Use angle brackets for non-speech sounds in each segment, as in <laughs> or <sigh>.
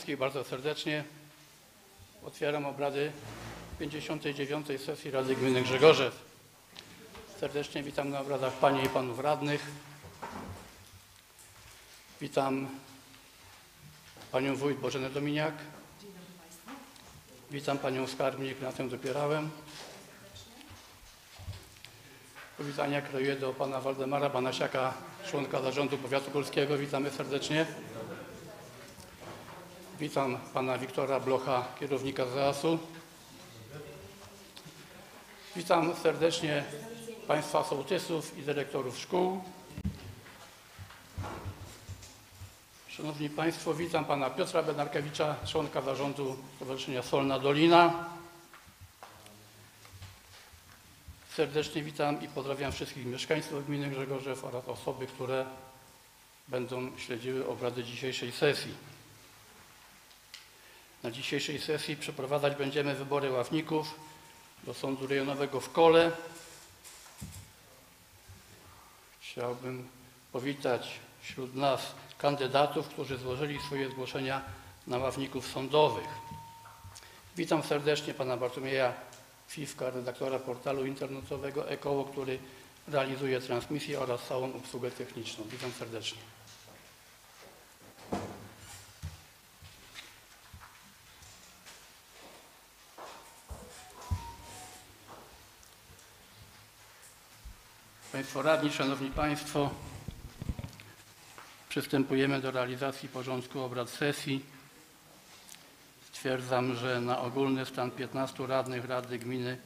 Wszystkich bardzo serdecznie. Otwieram obrady 59. sesji Rady Gminy Grzegorzew. Serdecznie witam na obradach Panie i Panów Radnych. Witam Panią Wójt Bożenę Dominiak. Witam Panią Skarbnik Natę Dopierałem. Powitania kieruję do Pana Waldemara Banasiaka, członka Zarządu Powiatu Górskiego. Witamy serdecznie. Witam Pana Wiktora Blocha, kierownika ZAS-u. Witam serdecznie Państwa sołtysów i dyrektorów szkół. Szanowni Państwo, witam Pana Piotra Bednarkiewicza, członka Zarządu Stowarzyszenia Solna Dolina. Serdecznie witam i pozdrawiam wszystkich mieszkańców gminy Grzegorzew oraz osoby, które będą śledziły obrady dzisiejszej sesji. Na dzisiejszej sesji przeprowadzać będziemy wybory ławników do Sądu Rejonowego w Kole. Chciałbym powitać wśród nas kandydatów, którzy złożyli swoje zgłoszenia na ławników sądowych. Witam serdecznie pana Bartłomieja Fiwka, redaktora portalu internetowego Ekoło, który realizuje transmisję oraz całą obsługę techniczną. Witam serdecznie. Państwo radni, Szanowni Państwo, przystępujemy do realizacji porządku obrad sesji. Stwierdzam, że na ogólny stan 15 radnych Rady Gminy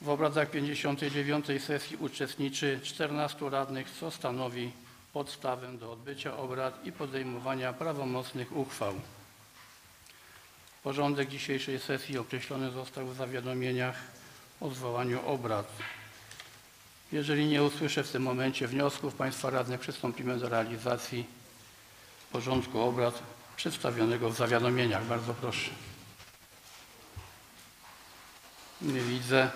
w obradach 59 sesji uczestniczy 14 radnych, co stanowi podstawę do odbycia obrad i podejmowania prawomocnych uchwał. Porządek dzisiejszej sesji określony został w zawiadomieniach o zwołaniu obrad. Jeżeli nie usłyszę w tym momencie wniosków Państwa radnych, przystąpimy do realizacji porządku obrad przedstawionego w zawiadomieniach. Bardzo proszę. Nie widzę.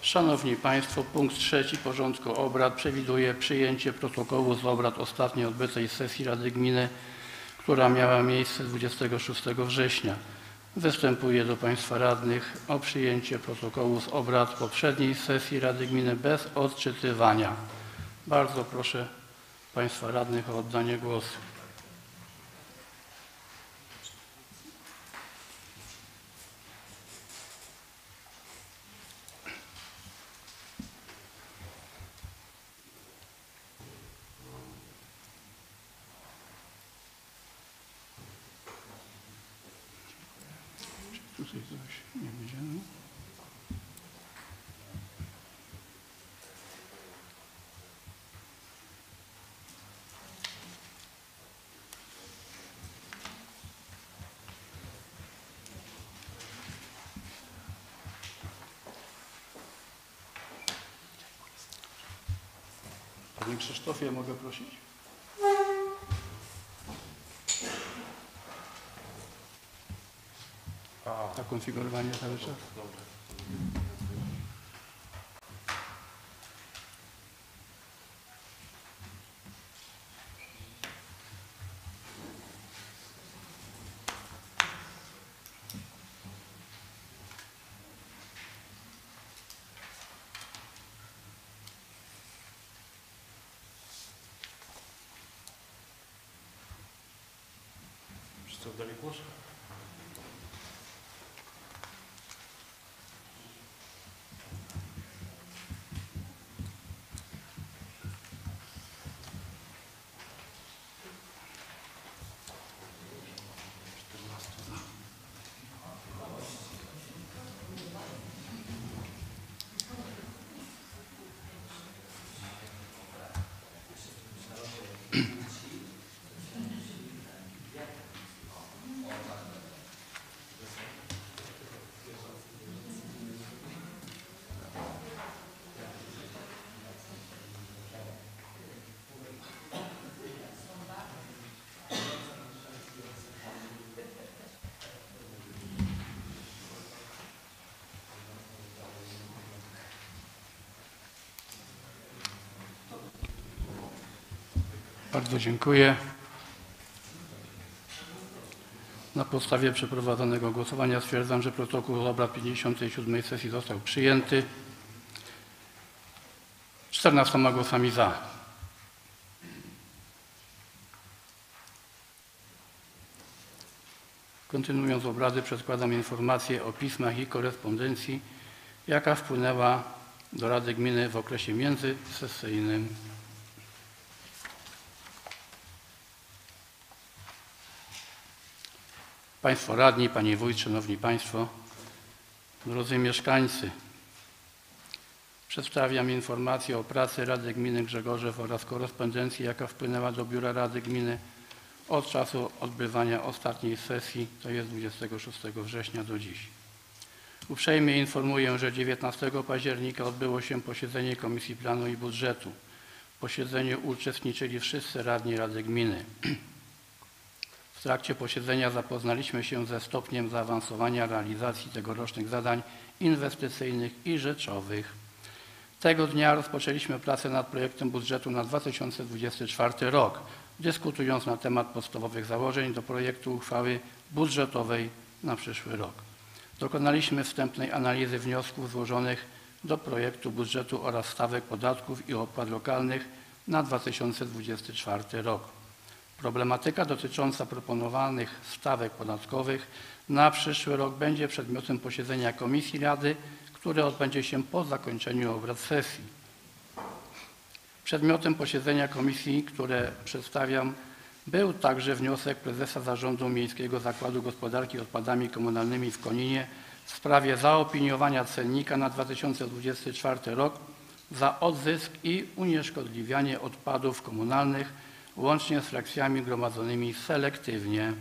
Szanowni Państwo, punkt trzeci porządku obrad przewiduje przyjęcie protokołu z obrad ostatniej odbytej sesji Rady Gminy, która miała miejsce 26 września. Występuję do Państwa radnych o przyjęcie protokołu z obrad poprzedniej sesji Rady Gminy bez odczytywania. Bardzo proszę Państwa radnych o oddanie głosu. Tutaj coś nie widziałem. Krzysztofie, mogę prosić? A konfigurowanie cały czas? Bardzo dziękuję. Na podstawie przeprowadzonego głosowania stwierdzam, że protokół obrad 57 sesji został przyjęty. 14 głosami za. Kontynuując obrady, przedkładam informację o pismach i korespondencji, jaka wpłynęła do Rady Gminy w okresie międzysesyjnym. Państwo radni, Panie Wójt, Szanowni Państwo, drodzy mieszkańcy, przedstawiam informację o pracy Rady Gminy Grzegorzew oraz korespondencji, jaka wpłynęła do Biura Rady Gminy od czasu odbywania ostatniej sesji, to jest 26 września do dziś. Uprzejmie informuję, że 19 października odbyło się posiedzenie Komisji Planu i Budżetu. W posiedzeniu uczestniczyli wszyscy radni Rady Gminy. <clears throat> W trakcie posiedzenia zapoznaliśmy się ze stopniem zaawansowania realizacji tegorocznych zadań inwestycyjnych i rzeczowych. Tego dnia rozpoczęliśmy pracę nad projektem budżetu na 2024 rok, dyskutując na temat podstawowych założeń do projektu uchwały budżetowej na przyszły rok. Dokonaliśmy wstępnej analizy wniosków złożonych do projektu budżetu oraz stawek podatków i opłat lokalnych na 2024 rok. Problematyka dotycząca proponowanych stawek podatkowych na przyszły rok będzie przedmiotem posiedzenia Komisji Rady, które odbędzie się po zakończeniu obrad sesji. Przedmiotem posiedzenia komisji, które przedstawiam, był także wniosek prezesa Zarządu Miejskiego Zakładu Gospodarki Odpadami Komunalnymi w Koninie w sprawie zaopiniowania cennika na 2024 rok za odzysk i unieszkodliwianie odpadów komunalnych łącznie z frakcjami gromadzonymi selektywnie.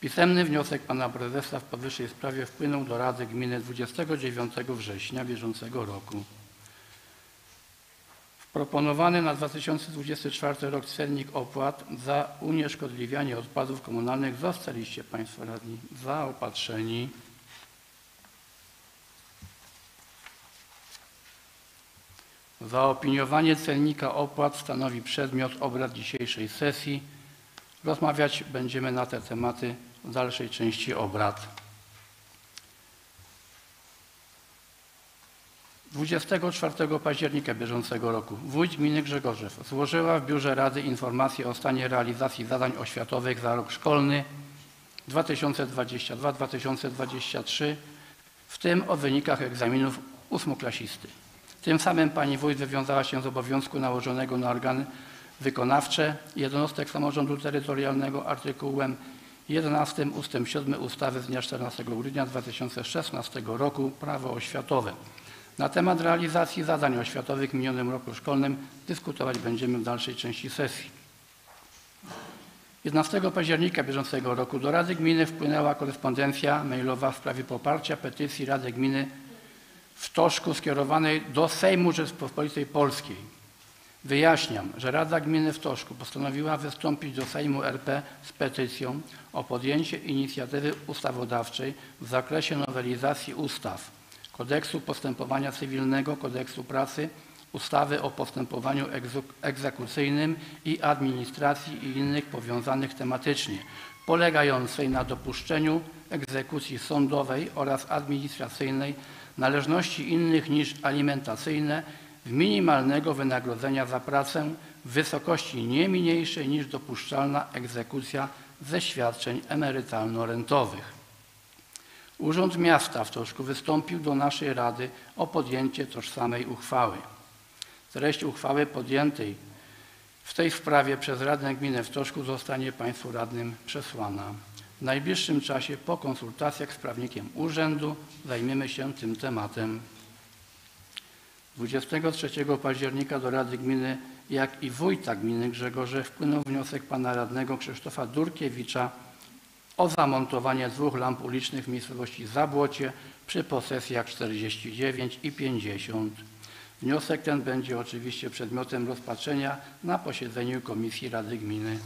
Pisemny wniosek pana prezesa w powyższej sprawie wpłynął do Rady Gminy 29 września bieżącego roku. Proponowany na 2024 rok cennik opłat za unieszkodliwianie odpadów komunalnych zostaliście Państwo radni zaopatrzeni. Zaopiniowanie cennika opłat stanowi przedmiot obrad dzisiejszej sesji. Rozmawiać będziemy na te tematy w dalszej części obrad. 24 października bieżącego roku Wójt Gminy Grzegorzew złożyła w Biurze Rady informację o stanie realizacji zadań oświatowych za rok szkolny 2022-2023, w tym o wynikach egzaminów ósmoklasisty. Tym samym pani wójt wywiązała się z obowiązku nałożonego na organy wykonawcze jednostek samorządu terytorialnego artykułem 11 ust. 7 ustawy z dnia 14 grudnia 2016 roku Prawo oświatowe. Na temat realizacji zadań oświatowych w minionym roku szkolnym dyskutować będziemy w dalszej części sesji. 11 października bieżącego roku do Rady Gminy wpłynęła korespondencja mailowa w sprawie poparcia petycji Rady Gminy w Toszku skierowanej do Sejmu Rzeczypospolitej Polskiej. Wyjaśniam, że Rada Gminy w Toszku postanowiła wystąpić do Sejmu RP z petycją o podjęcie inicjatywy ustawodawczej w zakresie nowelizacji ustaw Kodeksu Postępowania Cywilnego, Kodeksu Pracy, ustawy o postępowaniu egzekucyjnym i administracji i innych powiązanych tematycznie, polegającej na dopuszczeniu egzekucji sądowej oraz administracyjnej należności innych niż alimentacyjne w minimalnego wynagrodzenia za pracę w wysokości nie mniejszej niż dopuszczalna egzekucja ze świadczeń emerytalno-rentowych. Urząd Miasta w Toszku wystąpił do naszej Rady o podjęcie tożsamej uchwały. Treść uchwały podjętej w tej sprawie przez Radę Gminy w Toszku zostanie Państwu Radnym przesłana. W najbliższym czasie po konsultacjach z prawnikiem urzędu zajmiemy się tym tematem. 23 października do Rady Gminy, jak i wójta gminy Grzegorze wpłynął wniosek pana radnego Krzysztofa Durkiewicza o zamontowanie dwóch lamp ulicznych w miejscowości Zabłocie przy posesjach 49 i 50. Wniosek ten będzie oczywiście przedmiotem rozpatrzenia na posiedzeniu Komisji Rady Gminy.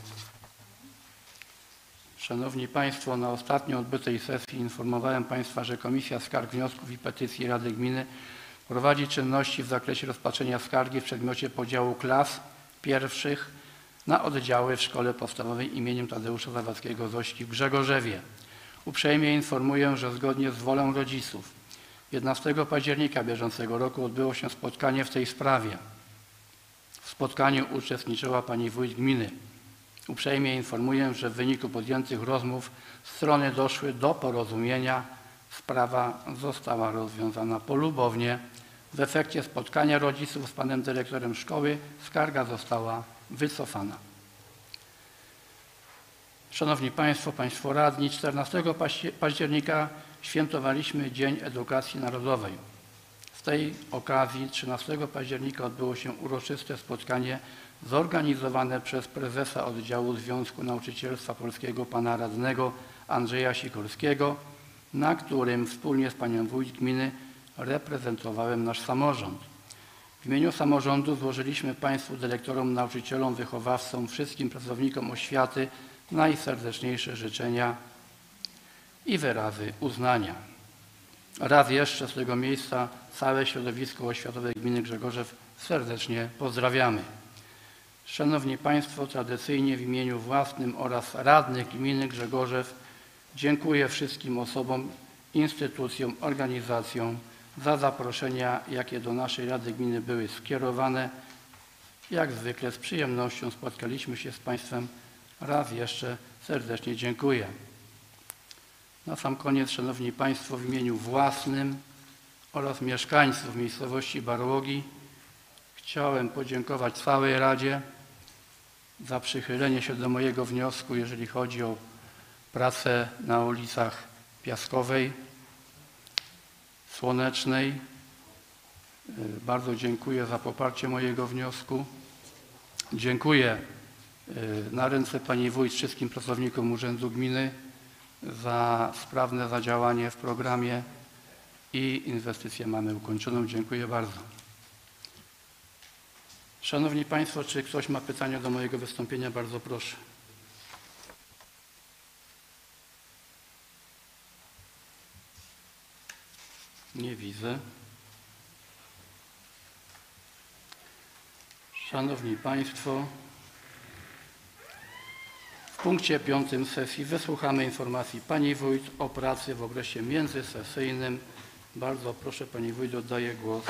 Szanowni Państwo, na ostatnio odbytej sesji informowałem Państwa, że Komisja Skarg, Wniosków i Petycji Rady Gminy prowadzi czynności w zakresie rozpatrzenia skargi w przedmiocie podziału klas pierwszych na oddziały w Szkole Podstawowej imieniem Tadeusza Zawadzkiego Zośki w Grzegorzewie. Uprzejmie informuję, że zgodnie z wolą rodziców 11 października bieżącego roku odbyło się spotkanie w tej sprawie. W spotkaniu uczestniczyła pani wójt gminy. Uprzejmie informuję, że w wyniku podjętych rozmów strony doszły do porozumienia. Sprawa została rozwiązana polubownie. W efekcie spotkania rodziców z panem dyrektorem szkoły skarga została wycofana. Szanowni Państwo, Państwo Radni, 14 paździe- października świętowaliśmy Dzień Edukacji Narodowej. Z tej okazji 13 października odbyło się uroczyste spotkanie zorganizowane przez prezesa oddziału Związku Nauczycielstwa Polskiego pana radnego Andrzeja Sikorskiego, na którym wspólnie z panią wójt gminy reprezentowałem nasz samorząd. W imieniu samorządu złożyliśmy Państwu dyrektorom, nauczycielom, wychowawcom, wszystkim pracownikom oświaty najserdeczniejsze życzenia i wyrazy uznania. Raz jeszcze z tego miejsca całe środowisko oświatowe gminy Grzegorzew serdecznie pozdrawiamy. Szanowni Państwo, tradycyjnie w imieniu własnym oraz radnych gminy Grzegorzew dziękuję wszystkim osobom, instytucjom, organizacjom za zaproszenia, jakie do naszej Rady Gminy były skierowane. Jak zwykle z przyjemnością spotkaliśmy się z Państwem. Raz jeszcze serdecznie dziękuję. Na sam koniec, Szanowni Państwo, w imieniu własnym oraz mieszkańców miejscowości Barłogi chciałem podziękować całej Radzie za przychylenie się do mojego wniosku, jeżeli chodzi o pracę na ulicach Piaskowej, Słonecznej. Y, Bardzo dziękuję za poparcie mojego wniosku. Dziękuję y, na ręce Pani Wójt wszystkim pracownikom Urzędu Gminy za sprawne zadziałanie w programie i inwestycję mamy ukończoną. Dziękuję bardzo. Szanowni Państwo, czy ktoś ma pytania do mojego wystąpienia? Bardzo proszę. Nie widzę. Szanowni Państwo, w punkcie piątym sesji wysłuchamy informacji Pani Wójt o pracy w okresie międzysesyjnym. Bardzo proszę Pani Wójt, oddaję głos.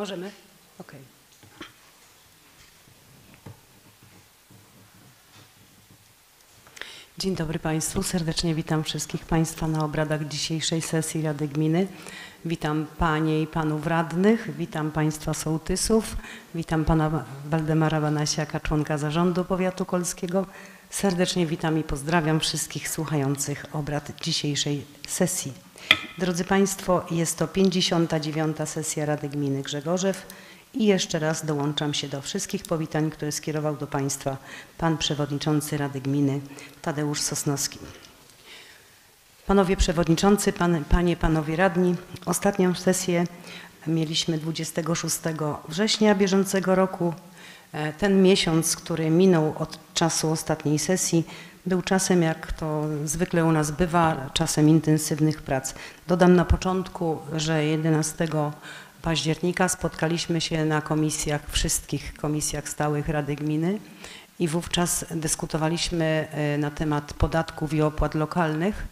Możemy? Okej. Dzień dobry Państwu. Serdecznie witam wszystkich Państwa na obradach dzisiejszej sesji Rady Gminy. Witam Panie i Panów Radnych, witam Państwa sołtysów, witam Pana Waldemara Banasiaka, członka Zarządu Powiatu Kolskiego. Serdecznie witam i pozdrawiam wszystkich słuchających obrad dzisiejszej sesji. Drodzy Państwo, jest to 59. sesja Rady Gminy Grzegorzew i jeszcze raz dołączam się do wszystkich powitań, które skierował do Państwa Pan Przewodniczący Rady Gminy Tadeusz Sosnowski. Panowie Przewodniczący, pan, Panie, Panowie Radni, ostatnią sesję mieliśmy 26 września bieżącego roku. E, Ten miesiąc, który minął od czasu ostatniej sesji, był czasem, jak to zwykle u nas bywa, czasem intensywnych prac. Dodam na początku, że 11 października spotkaliśmy się na komisjach, wszystkich komisjach stałych Rady Gminy i wówczas dyskutowaliśmy e, na temat podatków i opłat lokalnych.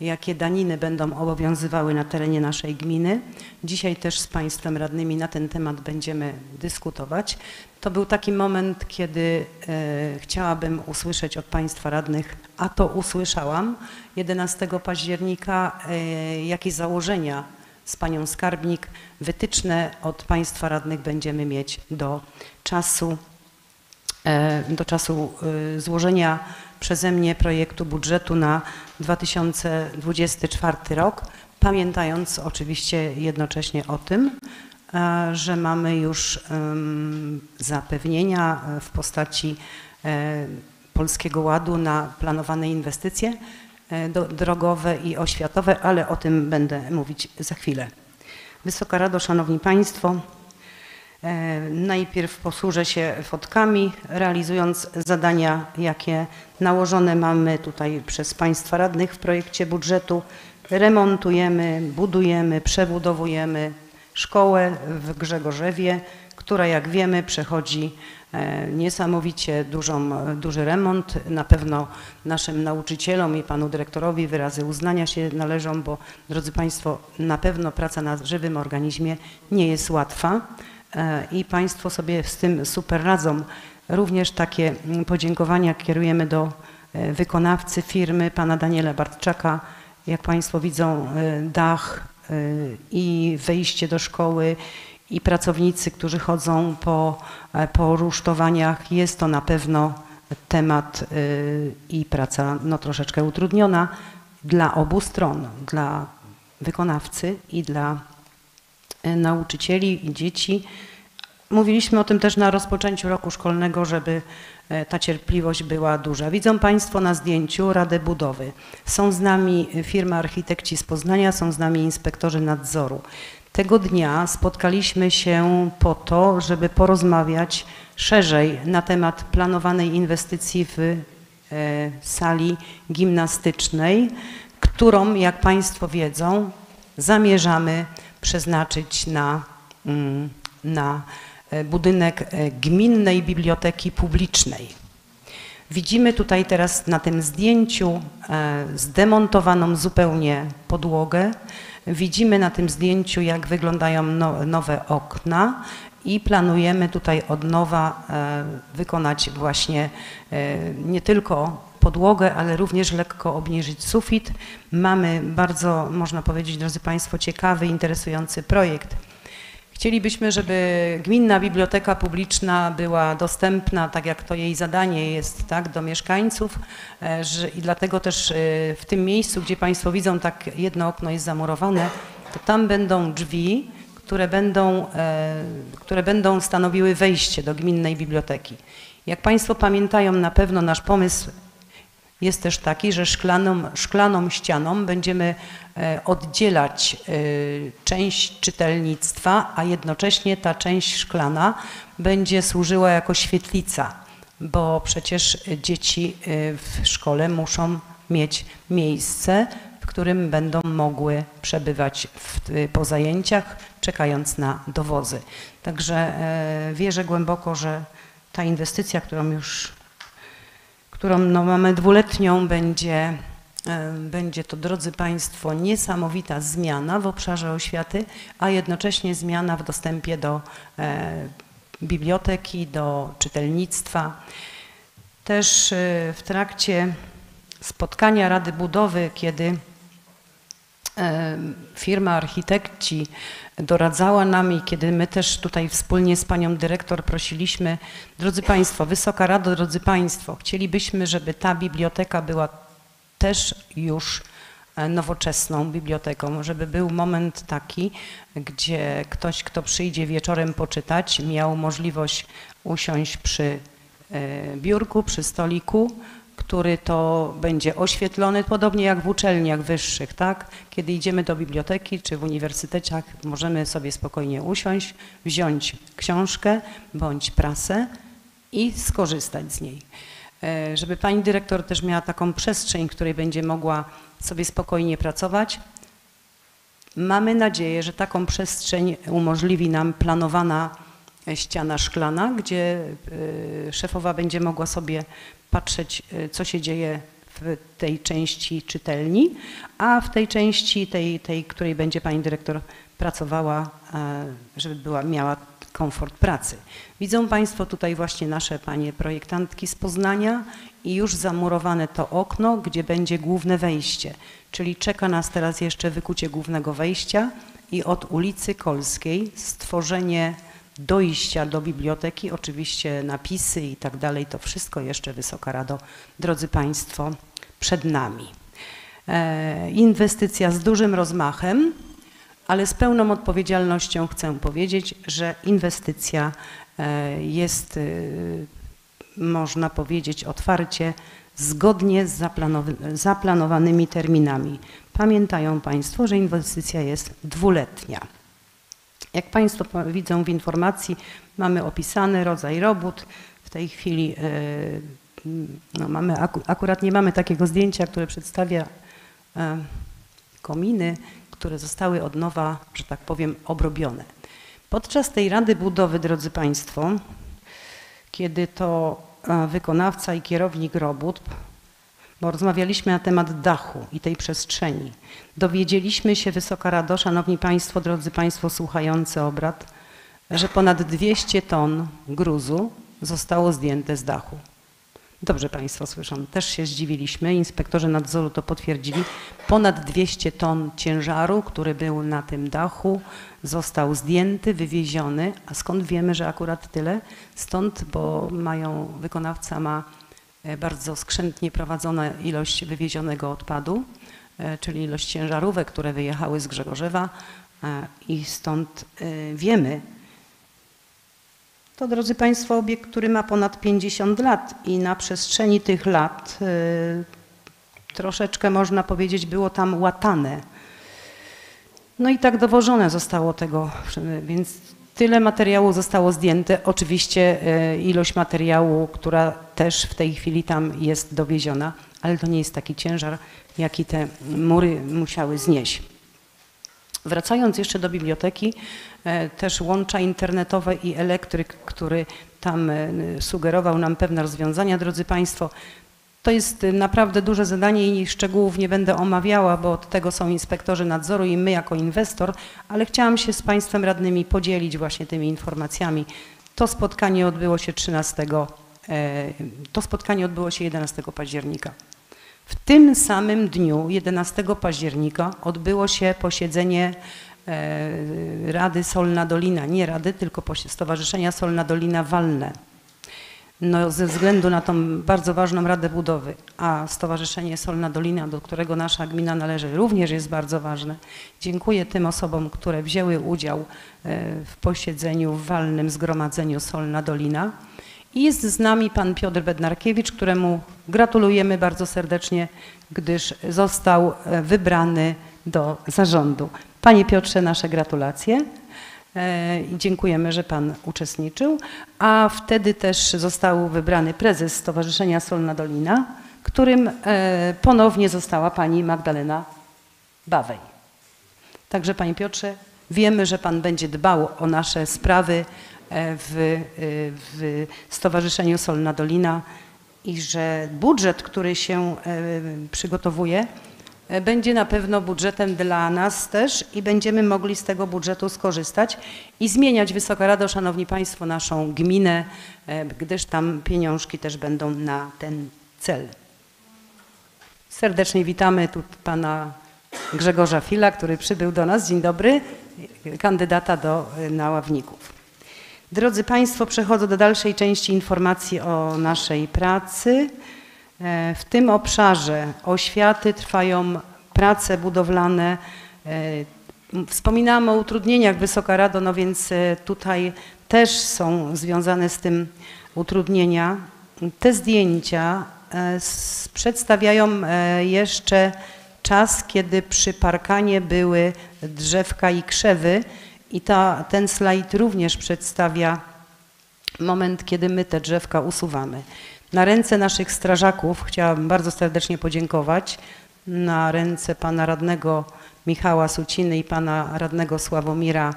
jakie daniny będą obowiązywały na terenie naszej gminy. Dzisiaj też z Państwem radnymi na ten temat będziemy dyskutować. To był taki moment, kiedy e, chciałabym usłyszeć od Państwa radnych, a to usłyszałam 11 października, e, jakie założenia z Panią Skarbnik, wytyczne od Państwa radnych będziemy mieć do czasu, e, do czasu e, złożenia przeze mnie projektu budżetu na 2024 rok, pamiętając oczywiście jednocześnie o tym, że mamy już zapewnienia e, w postaci e, Polskiego Ładu na planowane inwestycje e, drogowe i oświatowe, ale o tym będę mówić za chwilę. Wysoka Rado, Szanowni Państwo, E, Najpierw posłużę się fotkami, realizując zadania, jakie nałożone mamy tutaj przez Państwa radnych w projekcie budżetu. Remontujemy, budujemy, przebudowujemy szkołę w Grzegorzewie, która jak wiemy przechodzi e, niesamowicie dużą, duży remont. Na pewno naszym nauczycielom i panu dyrektorowi wyrazy uznania się należą, bo drodzy Państwo, na pewno praca na żywym organizmie nie jest łatwa e, i Państwo sobie z tym super radzą. Również takie mm, podziękowania kierujemy do e, wykonawcy firmy, pana Daniela Bartczaka. Jak Państwo widzą, dach i wejście do szkoły i pracownicy, którzy chodzą po, e, po rusztowaniach. Jest to na pewno temat y, i praca no, troszeczkę utrudniona dla obu stron, dla wykonawcy i dla e, nauczycieli i dzieci. Mówiliśmy o tym też na rozpoczęciu roku szkolnego, żeby e, ta cierpliwość była duża. Widzą Państwo na zdjęciu Radę Budowy. Są z nami firma architekci z Poznania, są z nami inspektorzy nadzoru. Tego dnia spotkaliśmy się po to, żeby porozmawiać szerzej na temat planowanej inwestycji w e, sali gimnastycznej, którą, jak Państwo wiedzą, zamierzamy przeznaczyć na, mm, na e, budynek e, Gminnej Biblioteki Publicznej. Widzimy tutaj teraz na tym zdjęciu e, zdemontowaną zupełnie podłogę. Widzimy na tym zdjęciu, jak wyglądają no, nowe okna i planujemy tutaj od nowa e, wykonać właśnie e, nie tylko podłogę, ale również lekko obniżyć sufit. Mamy bardzo, można powiedzieć, drodzy Państwo, ciekawy, interesujący projekt. Chcielibyśmy, żeby gminna biblioteka publiczna była dostępna, tak jak to jej zadanie jest, tak, do mieszkańców e, że, i dlatego też e, w tym miejscu, gdzie Państwo widzą, tak jedno okno jest zamurowane, to tam będą drzwi, które będą, e, które będą stanowiły wejście do gminnej biblioteki. Jak Państwo pamiętają, na pewno nasz pomysł jest też taki, że szklaną, szklaną ścianą będziemy e, oddzielać e, część czytelnictwa, a jednocześnie ta część szklana będzie służyła jako świetlica, bo przecież dzieci e, w szkole muszą mieć miejsce, w którym będą mogły przebywać w, po zajęciach, czekając na dowozy. Także wierzę głęboko, że ta inwestycja, którą już którą no, mamy dwuletnią, będzie, e, będzie to, drodzy Państwo, niesamowita zmiana w obszarze oświaty, a jednocześnie zmiana w dostępie do e, biblioteki, do czytelnictwa. Też e, w trakcie spotkania Rady Budowy, kiedy firma architekci doradzała nam i kiedy my też tutaj wspólnie z panią dyrektor prosiliśmy, drodzy Państwo, Wysoka Rado, drodzy Państwo, chcielibyśmy, żeby ta biblioteka była też już e, nowoczesną biblioteką, żeby był moment taki, gdzie ktoś, kto przyjdzie wieczorem poczytać, miał możliwość usiąść przy e, biurku, przy stoliku, który to będzie oświetlony, podobnie jak w uczelniach wyższych, tak? Kiedy idziemy do biblioteki czy w uniwersytetach, możemy sobie spokojnie usiąść, wziąć książkę bądź prasę i skorzystać z niej. E, Żeby pani dyrektor też miała taką przestrzeń, w której będzie mogła sobie spokojnie pracować. Mamy nadzieję, że taką przestrzeń umożliwi nam planowana ściana szklana, gdzie e, szefowa będzie mogła sobie patrzeć, e, co się dzieje w tej części czytelni, a w tej części, tej, tej której będzie pani dyrektor pracowała, e, żeby była, miała komfort pracy. Widzą Państwo tutaj właśnie nasze panie projektantki z Poznania i już zamurowane to okno, gdzie będzie główne wejście, czyli czeka nas teraz jeszcze wykucie głównego wejścia i od ulicy Kolskiej stworzenie dojścia do biblioteki, oczywiście napisy i tak dalej, to wszystko jeszcze Wysoka Rado, drodzy Państwo, przed nami. E, inwestycja z dużym rozmachem, ale z pełną odpowiedzialnością chcę powiedzieć, że inwestycja e, jest, e, można powiedzieć otwarcie, zgodnie z zaplanowanymi terminami. Pamiętają Państwo, że inwestycja jest dwuletnia. Jak Państwo widzą w informacji, mamy opisany rodzaj robót. W tej chwili e, no mamy, akurat nie mamy takiego zdjęcia, które przedstawia e, kominy, które zostały od nowa, że tak powiem, obrobione. Podczas tej Rady Budowy, drodzy Państwo, kiedy to e, wykonawca i kierownik robót bo rozmawialiśmy na temat dachu i tej przestrzeni. Dowiedzieliśmy się, Wysoka Rado, Szanowni Państwo, drodzy Państwo słuchający obrad, że ponad 200 ton gruzu zostało zdjęte z dachu. Dobrze Państwo słyszą, też się zdziwiliśmy, inspektorzy nadzoru to potwierdzili. Ponad 200 ton ciężaru, który był na tym dachu, został zdjęty, wywieziony. A skąd wiemy, że akurat tyle? Stąd, bo mają, wykonawca ma bardzo skrzętnie prowadzona ilość wywiezionego odpadu, e, czyli ilość ciężarówek, które wyjechały z Grzegorzewa e, i stąd wiemy, to drodzy Państwo obiekt, który ma ponad 50 lat i na przestrzeni tych lat troszeczkę można powiedzieć było tam łatane. No i tak dowożone zostało tego, więc Tyle materiału zostało zdjęte. Oczywiście e, ilość materiału, która też w tej chwili tam jest dowieziona, ale to nie jest taki ciężar, jaki te mury musiały znieść. Wracając jeszcze do biblioteki, e, też łącza internetowe i elektryk, który tam e, sugerował nam pewne rozwiązania. Drodzy Państwo, to jest naprawdę duże zadanie i szczegółów nie będę omawiała, bo od tego są inspektorzy nadzoru i my jako inwestor, ale chciałam się z Państwem radnymi podzielić właśnie tymi informacjami. To spotkanie odbyło się 13, e, to spotkanie odbyło się 11 października. W tym samym dniu, 11 października, odbyło się posiedzenie e, Rady Solna Dolina, nie Rady, tylko Stowarzyszenia Solna Dolina Walne no, ze względu na tą bardzo ważną Radę Budowy, a Stowarzyszenie Solna Dolina, do którego nasza gmina należy, również jest bardzo ważne. Dziękuję tym osobom, które wzięły udział e, w posiedzeniu, w walnym zgromadzeniu Solna Dolina. I jest z nami pan Piotr Bednarkiewicz, któremu gratulujemy bardzo serdecznie, gdyż został e, wybrany do zarządu. Panie Piotrze, nasze gratulacje. E, i dziękujemy, że Pan uczestniczył. A wtedy też został wybrany prezes Stowarzyszenia Solna Dolina, którym e, ponownie została Pani Magdalena Bawej. Także Panie Piotrze, wiemy, że Pan będzie dbał o nasze sprawy e, w, w Stowarzyszeniu Solna Dolina i że budżet, który się przygotowuje, będzie na pewno budżetem dla nas też i będziemy mogli z tego budżetu skorzystać i zmieniać, Wysoka Rado, Szanowni Państwo, naszą gminę, e, gdyż tam pieniążki też będą na ten cel. Serdecznie witamy tu pana Grzegorza Fila, który przybył do nas. Dzień dobry, kandydata do e, naławników. Drodzy Państwo, przechodzę do dalszej części informacji o naszej pracy. E, w tym obszarze oświaty trwają prace budowlane. E, wspominałam o utrudnieniach Wysoka Rado, no więc e, tutaj też są związane z tym utrudnienia. Te zdjęcia przedstawiają jeszcze czas, kiedy przy parkanie były drzewka i krzewy i ta, ten slajd również przedstawia moment, kiedy my te drzewka usuwamy. Na ręce naszych strażaków chciałabym bardzo serdecznie podziękować. Na ręce pana radnego Michała Suciny i pana radnego Sławomira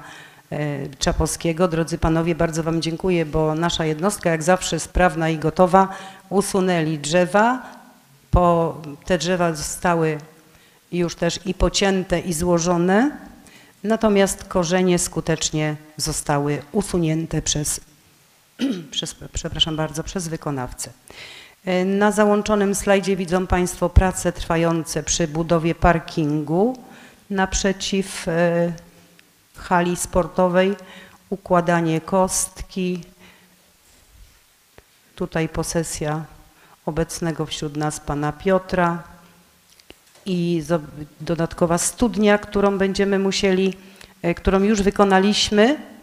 e, Czapowskiego. Drodzy panowie, bardzo wam dziękuję, bo nasza jednostka jak zawsze sprawna i gotowa. Usunęli drzewa, po, te drzewa zostały już też i pocięte i złożone, natomiast korzenie skutecznie zostały usunięte przez, <clears throat> przez przepraszam bardzo, przez wykonawcę. E, Na załączonym slajdzie widzą Państwo prace trwające przy budowie parkingu naprzeciw e, hali sportowej, układanie kostki. Tutaj posesja obecnego wśród nas pana Piotra i dodatkowa studnia, którą będziemy musieli, e, którą już wykonaliśmy.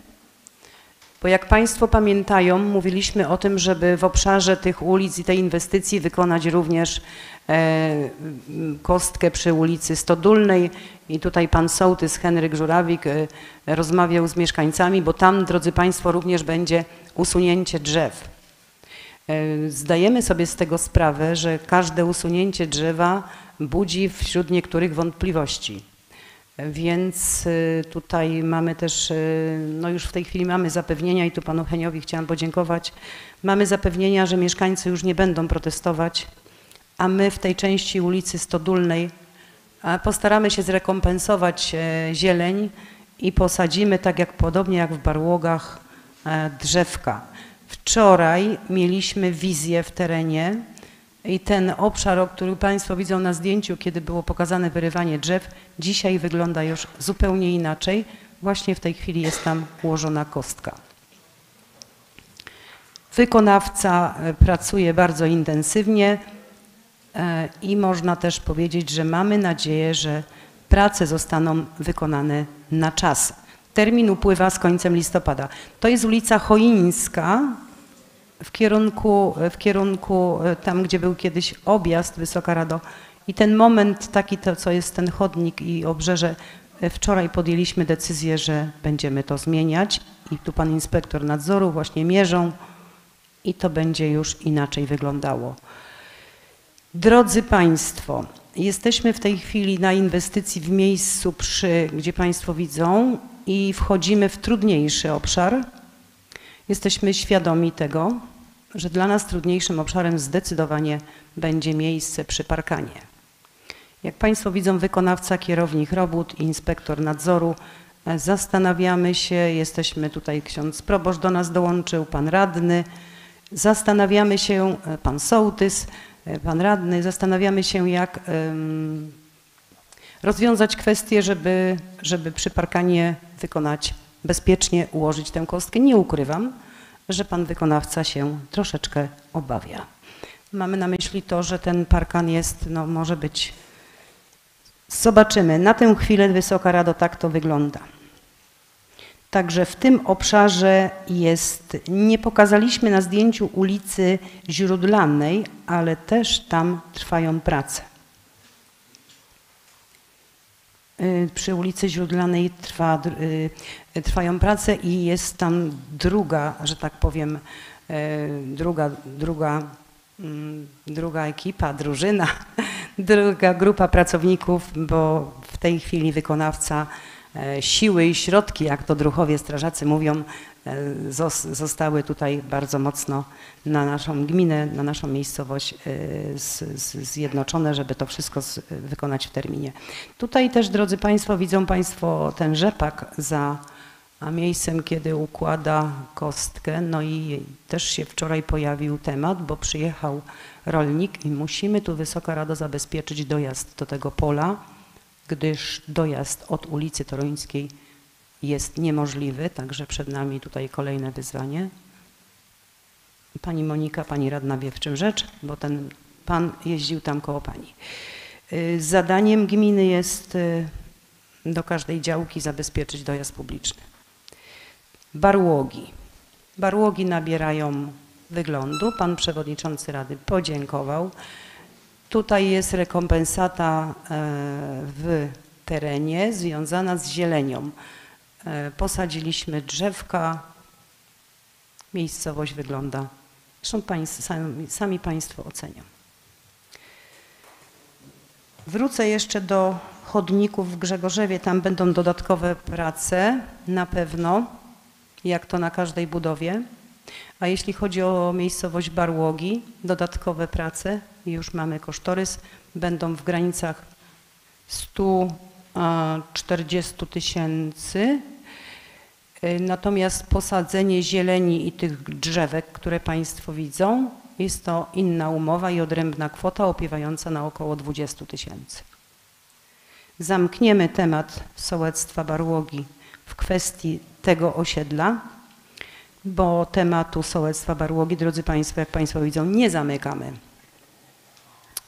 Bo jak Państwo pamiętają, mówiliśmy o tym, żeby w obszarze tych ulic i tej inwestycji wykonać również e, kostkę przy ulicy Stodulnej i tutaj pan sołtys Henryk Żurawik e, rozmawiał z mieszkańcami, bo tam, drodzy Państwo, również będzie usunięcie drzew. E, Zdajemy sobie z tego sprawę, że każde usunięcie drzewa budzi wśród niektórych wątpliwości. Więc y, tutaj mamy też, y, no już w tej chwili mamy zapewnienia i tu panu Heniowi chciałam podziękować. Mamy zapewnienia, że mieszkańcy już nie będą protestować, a my w tej części ulicy Stodulnej postaramy się zrekompensować e, zieleń i posadzimy tak jak podobnie jak w Barłogach e, drzewka. Wczoraj mieliśmy wizję w terenie i ten obszar, który Państwo widzą na zdjęciu, kiedy było pokazane wyrywanie drzew, dzisiaj wygląda już zupełnie inaczej. Właśnie w tej chwili jest tam ułożona kostka. Wykonawca e, pracuje bardzo intensywnie e, i można też powiedzieć, że mamy nadzieję, że prace zostaną wykonane na czas. Termin upływa z końcem listopada. To jest ulica Choińska w kierunku, w kierunku e, tam, gdzie był kiedyś objazd Wysoka Rado. I ten moment taki, to co jest ten chodnik i obrzeże, e, wczoraj podjęliśmy decyzję, że będziemy to zmieniać i tu pan inspektor nadzoru właśnie mierzą i to będzie już inaczej wyglądało. Drodzy Państwo, jesteśmy w tej chwili na inwestycji w miejscu przy, gdzie Państwo widzą i wchodzimy w trudniejszy obszar. Jesteśmy świadomi tego, że dla nas trudniejszym obszarem zdecydowanie będzie miejsce przy parkanie. Jak Państwo widzą, wykonawca, kierownik robót, inspektor nadzoru, e, zastanawiamy się, jesteśmy tutaj, ksiądz proboszcz do nas dołączył, pan radny, zastanawiamy się, e, pan sołtys, e, pan radny, zastanawiamy się, jak em, rozwiązać kwestię, żeby, żeby przy parkanie wykonać bezpiecznie, ułożyć tę kostkę. Nie ukrywam, że pan wykonawca się troszeczkę obawia. Mamy na myśli to, że ten parkan jest, no może być, zobaczymy. Na tę chwilę Wysoka Rado tak to wygląda. Także w tym obszarze jest, nie pokazaliśmy na zdjęciu ulicy Źródlanej, ale też tam trwają prace. Y, Przy ulicy Źródlanej trwa, y, trwają prace i jest tam druga, że tak powiem, y, druga, druga, mm, druga ekipa, drużyna, <laughs> druga grupa pracowników, bo w tej chwili wykonawca siły i środki, jak to druhowie strażacy mówią, zostały tutaj bardzo mocno na naszą gminę, na naszą miejscowość e, zjednoczone, żeby to wszystko wykonać w terminie. Tutaj też, drodzy Państwo, widzą Państwo ten rzepak za miejscem, kiedy układa kostkę. No i też się wczoraj pojawił temat, bo przyjechał rolnik i musimy tu Wysoka Rado zabezpieczyć dojazd do tego pola, gdyż dojazd od ulicy Toruńskiej jest niemożliwy, także przed nami tutaj kolejne wyzwanie. Pani Monika, pani radna wie w czym rzecz, bo ten pan jeździł tam koło pani. Y, Zadaniem gminy jest y, do każdej działki zabezpieczyć dojazd publiczny. Barłogi. Barłogi nabierają wyglądu. Pan przewodniczący rady podziękował. Tutaj jest rekompensata e, w terenie związana z zielenią. E, Posadziliśmy drzewka. Miejscowość wygląda. Zresztą państw, sami, sami Państwo ocenią. Wrócę jeszcze do chodników w Grzegorzewie. Tam będą dodatkowe prace na pewno, jak to na każdej budowie. A jeśli chodzi o miejscowość Barłogi, dodatkowe prace, już mamy kosztorys, będą w granicach 140 tysięcy. Y, Natomiast posadzenie zieleni i tych drzewek, które Państwo widzą, jest to inna umowa i odrębna kwota opiewająca na około 20 tysięcy. Zamkniemy temat sołectwa Barłogi w kwestii tego osiedla, bo tematu sołectwa Barłogi, drodzy Państwo, jak Państwo widzą, nie zamykamy.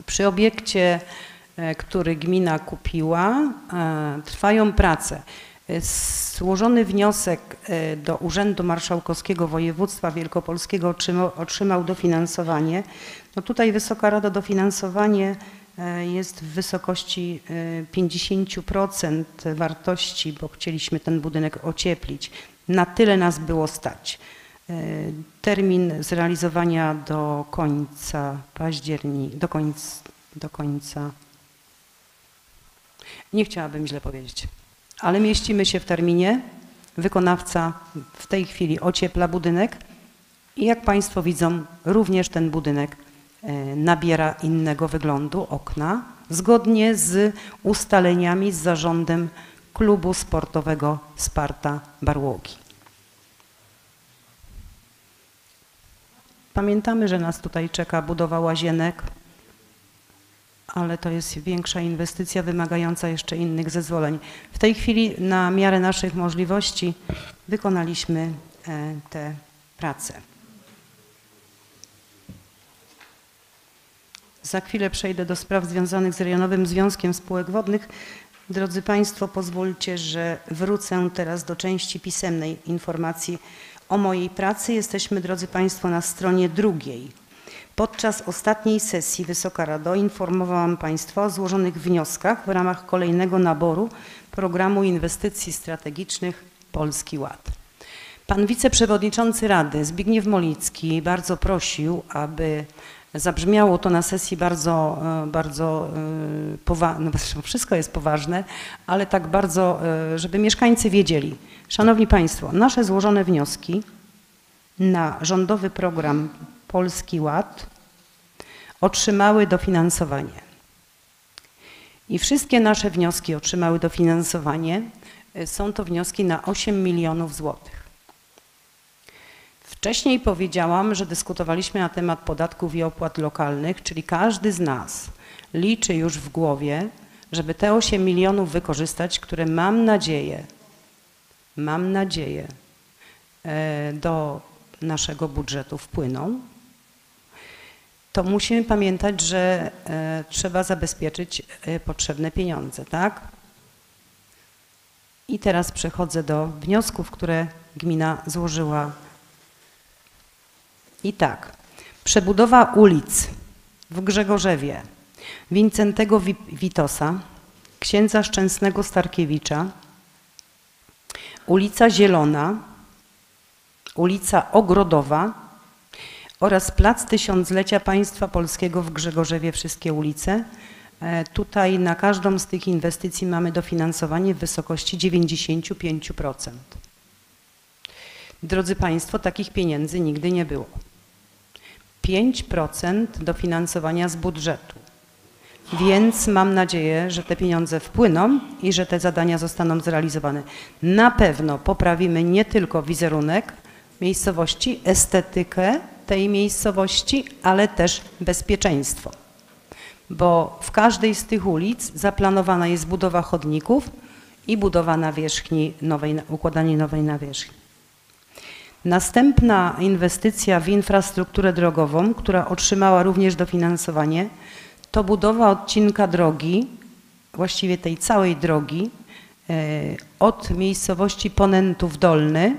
Przy obiekcie, e, który gmina kupiła, e, trwają prace. E, Złożony wniosek e, do Urzędu Marszałkowskiego Województwa Wielkopolskiego otrzymał, dofinansowanie. No tutaj Wysoka Rada dofinansowanie e, jest w wysokości e, 50% wartości, bo chcieliśmy ten budynek ocieplić. Na tyle nas było stać. E, Termin zrealizowania do końca października, do końca, do końca, nie chciałabym źle powiedzieć, ale mieścimy się w terminie. Wykonawca w tej chwili ociepla budynek i jak Państwo widzą, również ten budynek e, nabiera innego wyglądu okna, zgodnie z ustaleniami z zarządem klubu sportowego Sparta Barłogi. Pamiętamy, że nas tutaj czeka budowa łazienek, ale to jest większa inwestycja wymagająca jeszcze innych zezwoleń. W tej chwili na miarę naszych możliwości wykonaliśmy e, te prace. Za chwilę przejdę do spraw związanych z Rejonowym Związkiem Spółek Wodnych. Drodzy Państwo, pozwólcie, że wrócę teraz do części pisemnej informacji o mojej pracy. Jesteśmy, drodzy Państwo, na stronie drugiej. Podczas ostatniej sesji Wysoka Rado informowałam Państwa o złożonych wnioskach w ramach kolejnego naboru programu inwestycji strategicznych Polski Ład. Pan wiceprzewodniczący Rady Zbigniew Molicki bardzo prosił, aby zabrzmiało to na sesji bardzo, e, bardzo poważne, no wszystko jest poważne, ale tak bardzo, e, żeby mieszkańcy wiedzieli. Szanowni Państwo, nasze złożone wnioski na rządowy program Polski Ład otrzymały dofinansowanie. I wszystkie nasze wnioski otrzymały dofinansowanie. E, Są to wnioski na 8 milionów złotych. Wcześniej powiedziałam, że dyskutowaliśmy na temat podatków i opłat lokalnych, czyli każdy z nas liczy już w głowie, żeby te 8 milionów wykorzystać, które mam nadzieję, mam nadzieję, e, do naszego budżetu wpłyną, to musimy pamiętać, że e, trzeba zabezpieczyć e, potrzebne pieniądze, tak? I teraz przechodzę do wniosków, które gmina złożyła. I tak, przebudowa ulic w Grzegorzewie, Wincentego Wi- Witosa, księdza Szczęsnego Starkiewicza, ulica Zielona, ulica Ogrodowa oraz Plac Tysiąclecia Państwa Polskiego w Grzegorzewie, wszystkie ulice. E, Tutaj na każdą z tych inwestycji mamy dofinansowanie w wysokości 95%. Drodzy Państwo, takich pieniędzy nigdy nie było. 5% dofinansowania z budżetu. Więc mam nadzieję, że te pieniądze wpłyną i że te zadania zostaną zrealizowane. Na pewno poprawimy nie tylko wizerunek miejscowości, estetykę tej miejscowości, ale też bezpieczeństwo. Bo w każdej z tych ulic zaplanowana jest budowa chodników i budowa nawierzchni, nowej, układanie nowej nawierzchni. Następna inwestycja w infrastrukturę drogową, która otrzymała również dofinansowanie, to budowa odcinka drogi, właściwie tej całej drogi, e, od miejscowości Ponentów Dolny,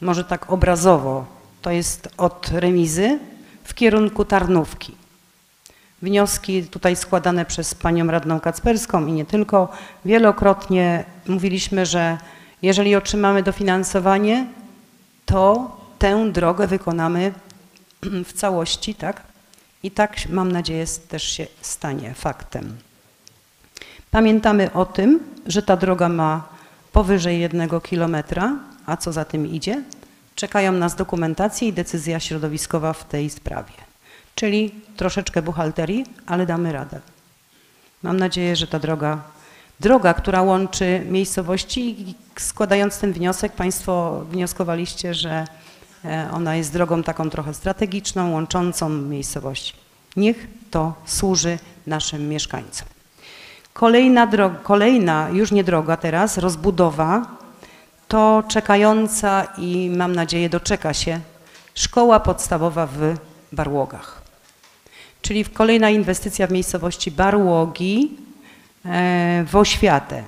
może tak obrazowo, to jest od remizy w kierunku Tarnówki. Wnioski tutaj składane przez panią radną Kacperską i nie tylko. Wielokrotnie mówiliśmy, że jeżeli otrzymamy dofinansowanie, to tę drogę wykonamy w całości, tak? I tak mam nadzieję też się stanie faktem. Pamiętamy o tym, że ta droga ma powyżej jednego kilometra, a co za tym idzie? Czekają nas dokumentacje i decyzja środowiskowa w tej sprawie. Czyli troszeczkę buchalterii, ale damy radę. Mam nadzieję, że ta droga, droga, która łączy miejscowości, składając ten wniosek, Państwo wnioskowaliście, że e, ona jest drogą taką trochę strategiczną, łączącą miejscowości. Niech to służy naszym mieszkańcom. Kolejna, droga, kolejna już nie droga teraz, rozbudowa, to czekająca i mam nadzieję doczeka się szkoła podstawowa w Barłogach. Czyli kolejna inwestycja w miejscowości Barłogi e, w oświatę.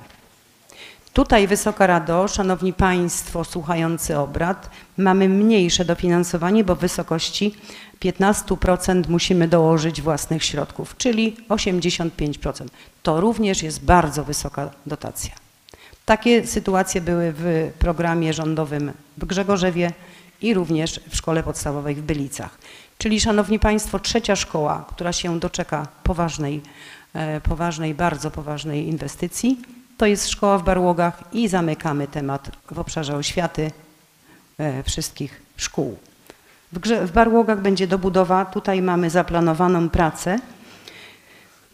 Tutaj Wysoka Rado, Szanowni Państwo słuchający obrad, mamy mniejsze dofinansowanie, bo w wysokości 15% musimy dołożyć własnych środków, czyli 85%. To również jest bardzo wysoka dotacja. Takie sytuacje były w programie rządowym w Grzegorzewie i również w szkole podstawowej w Bylicach. Czyli, Szanowni Państwo, trzecia szkoła, która się doczeka poważnej, e, poważnej, bardzo poważnej inwestycji, to jest szkoła w Barłogach i zamykamy temat w obszarze oświaty e, wszystkich szkół. W, Barłogach będzie dobudowa, tutaj mamy zaplanowaną pracę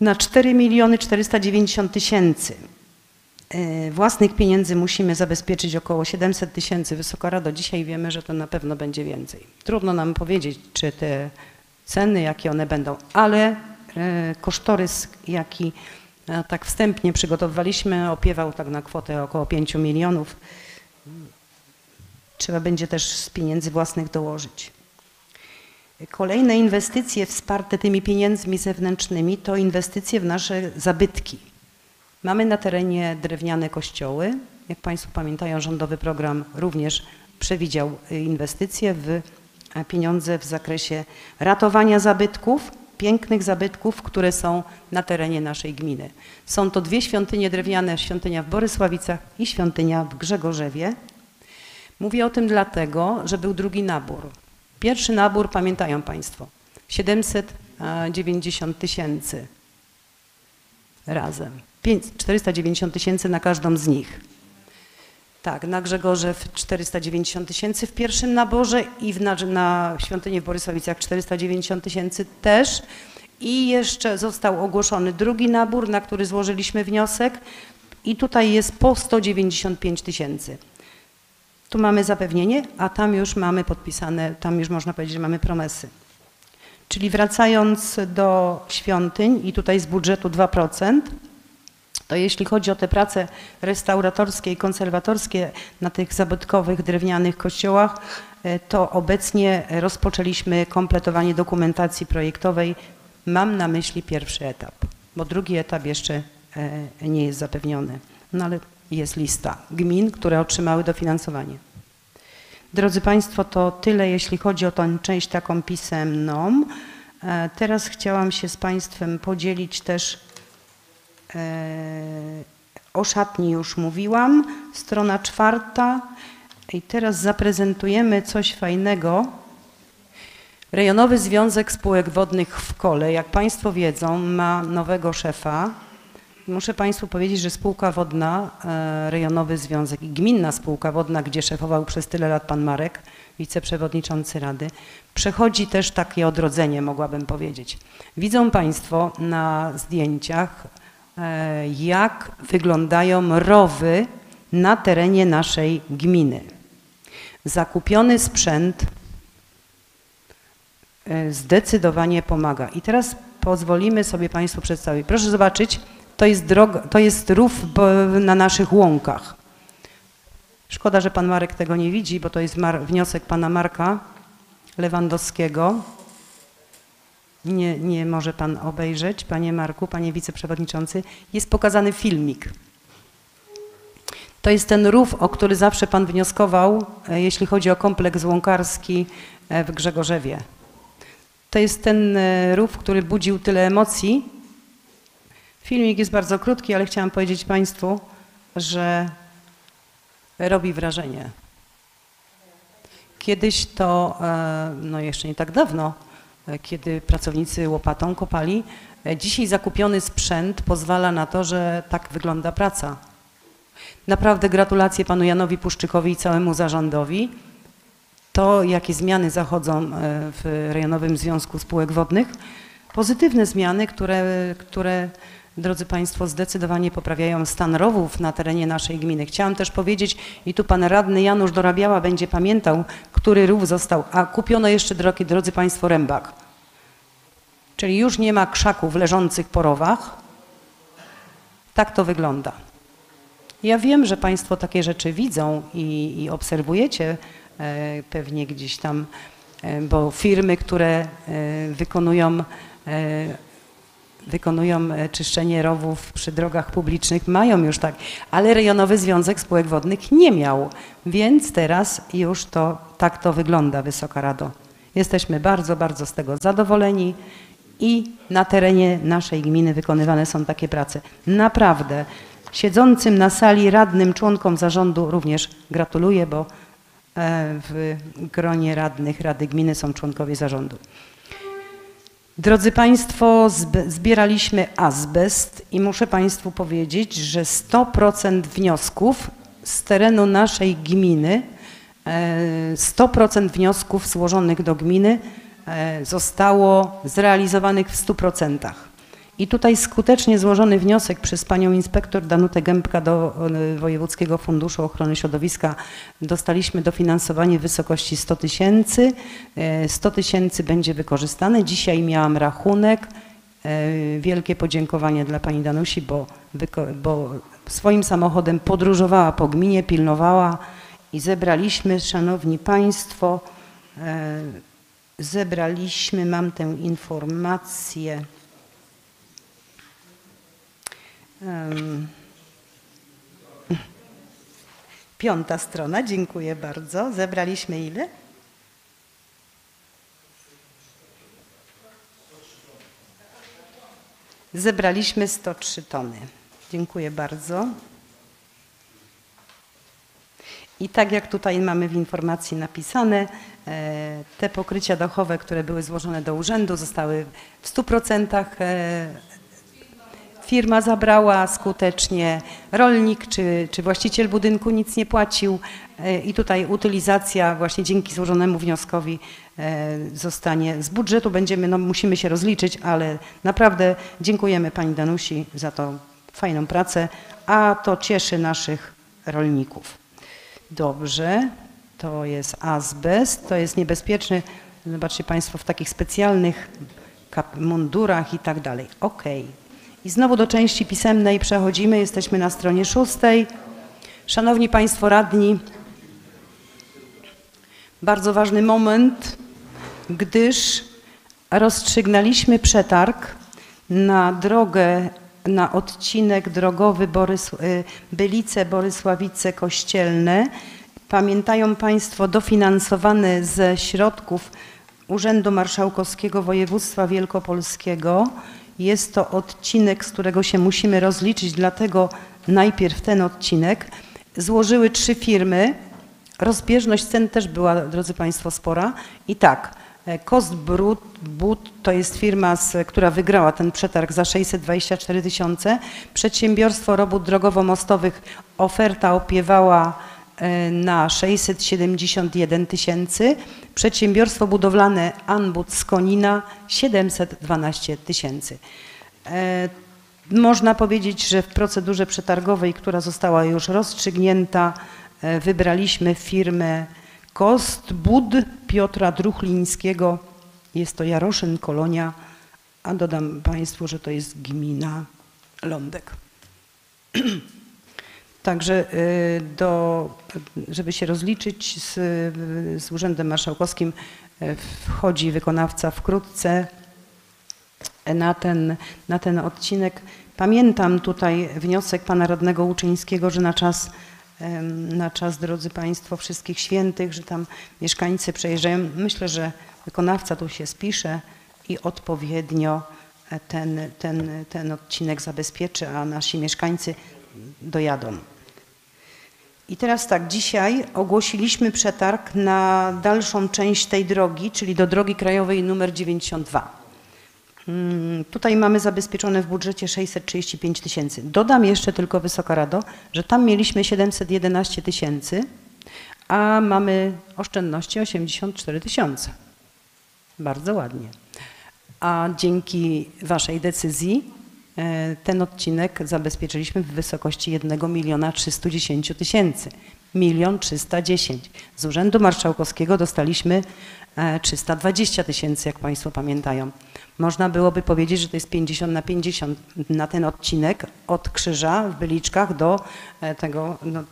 na 4 miliony 490 tysięcy. E, Własnych pieniędzy musimy zabezpieczyć około 700 tysięcy. Wysoka Rado, dzisiaj wiemy, że to na pewno będzie więcej. Trudno nam powiedzieć, czy te ceny, jakie one będą, ale e, kosztorys, jaki e, tak wstępnie przygotowywaliśmy, opiewał tak na kwotę około 5 milionów. Trzeba będzie też z pieniędzy własnych dołożyć. Kolejne inwestycje wsparte tymi pieniędzmi zewnętrznymi to inwestycje w nasze zabytki. Mamy na terenie drewniane kościoły. Jak Państwo pamiętają, rządowy program również przewidział y, inwestycje w e, pieniądze w zakresie ratowania zabytków, pięknych zabytków, które są na terenie naszej gminy. Są to dwie świątynie drewniane, świątynia w Borysławicach i świątynia w Grzegorzewie. Mówię o tym dlatego, że był drugi nabór. Pierwszy nabór, pamiętają Państwo, 790 tysięcy razem. 490 tysięcy na każdą z nich. Tak, na Grzegorzew 490 tysięcy w pierwszym naborze i w, na, na świątyni w Borysławicach 490 tysięcy też. I jeszcze został ogłoszony drugi nabór, na który złożyliśmy wniosek i tutaj jest po 195 tysięcy. Tu mamy zapewnienie, a tam już mamy podpisane, tam już można powiedzieć, że mamy promesy. Czyli wracając do świątyń i tutaj z budżetu 2%, to jeśli chodzi o te prace restauratorskie i konserwatorskie na tych zabytkowych drewnianych kościołach, e, to obecnie rozpoczęliśmy kompletowanie dokumentacji projektowej. Mam na myśli pierwszy etap, bo drugi etap jeszcze e, nie jest zapewniony. No ale jest lista gmin, które otrzymały dofinansowanie. Drodzy Państwo, to tyle, jeśli chodzi o tę część taką pisemną. E, teraz chciałam się z Państwem podzielić też o szatni już mówiłam, strona czwarta. I teraz zaprezentujemy coś fajnego. Rejonowy Związek Spółek Wodnych w Kole, jak Państwo wiedzą, ma nowego szefa. Muszę Państwu powiedzieć, że spółka wodna, e, rejonowy związek i gminna spółka wodna, gdzie szefował przez tyle lat pan Marek, wiceprzewodniczący Rady, przechodzi też takie odrodzenie, mogłabym powiedzieć. Widzą Państwo na zdjęciach E, jak wyglądają rowy na terenie naszej gminy. Zakupiony sprzęt e, zdecydowanie pomaga. I teraz pozwolimy sobie Państwu przedstawić. Proszę zobaczyć, to jest, droga, to jest rów na naszych łąkach. Szkoda, że Pan Marek tego nie widzi, bo to jest wniosek Pana Marka Lewandowskiego. Nie, nie może Pan obejrzeć, Panie Marku, Panie Wiceprzewodniczący. Jest pokazany filmik. To jest ten rów, o który zawsze Pan wnioskował, e, jeśli chodzi o kompleks łąkarski e, w Grzegorzewie. To jest ten e, rów, który budził tyle emocji. Filmik jest bardzo krótki, ale chciałam powiedzieć Państwu, że robi wrażenie. Kiedyś to, no jeszcze nie tak dawno, kiedy pracownicy łopatą kopali. E, dzisiaj zakupiony sprzęt pozwala na to, że tak wygląda praca. Naprawdę gratulacje panu Janowi Puszczykowi i całemu zarządowi. to, jakie zmiany zachodzą e, w Rejonowym Związku Spółek Wodnych. Pozytywne zmiany, które, które drodzy Państwo, zdecydowanie poprawiają stan rowów na terenie naszej gminy. Chciałam też powiedzieć, i tu pan radny Janusz Dorabiała będzie pamiętał, który rów został, a kupiono jeszcze, drogi, drodzy Państwo, rębak. Czyli już nie ma krzaków leżących po rowach. Tak to wygląda. Ja wiem, że Państwo takie rzeczy widzą i, i obserwujecie e, pewnie gdzieś tam, e, bo firmy, które e, wykonują, e, wykonują e, czyszczenie rowów przy drogach publicznych mają już tak, ale Rejonowy Związek Spółek Wodnych nie miał, więc teraz już to tak to wygląda, Wysoka Rado. Jesteśmy bardzo, bardzo z tego zadowoleni i na terenie naszej gminy wykonywane są takie prace. Naprawdę siedzącym na sali radnym członkom zarządu również gratuluję, bo e, w gronie radnych Rady Gminy są członkowie zarządu. Drodzy Państwo, zb- zbieraliśmy azbest i muszę Państwu powiedzieć, że 100% wniosków z terenu naszej gminy, e, 100% wniosków złożonych do gminy e, zostało zrealizowanych w 100%. I tutaj skutecznie złożony wniosek przez panią inspektor Danutę Gębka do e, Wojewódzkiego Funduszu Ochrony Środowiska dostaliśmy dofinansowanie w wysokości 100 tysięcy. E, 100 tysięcy będzie wykorzystane. Dzisiaj miałam rachunek. E, Wielkie podziękowanie dla pani Danusi, bo, bo swoim samochodem podróżowała po gminie, pilnowała i zebraliśmy, szanowni państwo, e, zebraliśmy, mam tę informację. Em, Piąta strona, dziękuję bardzo. Zebraliśmy ile? Zebraliśmy 103 tony. Dziękuję bardzo. I tak jak tutaj mamy w informacji napisane, e, te pokrycia dachowe, które były złożone do urzędu, zostały w 100% e, firma zabrała skutecznie, rolnik czy, czy właściciel budynku nic nie płacił e, i tutaj utylizacja właśnie dzięki złożonemu wnioskowi e, zostanie z budżetu. Będziemy, no musimy się rozliczyć, ale naprawdę dziękujemy Pani Danusi za tą fajną pracę, a to cieszy naszych rolników. Dobrze, to jest azbest, to jest niebezpieczny, zobaczcie Państwo, w takich specjalnych mundurach i tak dalej. Okej. I znowu do części pisemnej przechodzimy, jesteśmy na stronie szóstej. Szanowni Państwo radni, bardzo ważny moment, gdyż rozstrzygnęliśmy przetarg na drogę, na odcinek drogowy Borys, y, Bylice-Borysławice Kościelne. Pamiętają Państwo dofinansowany ze środków Urzędu Marszałkowskiego Województwa Wielkopolskiego. Jest to odcinek, z którego się musimy rozliczyć, dlatego najpierw ten odcinek. Złożyły trzy firmy. Rozbieżność cen też była, drodzy Państwo, spora. I tak, e, Cost Brut, to jest firma, z, która wygrała ten przetarg za 624 tysiące. Przedsiębiorstwo Robót Drogowo-Mostowych oferta opiewała e, na 671 tysięcy. Przedsiębiorstwo budowlane Anbud z Konina 712 tysięcy. E, Można powiedzieć, że w procedurze przetargowej, która została już rozstrzygnięta, e, wybraliśmy firmę Kostbud Piotra Druchlińskiego. Jest to Jaroszyn Kolonia, a dodam Państwu, że to jest gmina Lądek. <clears throat> Także y, do, żeby się rozliczyć z, z Urzędem Marszałkowskim y, wchodzi wykonawca wkrótce na ten, na ten odcinek. Pamiętam tutaj wniosek pana radnego Łuczyńskiego, że na czas, na czas, drodzy Państwo, wszystkich świętych, że tam mieszkańcy przejeżdżają. Myślę, że wykonawca tu się spisze i odpowiednio ten, ten, ten odcinek zabezpieczy, a nasi mieszkańcy dojadą. I teraz tak, dzisiaj ogłosiliśmy przetarg na dalszą część tej drogi, czyli do drogi krajowej numer 92. Mm, Tutaj mamy zabezpieczone w budżecie 635 tysięcy. Dodam jeszcze tylko Wysoka Rado, że tam mieliśmy 711 tysięcy, a mamy oszczędności 84 tysiące. Bardzo ładnie. A dzięki Waszej decyzji ten odcinek zabezpieczyliśmy w wysokości 1 miliona 310 tysięcy. Milion 310. Z Urzędu Marszałkowskiego dostaliśmy e, 320 tysięcy, jak Państwo pamiętają. Można byłoby powiedzieć, że to jest 50 na 50 na ten odcinek od Krzyża w Byliczkach do e, tego, no,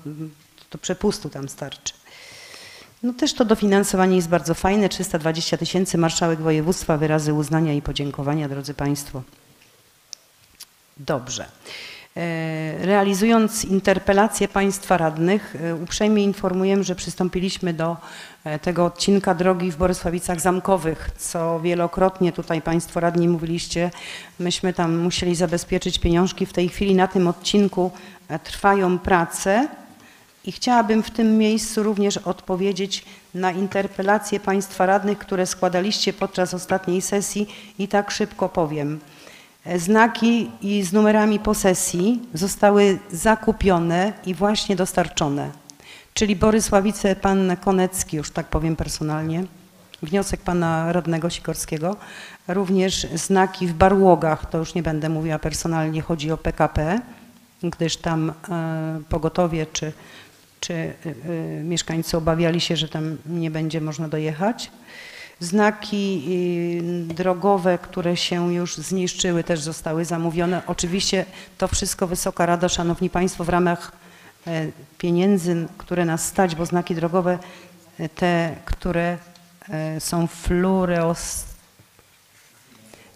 do przepustu tam starczy. No też to dofinansowanie jest bardzo fajne, 320 tysięcy, marszałek województwa, wyrazy uznania i podziękowania, drodzy Państwo. Dobrze. E, Realizując interpelację Państwa radnych, e, uprzejmie informuję, że przystąpiliśmy do e, tego odcinka drogi w Borysławicach Zamkowych, co wielokrotnie tutaj Państwo radni mówiliście. Myśmy tam musieli zabezpieczyć pieniążki. W tej chwili na tym odcinku trwają prace. I chciałabym w tym miejscu również odpowiedzieć na interpelacje Państwa radnych, które składaliście podczas ostatniej sesji i tak szybko powiem. Znaki i z numerami posesji zostały zakupione i właśnie dostarczone. Czyli Borysławice, pan Konecki, już tak powiem personalnie, wniosek pana radnego Sikorskiego, również znaki w Barłogach, to już nie będę mówiła personalnie, chodzi o PKP, gdyż tam e, pogotowie czy, czy e, e, mieszkańcy obawiali się, że tam nie będzie można dojechać. Znaki y, drogowe, które się już zniszczyły, też zostały zamówione. Oczywiście to wszystko Wysoka Rada, Szanowni Państwo, w ramach e, pieniędzy, które nas stać, bo znaki drogowe, e, te, które e, są fluoros,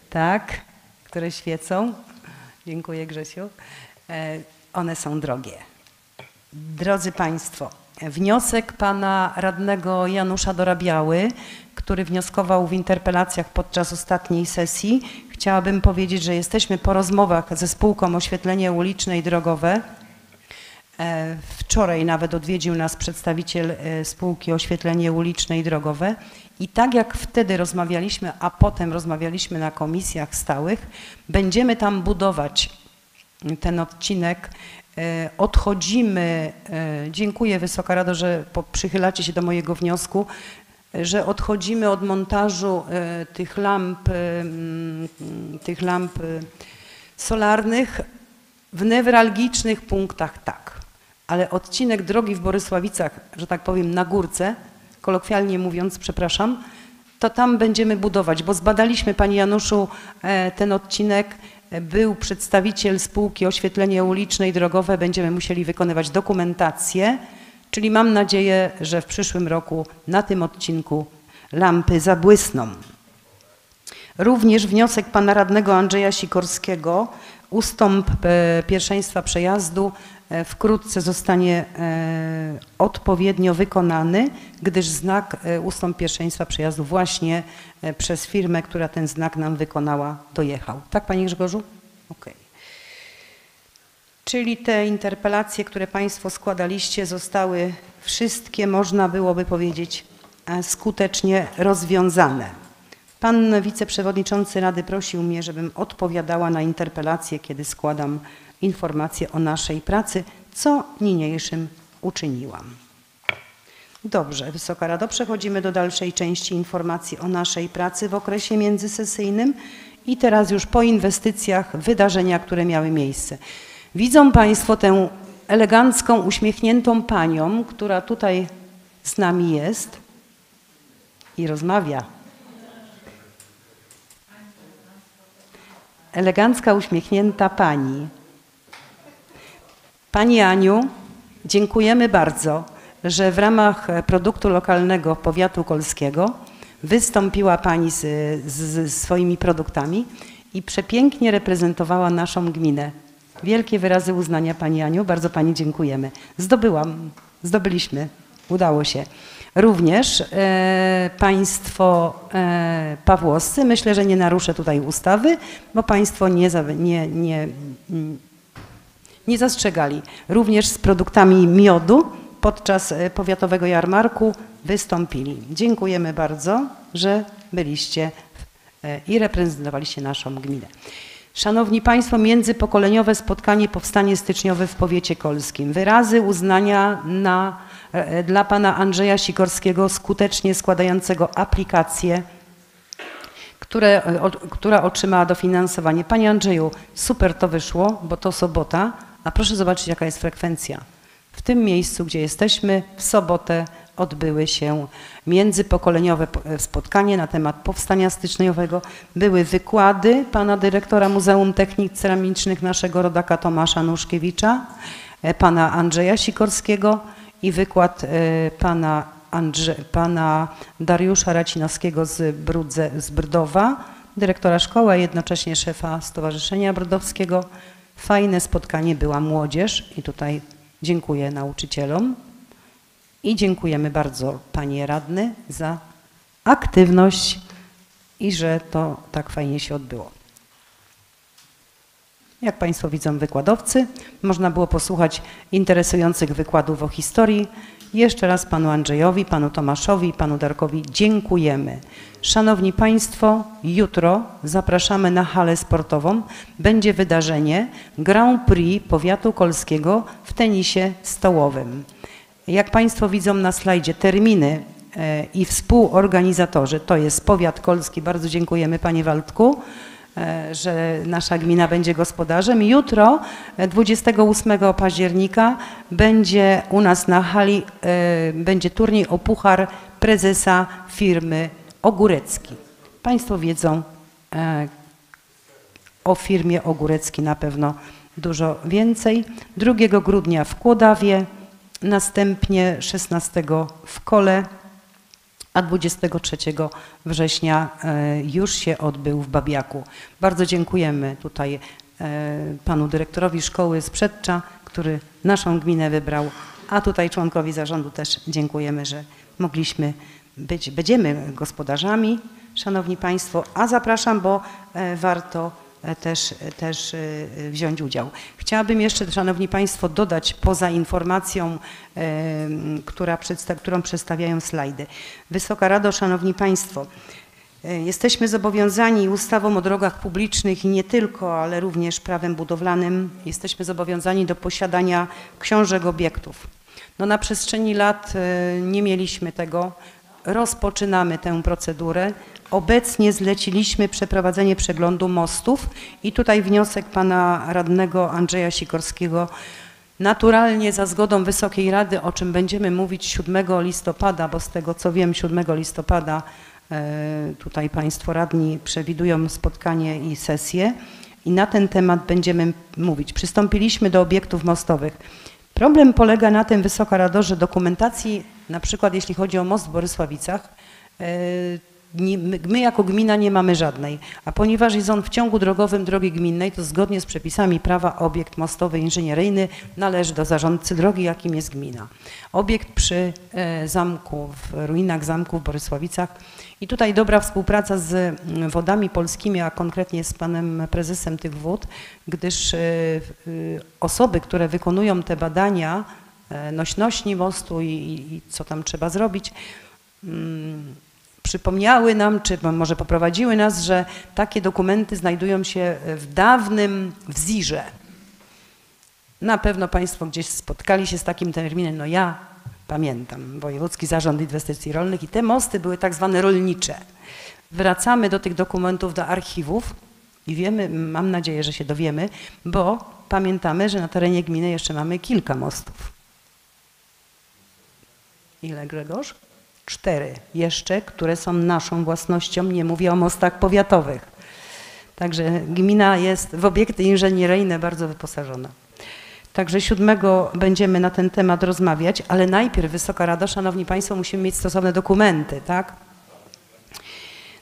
tak, które świecą. Dziękuję Grzesiu. One są drogie. Drodzy Państwo, wniosek pana radnego Janusza Dorabiały, który wnioskował w interpelacjach podczas ostatniej sesji. Chciałabym powiedzieć, że jesteśmy po rozmowach ze spółką Oświetlenie Uliczne i Drogowe. E, Wczoraj nawet odwiedził nas przedstawiciel e, spółki Oświetlenie Uliczne i Drogowe i tak jak wtedy rozmawialiśmy, a potem rozmawialiśmy na komisjach stałych, będziemy tam budować ten odcinek. E, Odchodzimy, e, dziękuję Wysoka Rado, że przychylacie się do mojego wniosku, e, że odchodzimy od montażu tych lamp, mm, tych lamp solarnych w newralgicznych punktach tak, ale odcinek drogi w Borysławicach, że tak powiem na górce, kolokwialnie mówiąc, przepraszam, to tam będziemy budować, bo zbadaliśmy, Panie Januszu, ten odcinek, był przedstawiciel spółki Oświetlenie Uliczne i Drogowe, będziemy musieli wykonywać dokumentację, czyli mam nadzieję, że w przyszłym roku na tym odcinku lampy zabłysną. Również wniosek pana radnego Andrzeja Sikorskiego, ustąp e, pierwszeństwa przejazdu wkrótce zostanie e, odpowiednio wykonany, gdyż znak e, ustąp pierwszeństwa przejazdu właśnie e, przez firmę, która ten znak nam wykonała, dojechał. Tak, panie Grzegorzu? Okej. Czyli te interpelacje, które Państwo składaliście, zostały wszystkie, można byłoby powiedzieć, e, skutecznie rozwiązane. Pan wiceprzewodniczący Rady prosił mnie, żebym odpowiadała na interpelacje, kiedy składam informacje o naszej pracy, co niniejszym uczyniłam. Dobrze, Wysoka Rado, przechodzimy do dalszej części informacji o naszej pracy w okresie międzysesyjnym i teraz już po inwestycjach, wydarzenia, które miały miejsce. Widzą Państwo tę elegancką, uśmiechniętą panią, która tutaj z nami jest i rozmawia. Elegancka, uśmiechnięta pani. Pani Aniu, dziękujemy bardzo, że w ramach e, produktu lokalnego powiatu kolskiego wystąpiła Pani z, z, z swoimi produktami i przepięknie reprezentowała naszą gminę. Wielkie wyrazy uznania Pani Aniu, bardzo Pani dziękujemy. Zdobyłam, zdobyliśmy, udało się. Również e, Państwo e, Pawłowscy, myślę, że nie naruszę tutaj ustawy, bo Państwo nie, nie, nie, mm, nie zastrzegali. Również z produktami miodu podczas e, powiatowego jarmarku wystąpili. Dziękujemy bardzo, że byliście e, i reprezentowaliście naszą gminę. Szanowni Państwo, międzypokoleniowe spotkanie powstanie styczniowe w powiecie kolskim. Wyrazy uznania na e, dla pana Andrzeja Sikorskiego, skutecznie składającego aplikację które, o, która otrzymała dofinansowanie. Panie Andrzeju, super to wyszło, bo to sobota, a proszę zobaczyć, jaka jest frekwencja. W tym miejscu, gdzie jesteśmy, w sobotę odbyły się międzypokoleniowe po- spotkanie na temat powstania styczniowego. Były wykłady pana dyrektora Muzeum Technik Ceramicznych naszego rodaka Tomasza Nuszkiewicza, e, pana Andrzeja Sikorskiego i wykład e, pana, Andrze, pana Dariusza Racinowskiego z, Brudze, z Brdowa, dyrektora szkoły, a jednocześnie szefa Stowarzyszenia Brodowskiego. Fajne spotkanie była młodzież i tutaj dziękuję nauczycielom i dziękujemy bardzo panie radny za aktywność i że to tak fajnie się odbyło. Jak Państwo widzą, wykładowcy, można było posłuchać interesujących wykładów o historii. Jeszcze raz Panu Andrzejowi, Panu Tomaszowi i Panu Darkowi dziękujemy. Szanowni Państwo, jutro zapraszamy na halę sportową. Będzie wydarzenie Grand Prix Powiatu Kolskiego w tenisie stołowym. Jak Państwo widzą na slajdzie terminy e, i współorganizatorzy, to jest Powiat Kolski, bardzo dziękujemy Panie Waldku, e, że nasza gmina będzie gospodarzem. Jutro, e, 28 października, będzie u nas na hali, e, będzie turniej o puchar prezesa firmy Ogórecki. Państwo wiedzą, e, o firmie Ogórecki na pewno dużo więcej. 2 grudnia w Kłodawie, następnie 16 w Kole, a 23 września e, już się odbył w Babiaku. Bardzo dziękujemy tutaj e, panu dyrektorowi szkoły z Przedcza, który naszą gminę wybrał, a tutaj członkowi zarządu też dziękujemy, że mogliśmy być, będziemy gospodarzami, szanowni państwo, a zapraszam, bo e, warto e, też, też e, wziąć udział. Chciałabym jeszcze, Szanowni Państwo, dodać poza informacją, która którą przedstawiają slajdy. Wysoka Rado, Szanowni Państwo, jesteśmy zobowiązani ustawą o drogach publicznych i nie tylko, ale również prawem budowlanym, jesteśmy zobowiązani do posiadania książek obiektów. No na przestrzeni lat nie mieliśmy tego. Rozpoczynamy tę procedurę. Obecnie zleciliśmy przeprowadzenie przeglądu mostów i tutaj wniosek pana radnego Andrzeja Sikorskiego. Naturalnie za zgodą Wysokiej Rady, o czym będziemy mówić 7 listopada, bo z tego co wiem 7 listopada e, tutaj Państwo radni przewidują spotkanie i sesję i na ten temat będziemy mówić. Przystąpiliśmy do obiektów mostowych. Problem polega na tym, Wysoka Rado, że dokumentacji, na przykład jeśli chodzi o most w Borysławicach, e, my jako gmina nie mamy żadnej, a ponieważ jest on w ciągu drogowym drogi gminnej, to zgodnie z przepisami prawa obiekt mostowy inżynieryjny należy do zarządcy drogi, jakim jest gmina. Obiekt przy e, zamku, w ruinach zamku w Borysławicach i tutaj dobra współpraca z mm, wodami polskimi, a konkretnie z panem prezesem tych wód, gdyż e, y, osoby, które wykonują te badania e, nośności mostu i, i, i co tam trzeba zrobić, mm, przypomniały nam, czy może poprowadziły nas, że takie dokumenty znajdują się w dawnym wzirze. Na pewno Państwo gdzieś spotkali się z takim terminem, no ja pamiętam, Wojewódzki Zarząd Inwestycji Rolnych i te mosty były tak zwane rolnicze. Wracamy do tych dokumentów, do archiwów i wiemy, mam nadzieję, że się dowiemy, bo pamiętamy, że na terenie gminy jeszcze mamy kilka mostów. Ile, Grzegorz? Cztery jeszcze, które są naszą własnością, nie mówię o mostach powiatowych. Także gmina jest w obiekty inżynieryjne bardzo wyposażona. Także siódmego będziemy na ten temat rozmawiać, ale najpierw, Wysoka Rado, Szanowni Państwo, musimy mieć stosowne dokumenty, tak?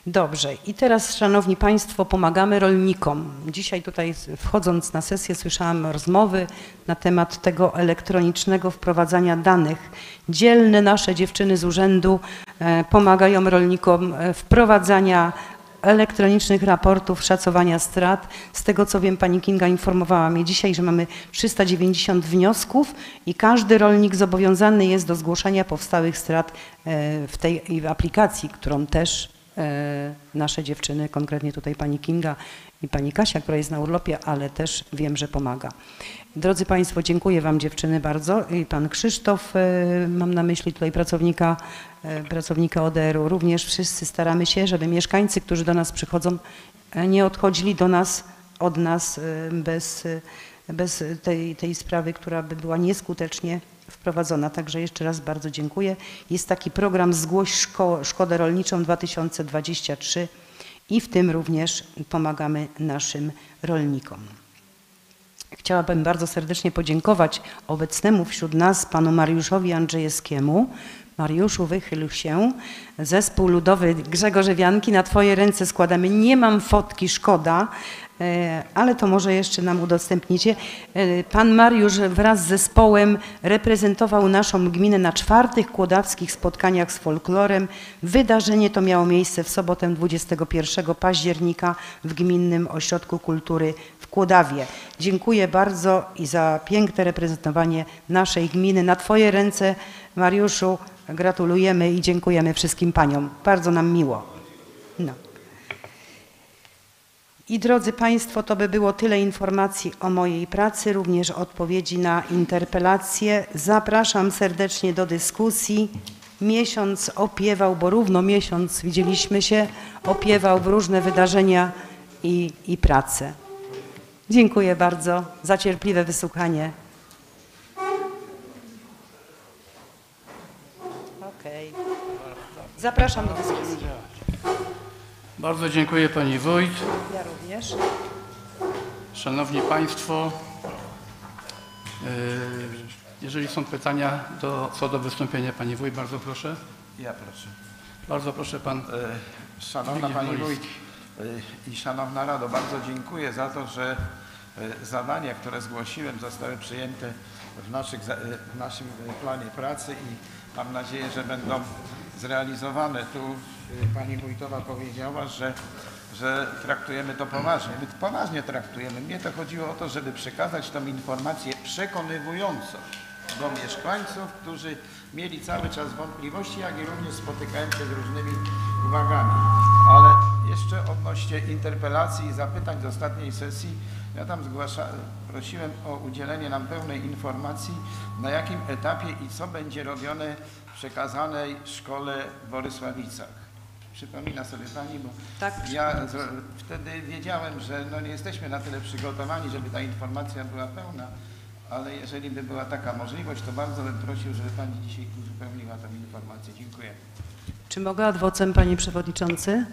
Dobrze. I teraz, Szanowni Państwo, pomagamy rolnikom. Dzisiaj tutaj wchodząc na sesję słyszałam rozmowy na temat tego elektronicznego wprowadzania danych. Dzielne nasze dziewczyny z urzędu e, pomagają rolnikom e, wprowadzania elektronicznych raportów szacowania strat. Z tego co wiem, pani Kinga informowała mnie dzisiaj, że mamy 390 wniosków i każdy rolnik zobowiązany jest do zgłoszenia powstałych strat e, w tej aplikacji, którą też e, nasze dziewczyny, konkretnie tutaj pani Kinga i pani Kasia, która jest na urlopie, ale też wiem, że pomaga. Drodzy Państwo, dziękuję Wam dziewczyny bardzo i pan Krzysztof, e, mam na myśli tutaj pracownika, pracownika ODR-u, również wszyscy staramy się, żeby mieszkańcy, którzy do nas przychodzą, e, nie odchodzili do nas, od nas e, bez, e, bez tej, tej sprawy, która by była nieskutecznie wprowadzona. Także jeszcze raz bardzo dziękuję. Jest taki program Zgłoś Szko- Szkodę Rolniczą 2023 i w tym również pomagamy naszym rolnikom. Chciałabym bardzo serdecznie podziękować obecnemu wśród nas panu Mariuszowi Andrzejewskiemu. Mariuszu, wychyl się. Zespół ludowy Grzegorzewianki na Twoje ręce składamy. Nie mam fotki, szkoda, e, ale to może jeszcze nam udostępnicie. E, Pan Mariusz wraz z zespołem reprezentował naszą gminę na czwartych kłodawskich spotkaniach z folklorem. Wydarzenie to miało miejsce w sobotę 21 października w Gminnym Ośrodku Kultury w Kłodawie. Dziękuję bardzo i za piękne reprezentowanie naszej gminy. Na Twoje ręce, Mariuszu, gratulujemy i dziękujemy wszystkim paniom. Bardzo nam miło. No. I drodzy Państwo, to by było tyle informacji o mojej pracy, również odpowiedzi na interpelacje. Zapraszam serdecznie do dyskusji. Miesiąc opiewał, bo równo miesiąc widzieliśmy się, opiewał w różne wydarzenia i, i pracę. Dziękuję bardzo za cierpliwe wysłuchanie. Okej. Zapraszam do dyskusji. Bardzo dziękuję Pani Wójt. Ja również. Szanowni Państwo, yy, jeżeli są pytania do, co do wystąpienia Pani Wójt, bardzo proszę. Ja proszę. Bardzo proszę Pan. E, Szanowna Pani. Wójt e, i Szanowna Rado, bardzo dziękuję za to, że e, zadania, które zgłosiłem zostały przyjęte w, naszych, e, w naszym e, planie pracy i mam nadzieję, że będą zrealizowane. Tu e, Pani Wójtowa powiedziała, że, że traktujemy to poważnie. My poważnie traktujemy. Mnie to chodziło o to, żeby przekazać tą informację przekonywującą do mieszkańców, którzy mieli cały czas wątpliwości, jak i również spotykałem się z różnymi uwagami. Ale jeszcze odnośnie interpelacji i zapytań z ostatniej sesji, ja tam zgłasza, prosiłem o udzielenie nam pełnej informacji, na jakim etapie i co będzie robione przekazanej szkole w Borysławicach. Przypomina sobie Pani, bo Tak, ja z, wtedy wiedziałem, że no nie jesteśmy na tyle przygotowani, żeby ta informacja była pełna, ale jeżeli by była taka możliwość, to bardzo bym prosił, żeby Pani dzisiaj uzupełniła tę informację. Dziękuję. Czy mogę adwocem, Panie Przewodniczący?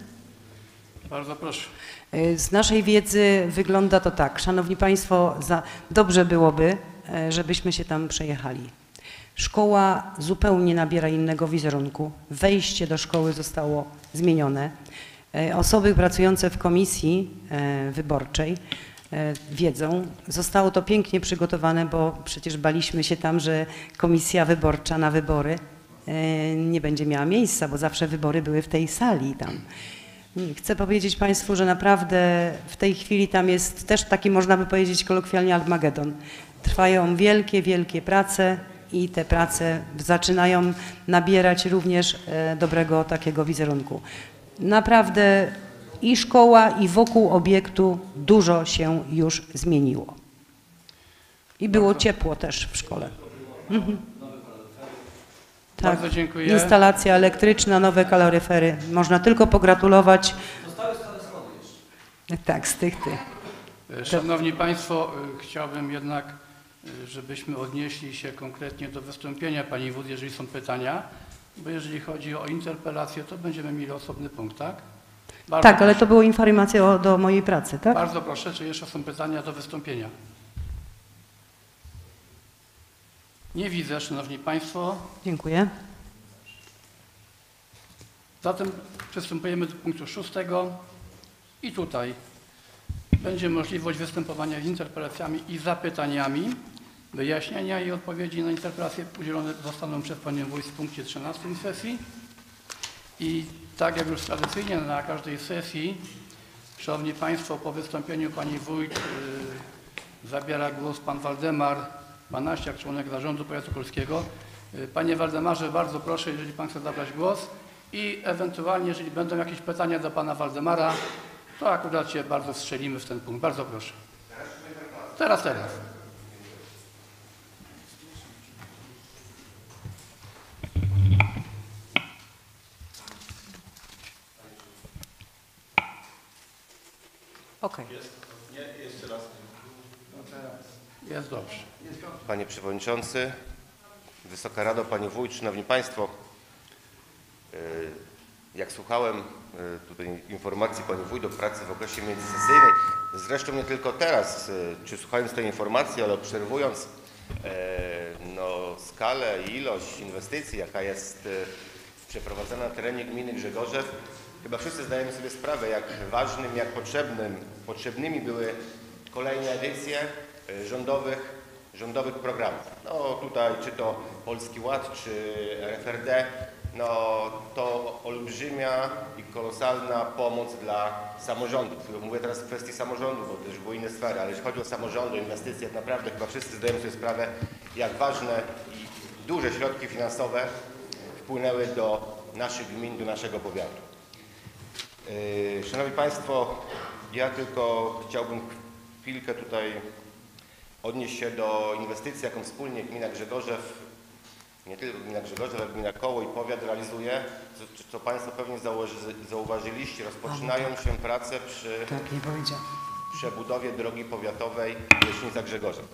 Bardzo proszę. Y, Z naszej wiedzy wygląda to tak. Szanowni Państwo, za, dobrze byłoby, e, żebyśmy się tam przejechali. Szkoła zupełnie nabiera innego wizerunku. Wejście do szkoły zostało zmienione. E, Osoby pracujące w komisji e, wyborczej e, wiedzą, zostało to pięknie przygotowane, bo przecież baliśmy się tam, że komisja wyborcza na wybory nie będzie miała miejsca, bo zawsze wybory były w tej sali tam. Chcę powiedzieć Państwu, że naprawdę w tej chwili tam jest też taki, można by powiedzieć kolokwialnie, Armagedon. Trwają wielkie, wielkie prace i te prace zaczynają nabierać również e, dobrego takiego wizerunku. Naprawdę i szkoła, i wokół obiektu dużo się już zmieniło. I było ciepło też w szkole. Mhm. Tak. Bardzo dziękuję. Instalacja elektryczna, nowe kaloryfery. Można tylko pogratulować. Tak, z tych tych. E, Szanowni Państwo, e, chciałbym jednak, żebyśmy odnieśli się konkretnie do wystąpienia Pani Wójt, jeżeli są pytania, bo jeżeli chodzi o interpelację, to będziemy mieli osobny punkt, tak? Bardzo Tak, ale proszę. to była informacja o, do mojej pracy, tak? Bardzo proszę, czy jeszcze są pytania do wystąpienia? Nie widzę, Szanowni Państwo. Dziękuję. Zatem przystępujemy do punktu szóstego i tutaj będzie możliwość występowania z interpelacjami i zapytaniami. Wyjaśnienia i odpowiedzi na interpelacje udzielone zostaną przez Panią Wójt w punkcie 13 sesji. I tak jak już tradycyjnie na każdej sesji, Szanowni Państwo, po wystąpieniu Pani Wójt y, zabiera głos Pan Waldemar Banasiak, członek Zarządu Powiatu Polskiego. Y, Panie Waldemarze, bardzo proszę, jeżeli Pan chce zabrać głos i ewentualnie, jeżeli będą jakieś pytania do pana Waldemara, to akurat się bardzo strzelimy w ten punkt. Bardzo proszę. Teraz, teraz. Okej. Jest dobrze. Panie Przewodniczący, Wysoka Rado, Panie Wójt, Szanowni Państwo. Yy, Jak słuchałem yy, tutaj informacji Pani Wójt o pracy w okresie międzysesyjnej, zresztą nie tylko teraz, yy, czy słuchając tej informacji, ale obserwując no, skalę i ilość inwestycji, jaka jest przeprowadzana na terenie gminy Grzegorzew, chyba wszyscy zdajemy sobie sprawę, jak ważnym, jak potrzebnym, potrzebnymi były kolejne edycje y, rządowych, rządowych programów. No tutaj czy to Polski Ład, czy RFRD, no to olbrzymia i kolosalna pomoc dla samorządów. Mówię teraz w kwestii samorządu, bo też były inne sfery, ale jeśli chodzi o samorządy, inwestycje, naprawdę chyba wszyscy zdajemy sobie sprawę, jak ważne i duże środki finansowe wpłynęły do naszych gmin, do naszego powiatu. Yy, Szanowni Państwo, ja tylko chciałbym chwilkę tutaj odnieść się do inwestycji, jaką wspólnie gmina Grzegorzew, nie tylko gmina Grzegorzew, ale gmina Koło i powiat realizuje, co, co Państwo pewnie założy- zauważyliście, rozpoczynają się prace przy Tak, przebudowie drogi powiatowej Leśnica Grzegorzew.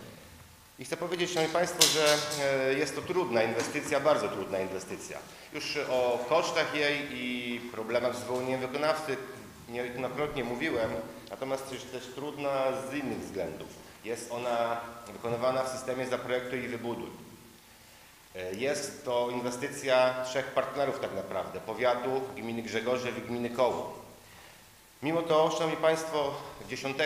I chcę powiedzieć, Szanowni Państwo, że e, jest to trudna inwestycja, bardzo trudna inwestycja. Już o kosztach jej i problemach z wyłonieniem wykonawcy niejednokrotnie mówiłem, natomiast jest też trudna z innych względów. Jest ona wykonywana w systemie zaprojektuj i wybuduj. E, Jest to inwestycja trzech partnerów tak naprawdę, powiatu, gminy Grzegorzew i gminy Koło. Mimo to, Szanowni Państwo, 10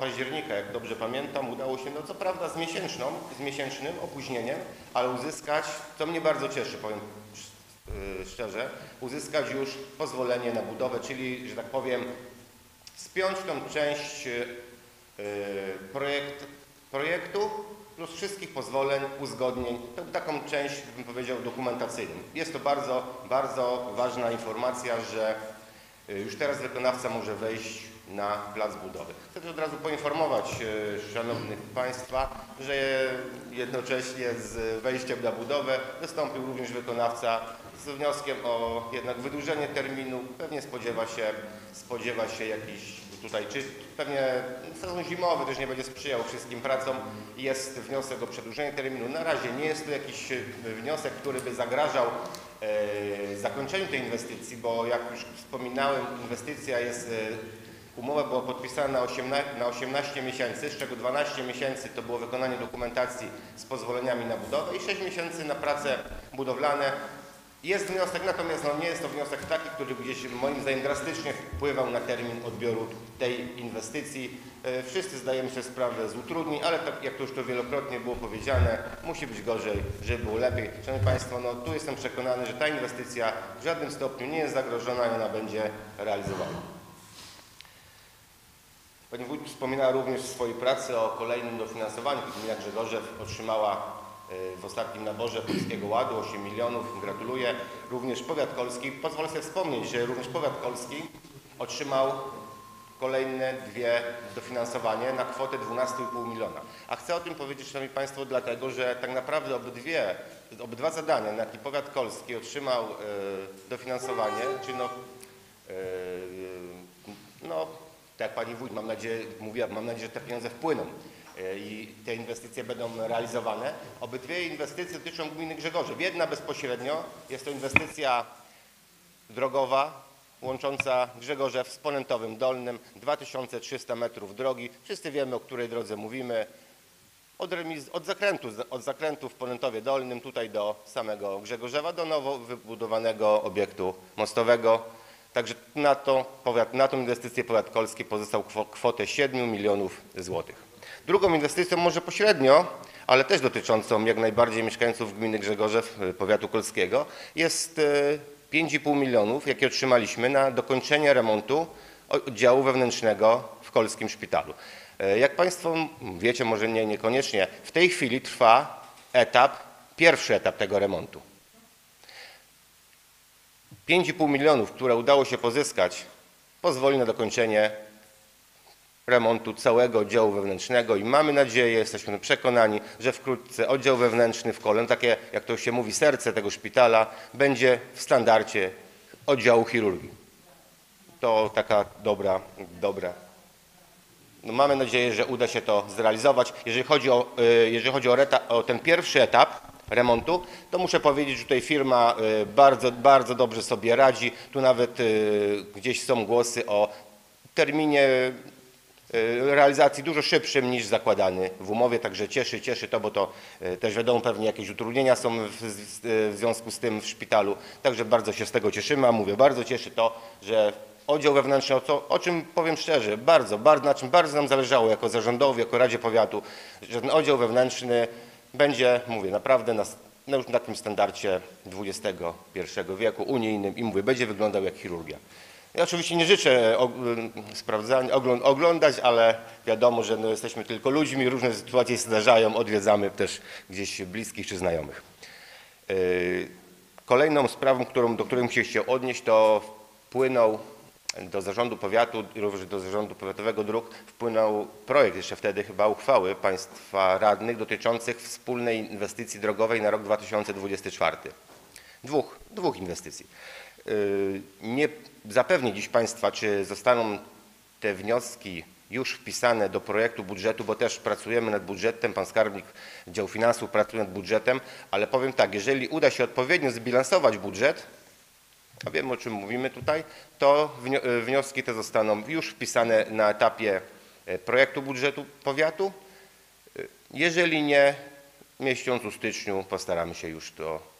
października, jak dobrze pamiętam, udało się, no co prawda z miesięczną, z miesięcznym opóźnieniem, ale uzyskać, co mnie bardzo cieszy, powiem yy, szczerze, uzyskać już pozwolenie na budowę, czyli, że tak powiem, spiąć tą część yy, projekt, projektu plus wszystkich pozwoleń, uzgodnień, taką część, bym powiedział, dokumentacyjną. Jest to bardzo, bardzo ważna informacja, że już teraz wykonawca może wejść na plac budowy. Chcę od razu poinformować y, Szanownych Państwa, że jednocześnie z wejściem na budowę wystąpił również wykonawca z wnioskiem o jednak wydłużenie terminu. Pewnie spodziewa się, spodziewa się jakiś tutaj, czy pewnie sezon zimowy też nie będzie sprzyjał wszystkim pracom. Jest wniosek o przedłużenie terminu. Na razie nie jest to jakiś y, wniosek, który by zagrażał zakończeniu tej inwestycji, bo jak już wspominałem, inwestycja jest, e, umowa była podpisana na 18, na 18 miesięcy, z czego 12 miesięcy to było wykonanie dokumentacji z pozwoleniami na budowę i 6 miesięcy na prace budowlane. Jest wniosek, natomiast no, nie jest to wniosek taki, który gdzieś moim zdaniem drastycznie wpływał na termin odbioru tej inwestycji. E, Wszyscy zdajemy sobie sprawę z utrudnień, ale tak jak to już to wielokrotnie było powiedziane, musi być gorzej, żeby było lepiej. Szanowni Państwo, no, tu jestem przekonany, że ta inwestycja w żadnym stopniu nie jest zagrożona i ona będzie realizowana. Pani Wójt wspominała również w swojej pracy o kolejnym dofinansowaniu. Gmina Grzegorzew otrzymała w ostatnim naborze Polskiego Ładu 8 milionów. Gratuluję. Również powiat kolski. Pozwolę sobie wspomnieć, że również powiat kolski otrzymał kolejne dwie dofinansowanie na kwotę 12,5 miliona. A chcę o tym powiedzieć, Szanowni Państwo, dlatego, że tak naprawdę obydwie, obydwa zadania, na jakie powiat kolski otrzymał y, dofinansowanie, czy no, y, no, tak jak Pani Wójt, mam nadzieję, mówiła, mam nadzieję, że te pieniądze wpłyną i te inwestycje będą realizowane. Obydwie inwestycje dotyczą gminy Grzegorzew. Jedna bezpośrednio jest to inwestycja drogowa łącząca Grzegorzew z Ponentowym Dolnym, 2300 metrów drogi. Wszyscy wiemy, o której drodze mówimy. Od, remiz, od, zakrętu, od zakrętu w Ponentowie Dolnym tutaj do samego Grzegorzewa, do nowo wybudowanego obiektu mostowego. Także na, to, na tą inwestycję powiat kolski pozostał kwo- kwotę 7 milionów złotych. Drugą inwestycją może pośrednio, ale też dotyczącą jak najbardziej mieszkańców gminy Grzegorzew, y, powiatu kolskiego, jest y, 5,5 milionów, jakie otrzymaliśmy na dokończenie remontu oddziału wewnętrznego w kolskim szpitalu. Y, Jak Państwo wiecie, może nie, niekoniecznie, w tej chwili trwa etap, pierwszy etap tego remontu. 5,5 milionów, które udało się pozyskać, pozwoli na dokończenie remontu całego oddziału wewnętrznego i mamy nadzieję, jesteśmy przekonani, że wkrótce oddział wewnętrzny w Kole, takie jak to się mówi serce tego szpitala, będzie w standardzie oddziału chirurgii. To taka dobra, dobra. No mamy nadzieję, że uda się to zrealizować. Jeżeli chodzi o, y, jeżeli chodzi o, o ten pierwszy etap remontu, to muszę powiedzieć, że tutaj firma y, bardzo, bardzo dobrze sobie radzi. Tu nawet y, gdzieś są głosy o terminie realizacji dużo szybszym niż zakładany w umowie, także cieszy, cieszy to, bo to y, też wiadomo pewnie jakieś utrudnienia są w, w, w związku z tym w szpitalu, także bardzo się z tego cieszymy, a mówię, bardzo cieszy to, że oddział wewnętrzny, o, co, o czym powiem szczerze, bardzo, bardzo, na czym bardzo nam zależało jako zarządowi, jako Radzie Powiatu, że ten oddział wewnętrzny będzie, mówię, naprawdę na, na już na takim standardzie XXI wieku unijnym i mówię, będzie wyglądał jak chirurgia. Ja oczywiście nie życzę ogląd- oglądać, ale wiadomo, że no, jesteśmy tylko ludźmi, różne sytuacje się zdarzają, odwiedzamy też gdzieś bliskich czy znajomych. Yy, Kolejną sprawą, którą, do której muszę się odnieść, to wpłynął do zarządu powiatu również do zarządu powiatowego dróg wpłynął projekt, jeszcze wtedy chyba uchwały państwa radnych dotyczących wspólnej inwestycji drogowej na rok 2024. Dwóch, dwóch inwestycji. Yy, Nie zapewnię dziś Państwa, czy zostaną te wnioski już wpisane do projektu budżetu, bo też pracujemy nad budżetem, pan skarbnik dział finansów pracuje nad budżetem, ale powiem tak, jeżeli uda się odpowiednio zbilansować budżet, a wiemy o czym mówimy tutaj, to wnio- wnioski te zostaną już wpisane na etapie e, projektu budżetu powiatu. Y, Jeżeli nie, w miesiącu styczniu postaramy się już to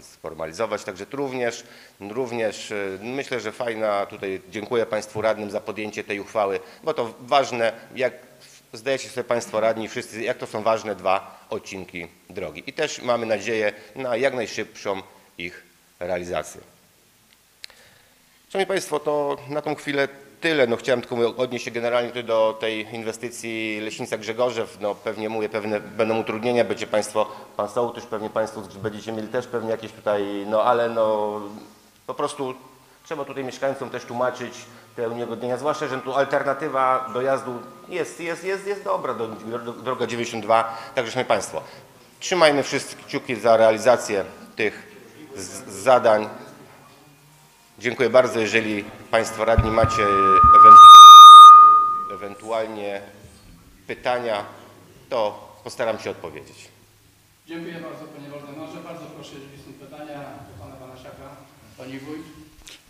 sformalizować. Także również, również y, myślę, że fajna, tutaj dziękuję Państwu radnym za podjęcie tej uchwały, bo to ważne, jak zdajecie sobie Państwo radni wszyscy, jak to są ważne dwa odcinki drogi. I też mamy nadzieję na jak najszybszą ich realizację. Szanowni Państwo, to na tą chwilę tyle. No, chciałem tylko odnieść się generalnie do tej inwestycji Leśnica Grzegorzew. No, pewnie mówię, pewne będą utrudnienia, będzie Państwo, Pan Sołtys, pewnie Państwo będziecie mieli też pewnie jakieś tutaj, no ale no po prostu trzeba tutaj mieszkańcom też tłumaczyć te uniegodnienia, zwłaszcza, że tu alternatywa dojazdu jest, jest, jest, jest dobra, do, do, droga 92. Także Szanowni Państwo, trzymajmy wszyscy kciuki za realizację tych zadań. Dziękuję bardzo. Jeżeli Państwo radni macie ewen ewentualnie pytania, to postaram się odpowiedzieć. Dziękuję bardzo Panie Waldemarze. Bardzo proszę, jeżeli są pytania do Pana Banasiaka, Pani Wójt.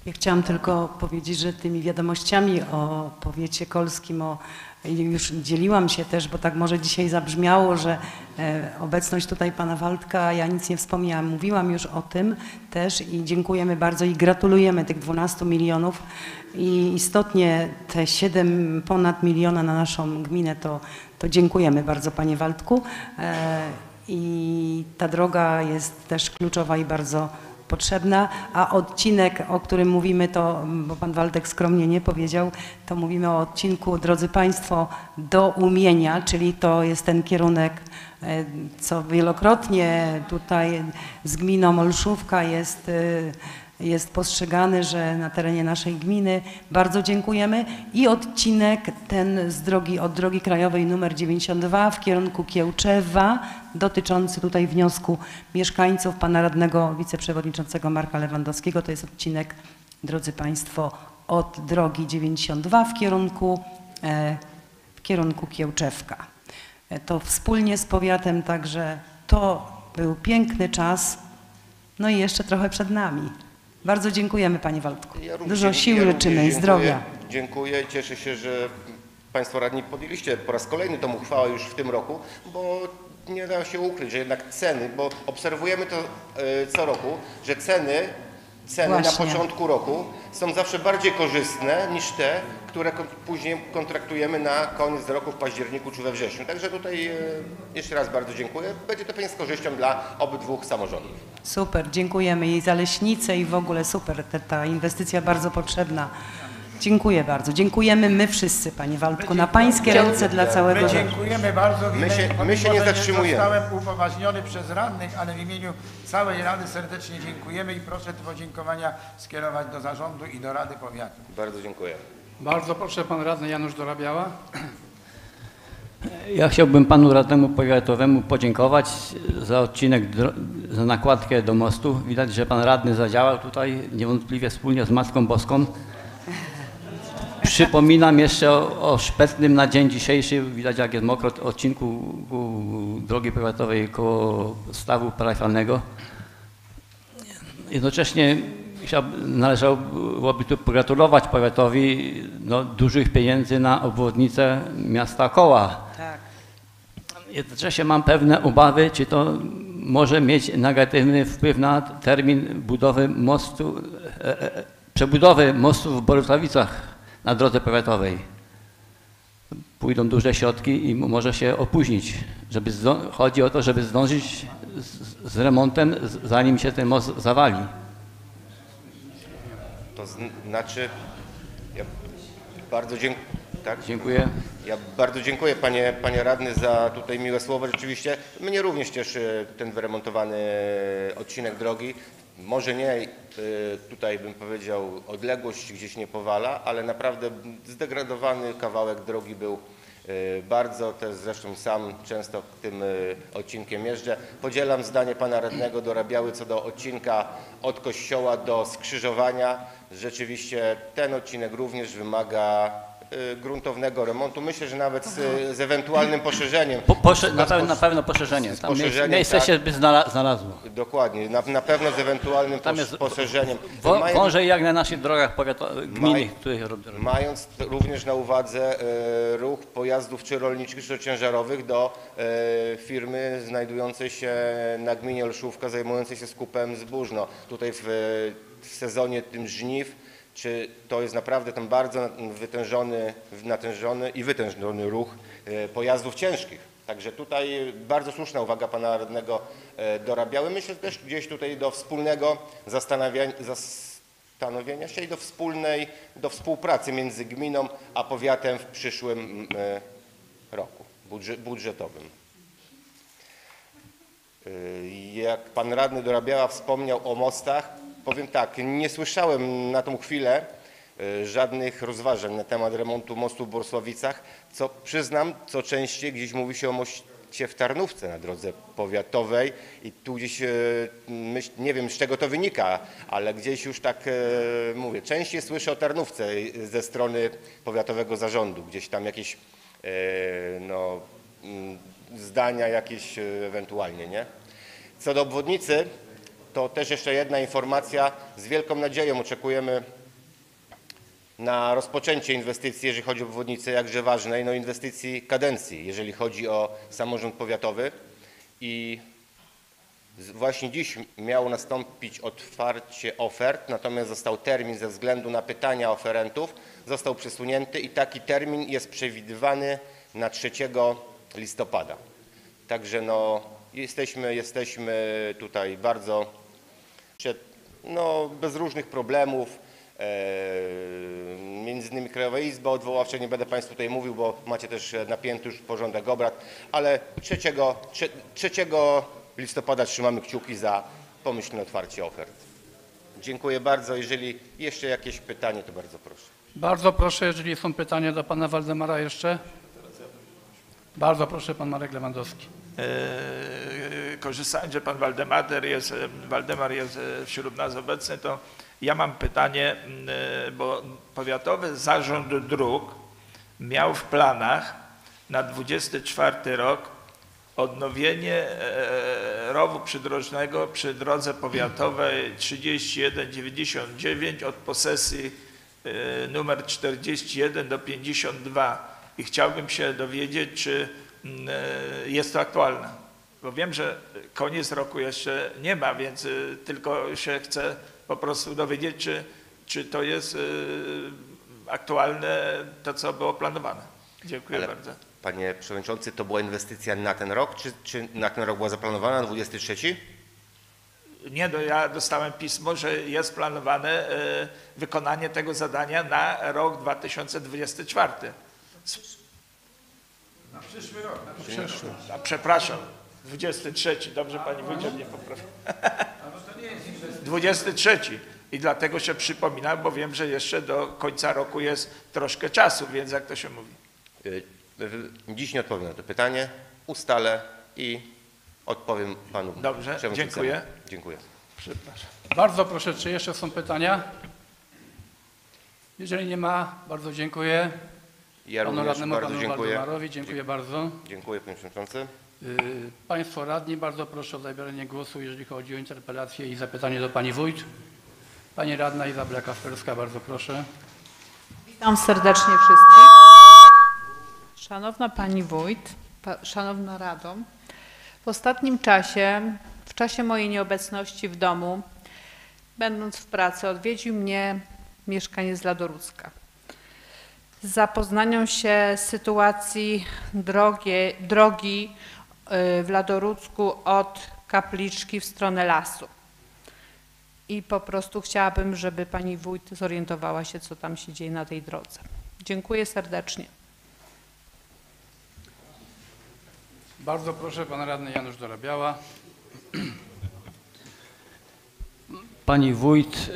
Ja chciałam tylko powiedzieć, że tymi wiadomościami o powiecie kolskim, o, już dzieliłam się też, bo tak może dzisiaj zabrzmiało, że e, obecność tutaj pana Waldka, ja nic nie wspomniałam, mówiłam już o tym też i dziękujemy bardzo i gratulujemy tych 12 milionów. I istotnie te 7 ponad miliona na naszą gminę, to, to dziękujemy bardzo panie Waldku. E, i ta droga jest też kluczowa i bardzo potrzebna, a odcinek, o którym mówimy, to, bo pan Waldek skromnie nie powiedział, to mówimy o odcinku, drodzy Państwo, do umienia, czyli to jest ten kierunek, e, co wielokrotnie tutaj z gminą Olszówka jest, e, jest postrzegany, że na terenie naszej gminy. Bardzo dziękujemy. I odcinek ten z drogi, od drogi krajowej numer 92 w kierunku Kiełczewa, dotyczący tutaj wniosku mieszkańców pana radnego wiceprzewodniczącego Marka Lewandowskiego. To jest odcinek, drodzy Państwo, od drogi 92 w kierunku, e, w kierunku Kiełczewka. E, To wspólnie z powiatem, także to był piękny czas, no i jeszcze trochę przed nami. Bardzo dziękujemy Panie Waldku. Ja Dużo dziękuję, sił życzymy i zdrowia. Dziękuję. Cieszę się, że Państwo radni podjęliście po raz kolejny tą uchwałę już w tym roku, bo nie da się ukryć, że jednak ceny, bo obserwujemy to e, co roku, że ceny, ceny na Właśnie. początku roku są zawsze bardziej korzystne niż te, które kon- później kontraktujemy na koniec roku w październiku czy we wrześniu. Także tutaj e, jeszcze raz bardzo dziękuję. Będzie to pewnie z korzyścią dla obydwu samorządów. Super, dziękujemy i za leśnicę i w ogóle super, te, ta inwestycja bardzo potrzebna. Dziękuję bardzo. Dziękujemy my wszyscy, Panie Waldku, na Pańskie ręce dla całego My dziękujemy bardzo. W My się- imieniu- my się nie zatrzymujemy. zostałem upoważniony przez radnych, ale w imieniu całej Rady serdecznie dziękujemy i proszę te podziękowania skierować do zarządu i do Rady Powiatu. Bardzo dziękuję. Bardzo proszę pan radny Janusz Dorabiała. Ja chciałbym panu radnemu powiatowemu podziękować za odcinek, za nakładkę do mostu. Widać, że pan radny zadziałał tutaj niewątpliwie wspólnie z Matką Boską. Przypominam jeszcze o, o szpetnym na dzień dzisiejszy, widać jak jest mokro, odcinku drogi powiatowej koło stawu parafialnego. Jednocześnie należałoby tu pogratulować powiatowi no, dużych pieniędzy na obwodnicę miasta Koła. Tak. Jednocześnie mam pewne obawy, czy to może mieć negatywny wpływ na termin budowy mostu, e, e, przebudowy mostu w Borysławicach na drodze powiatowej. Pójdą duże środki i może się opóźnić. Żeby chodzi o to, żeby zdążyć z, z remontem, z- zanim się ten most zawali. To znaczy, ja bardzo dziękuję. Tak? Dziękuję. Ja bardzo dziękuję panie, panie radny za tutaj miłe słowo. Rzeczywiście mnie również cieszy ten wyremontowany odcinek drogi. Może nie tutaj bym powiedział odległość gdzieś nie powala, ale naprawdę zdegradowany kawałek drogi był y, bardzo, też zresztą sam często tym y, odcinkiem jeżdżę. Podzielam zdanie pana radnego Dorabiały co do odcinka od kościoła do skrzyżowania. Rzeczywiście ten odcinek również wymaga gruntownego remontu. Myślę, że nawet z, z ewentualnym poszerzeniem. Po, posze, na, pewno, na pewno poszerzenie. Tam miejsce, poszerzeniem, miejsce tak. się by znala- znalazło. Dokładnie, na, na pewno z ewentualnym Tam jest poszerzeniem. Wo, Mając- wążej jak na naszych drogach gminy, Maj- których robią. Mając również na uwadze e, ruch pojazdów czy rolniczych, czy ciężarowych do e, firmy znajdującej się na gminie Olszówka, zajmującej się skupem zbóż. No, tutaj w, w sezonie tym żniw, czy to jest naprawdę ten bardzo wytężony, natężony i wytężony ruch e, pojazdów ciężkich. Także tutaj bardzo słuszna uwaga pana radnego e, Dorabiały. Myślę też gdzieś tutaj do wspólnego zastanowienia się i do wspólnej, do współpracy między gminą a powiatem w przyszłym e, roku budże- budżetowym. Jak pan radny Dorabiała wspomniał o mostach, powiem tak, nie słyszałem na tą chwilę y, żadnych rozważań na temat remontu mostu w Borsławicach, co przyznam, co częściej gdzieś mówi się o moście w Tarnówce na drodze powiatowej i tu gdzieś, y, myśl, nie wiem z czego to wynika, ale gdzieś już tak y, mówię, częściej słyszę o Tarnówce ze strony powiatowego zarządu, gdzieś tam jakieś no, mm, zdania jakieś ewentualnie, nie? Co do obwodnicy, to też jeszcze jedna informacja. Z wielką nadzieją oczekujemy na rozpoczęcie inwestycji, jeżeli chodzi o obwodnicę jakże ważnej, no inwestycji kadencji, jeżeli chodzi o samorząd powiatowy. I właśnie dziś miało nastąpić otwarcie ofert, natomiast został termin ze względu na pytania oferentów, został przesunięty i taki termin jest przewidywany na 3 listopada. Także no, jesteśmy, jesteśmy tutaj bardzo no, bez różnych problemów. E, między innymi Krajowa Izba Odwoławcza, nie będę Państwu tutaj mówił, bo macie też napięty już porządek obrad, ale 3, 3, 3 listopada trzymamy kciuki za pomyślne otwarcie ofert. Dziękuję bardzo. Jeżeli jeszcze jakieś pytanie, to bardzo proszę. Bardzo proszę, jeżeli są pytania do pana Waldemara jeszcze. Bardzo proszę, pan Marek Lewandowski. E, korzystając, że pan Waldemar jest, e, Waldemar jest e, wśród nas obecny, to ja mam pytanie, m, e, bo Powiatowy Zarząd Dróg miał w planach na 24 rok odnowienie e, rowu przydrożnego przy drodze powiatowej 3199 od posesji e, numer 41 do 52 i chciałbym się dowiedzieć, czy mm, e, jest to aktualne. Bo wiem, że koniec roku jeszcze nie ma, więc e, tylko się chcę po prostu dowiedzieć, czy, czy to jest e, aktualne, to co było planowane. Dziękuję Ale- bardzo. Panie Przewodniczący, to była inwestycja na ten rok, czy, czy na ten rok była zaplanowana, na 23? Nie, no ja dostałem pismo, że jest planowane wykonanie tego zadania na rok 2024. Na przyszły rok, na przyszły rok. A, przepraszam, 23, dobrze pani wójcie mnie poprawi. A no to nie jest inwestycja. 23 i dlatego się przypominam, bo wiem, że jeszcze do końca roku jest troszkę czasu, więc jak to się mówi. Y, Dziś nie odpowiem na to pytanie, ustalę i odpowiem panu Dobrze, dziękuję. Dziękuję. Przepraszam. Bardzo proszę, czy jeszcze są pytania? Jeżeli nie ma, bardzo dziękuję. Ja panu również radnemu, bardzo panu dziękuję. Waldemarowi, dziękuję bardzo. Dziękuję panie przewodniczący. Y, Państwo radni, bardzo proszę o zabieranie głosu, jeżeli chodzi o interpelację i zapytanie do Pani Wójt. Pani radna Izabela Kasperska, bardzo proszę. Witam serdecznie wszystkich. Szanowna Pani Wójt, pa, Szanowna Rado, w ostatnim czasie, w czasie mojej nieobecności w domu, będąc w pracy, odwiedził mnie mieszkaniec z Ladorucka. Z zapoznaniem się z sytuacji drogie, drogi y, w Ladorucku od kapliczki w stronę lasu. I po prostu chciałabym, żeby pani wójt zorientowała się, co tam się dzieje na tej drodze. Dziękuję serdecznie. Bardzo proszę, Pan Radny Janusz Dorabiała. <clears throat> Pani wójt,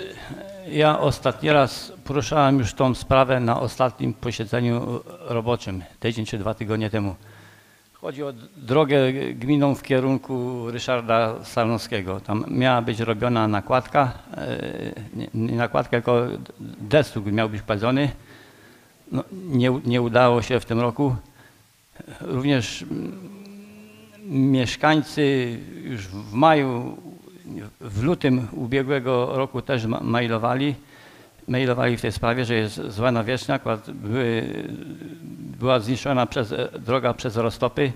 ja ostatni raz poruszałem już tą sprawę na ostatnim posiedzeniu roboczym, tydzień czy dwa tygodnie temu. Chodzi o drogę gminą w kierunku Ryszarda Sarnowskiego. Tam miała być robiona nakładka, e, nie, nakładka, tylko destuk miał być płacony. No, nie, nie udało się w tym roku. Również mieszkańcy już w maju, w lutym ubiegłego roku też ma- mailowali, mailowali w tej sprawie, że jest zła nawierzchnia, akurat były, była zniszczona przez, droga przez roztopy.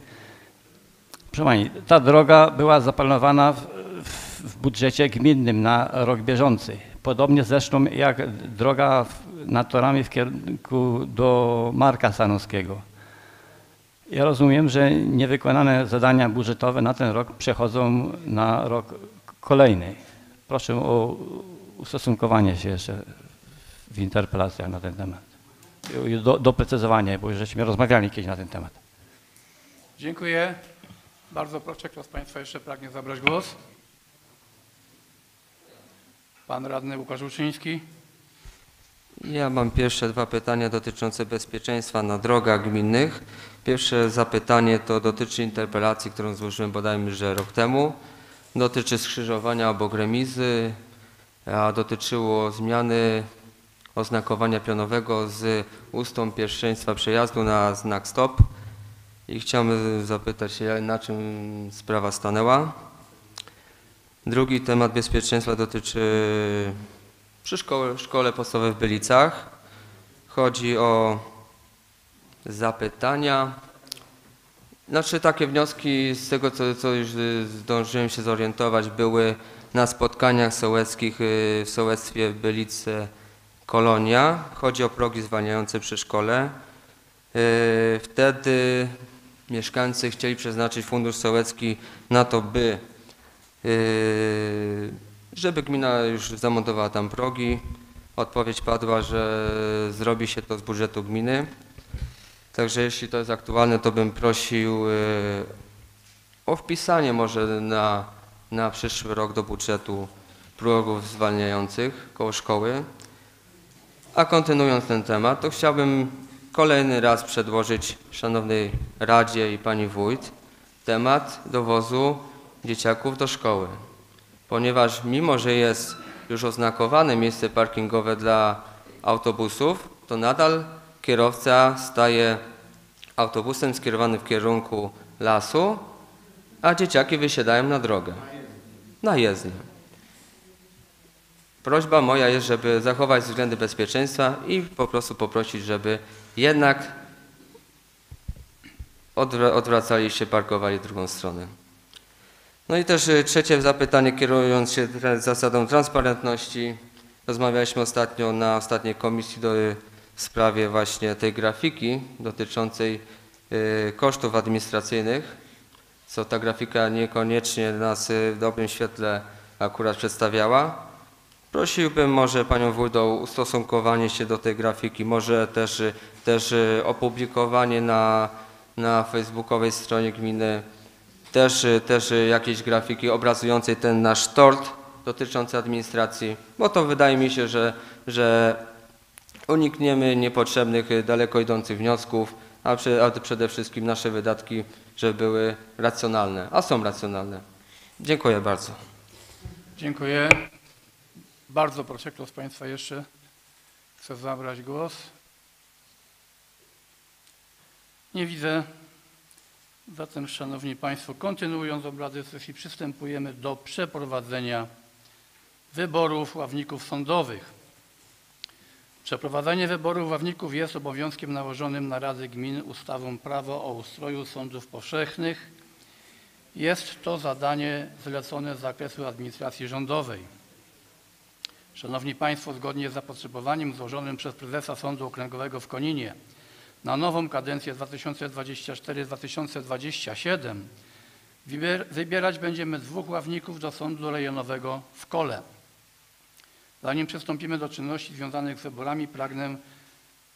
Proszę Pani, ta droga była zaplanowana w, w, budżecie gminnym na rok bieżący. Podobnie zresztą jak droga nad torami w kierunku do Marka Sanowskiego. Ja rozumiem, że niewykonane zadania budżetowe na ten rok przechodzą na rok kolejny. Proszę o ustosunkowanie się jeszcze w interpelacjach na ten temat. I Do, doprecyzowanie, bo już żeśmy rozmawiali kiedyś na ten temat. Dziękuję. Bardzo proszę, kto z Państwa jeszcze pragnie zabrać głos? Pan Radny Łukasz Łuczyński. Ja mam pierwsze dwa pytania dotyczące bezpieczeństwa na drogach gminnych. Pierwsze zapytanie to dotyczy interpelacji, którą złożyłem bodajże że rok temu. Dotyczy skrzyżowania obok remizy, a dotyczyło zmiany oznakowania pionowego z ustąp pierwszeństwa przejazdu na znak stop. I chciałbym zapytać się, na czym sprawa stanęła. Drugi temat bezpieczeństwa dotyczy przy szkole, szkole podstawowej w Bylicach. Chodzi o zapytania. Znaczy takie wnioski z tego, co, co już y, zdążyłem się zorientować, były na spotkaniach sołeckich y, w sołectwie Bylice Kolonia. Chodzi o progi zwalniające przy szkole. Y, Wtedy mieszkańcy chcieli przeznaczyć fundusz sołecki na to, by żeby gmina już zamontowała tam progi. Odpowiedź padła, że zrobi się to z budżetu gminy. Także jeśli to jest aktualne, to bym prosił yy, o wpisanie może na, na przyszły rok do budżetu progów zwalniających koło szkoły. A kontynuując ten temat, to chciałbym kolejny raz przedłożyć Szanownej Radzie i Pani Wójt temat dowozu dzieciaków do szkoły. Ponieważ mimo, że jest już oznakowane miejsce parkingowe dla autobusów, to nadal kierowca staje autobusem skierowany w kierunku lasu, a dzieciaki wysiadają na drogę, na jezdnię. Prośba moja jest, żeby zachować względy bezpieczeństwa i po prostu poprosić, żeby jednak odwra- odwracali się, parkowali w drugą stronę. No i też y, trzecie zapytanie, kierując się zasadą transparentności. Rozmawialiśmy ostatnio na ostatniej komisji do, w sprawie właśnie tej grafiki dotyczącej y, kosztów administracyjnych, co ta grafika niekoniecznie nas y, w dobrym świetle akurat przedstawiała. Prosiłbym może Panią Wójt o ustosunkowanie się do tej grafiki, może też, też y, opublikowanie na, na facebookowej stronie gminy, też, też jakieś grafiki obrazującej ten nasz tort dotyczący administracji, bo to wydaje mi się, że, że unikniemy niepotrzebnych, y, daleko idących wniosków, a, przy, a przede wszystkim nasze wydatki, żeby były racjonalne, a są racjonalne. Dziękuję bardzo. Dziękuję. Bardzo proszę, kto z Państwa jeszcze chce zabrać głos? Nie widzę. Zatem, Szanowni Państwo, kontynuując obrady sesji, przystępujemy do przeprowadzenia wyborów ławników sądowych. Przeprowadzenie wyborów ławników jest obowiązkiem nałożonym na Rady Gmin ustawą Prawo o ustroju sądów powszechnych. Jest to zadanie zlecone z zakresu administracji rządowej. Szanowni Państwo, zgodnie z zapotrzebowaniem złożonym przez prezesa Sądu Okręgowego w Koninie na nową kadencję 2024-2027 wybier- wybierać będziemy dwóch ławników do Sądu Rejonowego w Kole. Zanim przystąpimy do czynności związanych z wyborami, pragnę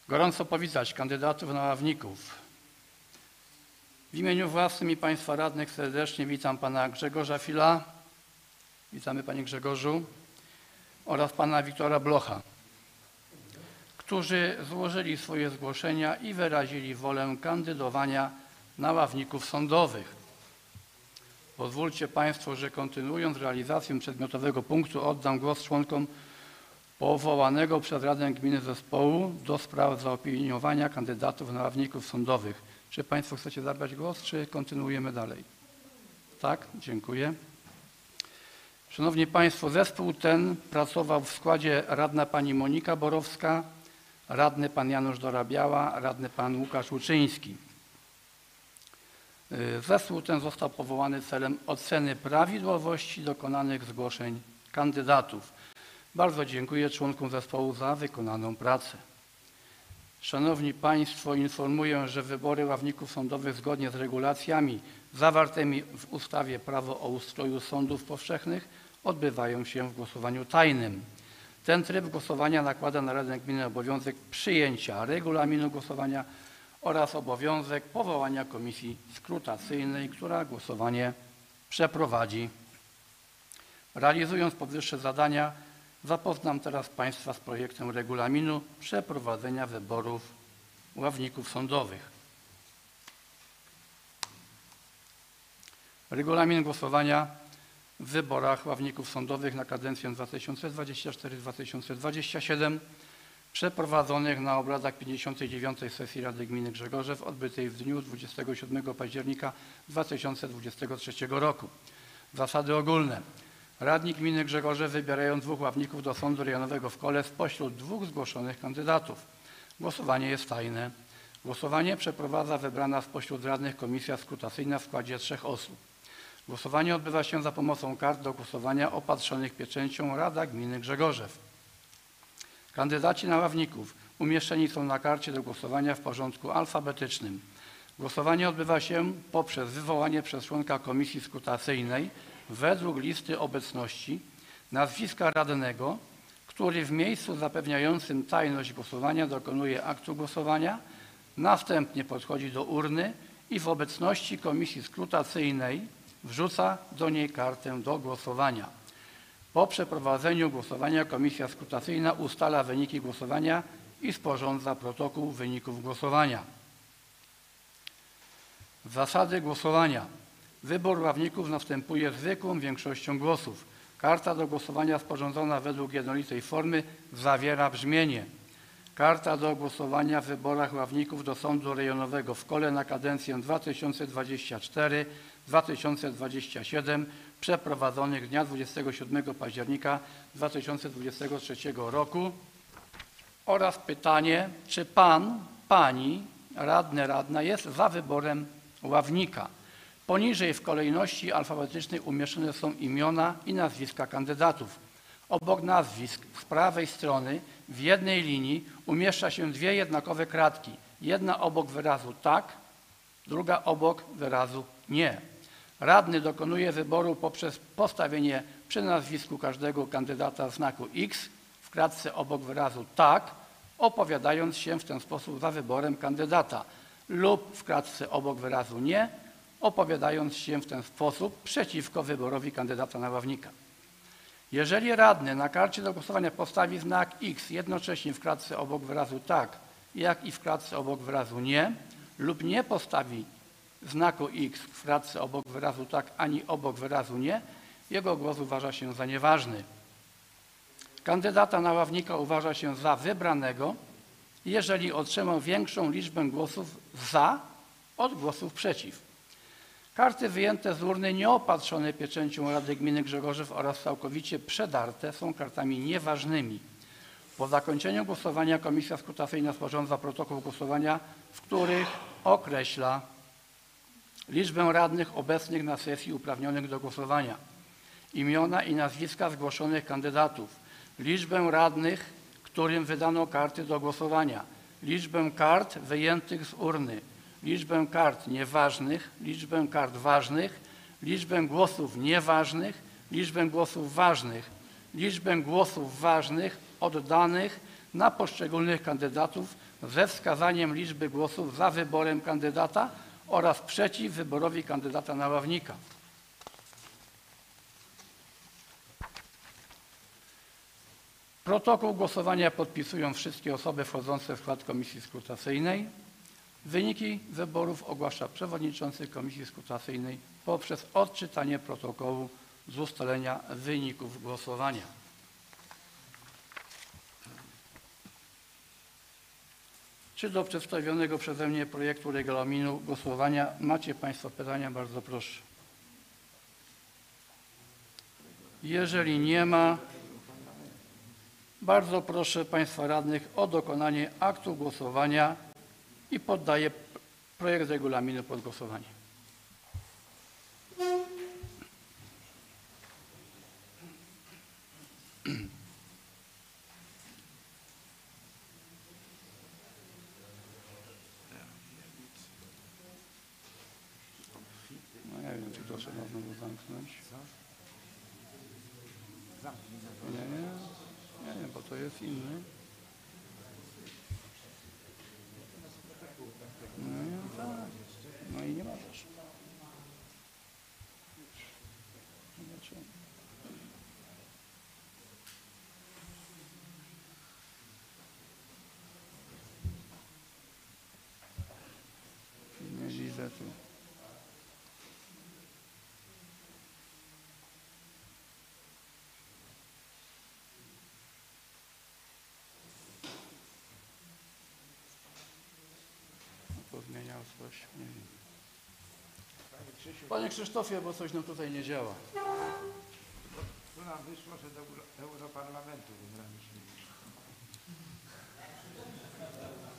gorąco powitać kandydatów na ławników. W imieniu własnym i Państwa radnych serdecznie witam Pana Grzegorza Fila. Witamy Panie Grzegorzu oraz pana Wiktora Blocha, którzy złożyli swoje zgłoszenia i wyrazili wolę kandydowania na ławników sądowych. Pozwólcie Państwo, że kontynuując realizację przedmiotowego punktu oddam głos członkom powołanego przez Radę Gminy Zespołu do spraw zaopiniowania kandydatów na ławników sądowych. Czy Państwo chcecie zabrać głos, czy kontynuujemy dalej? Tak, dziękuję. Szanowni Państwo, zespół ten pracował w składzie radna pani Monika Borowska, radny pan Janusz Dorabiała, radny pan Łukasz Łuczyński. Y, Zespół ten został powołany celem oceny prawidłowości dokonanych zgłoszeń kandydatów. Bardzo dziękuję członkom zespołu za wykonaną pracę. Szanowni Państwo, informuję, że wybory ławników sądowych zgodnie z regulacjami zawartymi w ustawie Prawo o ustroju sądów powszechnych odbywają się w głosowaniu tajnym. Ten tryb głosowania nakłada na Radę Gminy obowiązek przyjęcia regulaminu głosowania oraz obowiązek powołania komisji skrutacyjnej, która głosowanie przeprowadzi. Realizując powyższe zadania, zapoznam teraz Państwa z projektem regulaminu przeprowadzenia wyborów ławników sądowych. Regulamin głosowania w wyborach ławników sądowych na kadencję 2024-2027 przeprowadzonych na obradach 59. sesji Rady Gminy Grzegorzew odbytej w dniu 27 października 2023 roku. Zasady ogólne. Radni Gminy Grzegorzew wybierają dwóch ławników do Sądu Rejonowego w Kole spośród dwóch zgłoszonych kandydatów. Głosowanie jest tajne. Głosowanie przeprowadza wybrana spośród radnych komisja skrutacyjna w składzie trzech osób. Głosowanie odbywa się za pomocą kart do głosowania opatrzonych pieczęcią Rada Gminy Grzegorzew. Kandydaci na ławników umieszczeni są na karcie do głosowania w porządku alfabetycznym. Głosowanie odbywa się poprzez wywołanie przez członka komisji skrutacyjnej według listy obecności nazwiska radnego, który w miejscu zapewniającym tajność głosowania dokonuje aktu głosowania, następnie podchodzi do urny i w obecności komisji skrutacyjnej wrzuca do niej kartę do głosowania. Po przeprowadzeniu głosowania komisja skrutacyjna ustala wyniki głosowania i sporządza protokół wyników głosowania. Zasady głosowania. Wybór ławników następuje zwykłą większością głosów. Karta do głosowania sporządzona według jednolitej formy zawiera brzmienie. Karta do głosowania w wyborach ławników do Sądu Rejonowego w Kole na kadencję 2024-2027 przeprowadzonych dnia 27 października 2023 roku oraz pytanie, czy pan, pani, radny, radna jest za wyborem ławnika. Poniżej w kolejności alfabetycznej umieszczone są imiona i nazwiska kandydatów. Obok nazwisk z prawej strony w jednej linii umieszcza się dwie jednakowe kratki. Jedna obok wyrazu tak, druga obok wyrazu nie. Radny dokonuje wyboru poprzez postawienie przy nazwisku każdego kandydata znaku X w kratce obok wyrazu tak, opowiadając się w ten sposób za wyborem kandydata lub w kratce obok wyrazu nie, opowiadając się w ten sposób przeciwko wyborowi kandydata na ławnika. Jeżeli radny na karcie do głosowania postawi znak X jednocześnie w kratce obok wyrazu tak, jak i w kratce obok wyrazu nie, lub nie postawi znaku X w kratce obok wyrazu tak, ani obok wyrazu nie, jego głos uważa się za nieważny. Kandydata na ławnika uważa się za wybranego, jeżeli otrzymał większą liczbę głosów za od głosów przeciw. Karty wyjęte z urny nieopatrzone pieczęcią Rady Gminy Grzegorzew oraz całkowicie przedarte są kartami nieważnymi. Po zakończeniu głosowania komisja skrutacyjna sporządza protokół głosowania, w których określa liczbę radnych obecnych na sesji uprawnionych do głosowania, imiona i nazwiska zgłoszonych kandydatów, liczbę radnych, którym wydano karty do głosowania, liczbę kart wyjętych z urny, liczbę kart nieważnych, liczbę kart ważnych, liczbę głosów nieważnych, liczbę głosów ważnych, liczbę głosów ważnych oddanych na poszczególnych kandydatów ze wskazaniem liczby głosów za wyborem kandydata oraz przeciw wyborowi kandydata na ławnika. Protokół głosowania podpisują wszystkie osoby wchodzące w skład komisji skrutacyjnej. Wyniki wyborów ogłasza przewodniczący komisji skrutacyjnej poprzez odczytanie protokołu z ustalenia wyników głosowania. Czy do przedstawionego przeze mnie projektu regulaminu głosowania macie Państwo pytania? Bardzo proszę. Jeżeli nie ma, bardzo proszę Państwa radnych o dokonanie aktu głosowania i poddaję projekt regulaminu pod głosowanie. No ja wiem, czy to trzeba znowu zamknąć. Nie, nie, nie, nie, bo to jest inny. No, nie, tak. no i nie ma też. Zobaczymy. Nie widzę tu. Pozmieniał coś, nie wiem. Panie Krzysztofie, bo coś nam tutaj nie działa. Tu nam wyszło, że do Euro- Europarlamentu wybraliśmy.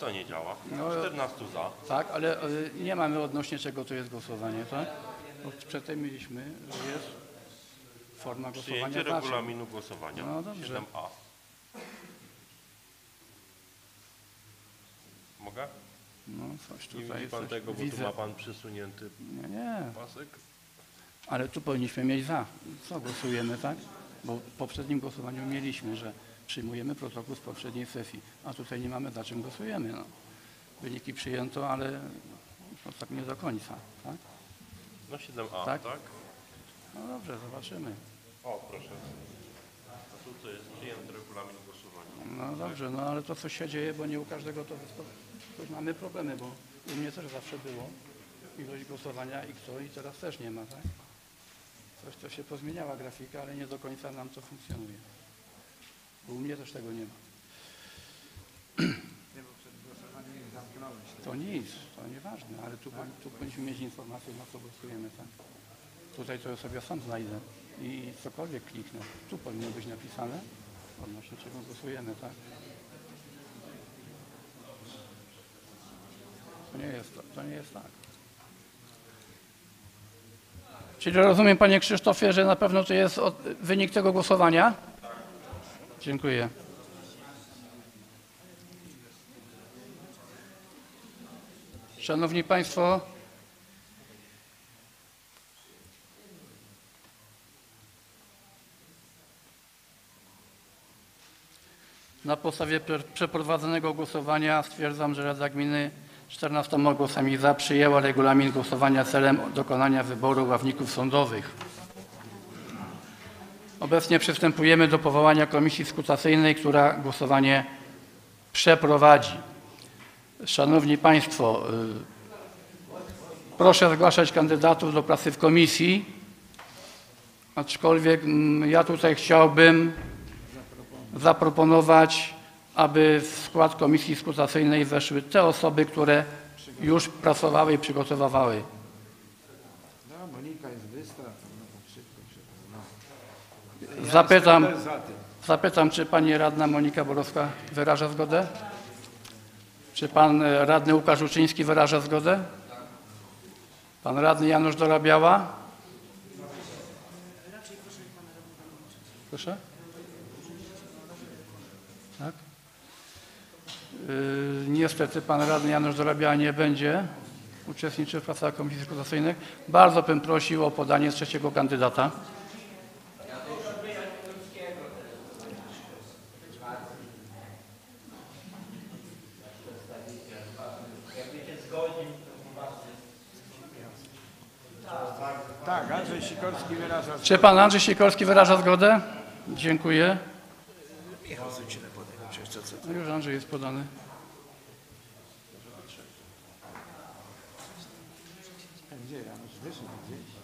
Co nie działa? No, 14 za. Tak, ale y, nie mamy odnośnie czego to jest głosowanie, tak? Bo przedtem mieliśmy, że jest forma głosowania Przyjęcie znaczna. regulaminu głosowania. No dobrze. 7a. Mogę? No coś Nie tutaj widzi pan coś tego, bo tu widzę. ma pan przesunięty Nie, nie, pasek. ale tu powinniśmy mieć za. Co głosujemy, tak? Bo w poprzednim głosowaniu mieliśmy, że przyjmujemy protokół z poprzedniej sesji, a tutaj nie mamy za czym głosujemy. No. Wyniki przyjęto, ale no, tak nie do końca, tak? No 7a, Tak? tak? No dobrze, zobaczymy. O, proszę. A tu to jest przyjęty regulamin głosowania. No dobrze, no ale to co się dzieje, bo nie u każdego to coś mamy problemy, bo u mnie też zawsze było ilość głosowania i kto i teraz też nie ma, tak? Coś to się pozmieniała grafika, ale nie do końca nam to funkcjonuje. Bo u mnie też tego nie ma. To nic, to nieważne, ale tu, tu powinniśmy mieć informację, na co głosujemy, tak? Tutaj to ja sobie sam znajdę i cokolwiek kliknę. Tu powinno być napisane, odnośnie czego głosujemy, tak? To nie jest, to, nie jest tak. Czyli rozumiem, panie Krzysztofie, że na pewno to jest wynik tego głosowania? Dziękuję. Szanowni Państwo, na podstawie przeprowadzonego głosowania stwierdzam, że Rada Gminy 14 głosami za przyjęła regulamin głosowania celem dokonania wyboru ławników sądowych. Obecnie przystępujemy do powołania komisji skrutacyjnej, która głosowanie przeprowadzi. Szanowni Państwo, y, proszę zgłaszać kandydatów do pracy w komisji, aczkolwiek mm, ja tutaj chciałbym zaproponować, aby w skład komisji skrutacyjnej weszły te osoby, które już pracowały i przygotowywały. No, Monika jest bystra, to no, to szybko, szybko. No. Zapytam, zapytam, czy pani radna Monika Borowska wyraża zgodę? Czy pan e, radny Łukasz Uczyński wyraża zgodę? Pan radny Janusz Dorabiała? Proszę? Tak? Yy, Niestety pan radny Janusz Dorabiała nie będzie uczestniczył w pracach komisji skrutacyjnych. Bardzo bym prosił o podanie trzeciego kandydata. Tak, Andrzej Sikorski wyraża Czy pan Andrzej Sikorski wyraża zgodę? Dziękuję. Michał no przecież co, co. Już Andrzej jest podany. Gdzie wyszedł gdzieś?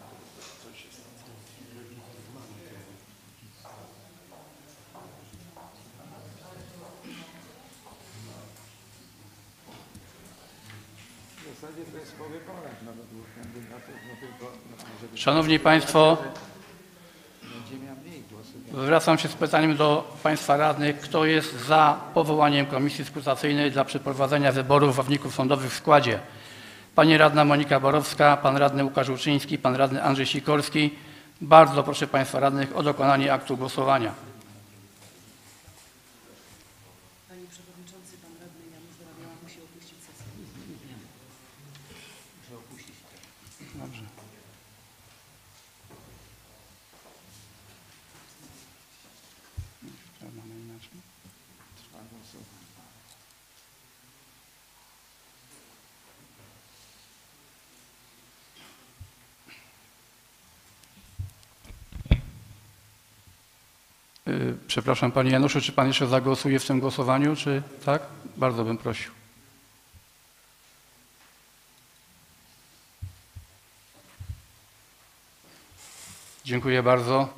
W zasadzie to jest po wyborach nawet dwóch kandydatów, no tylko no, żeby Szanowni Państwo, zwracam się z pytaniem do Państwa radnych. Kto jest za powołaniem komisji skrutacyjnej dla przeprowadzenia wyborów ławników sądowych w składzie? Pani radna Monika Borowska, pan radny Łukasz Uczyński, pan radny Andrzej Sikorski. Bardzo proszę Państwa radnych o dokonanie aktu głosowania. Panie Przewodniczący, Pan Radny Janusz Dorabiała musi opuścić sesję. Dobrze. Co mamy inaczej? Trwa głosowanie. Y, Przepraszam Panie Januszu, czy Pan jeszcze zagłosuje w tym głosowaniu, czy tak? Bardzo bym prosił. Dziękuję bardzo.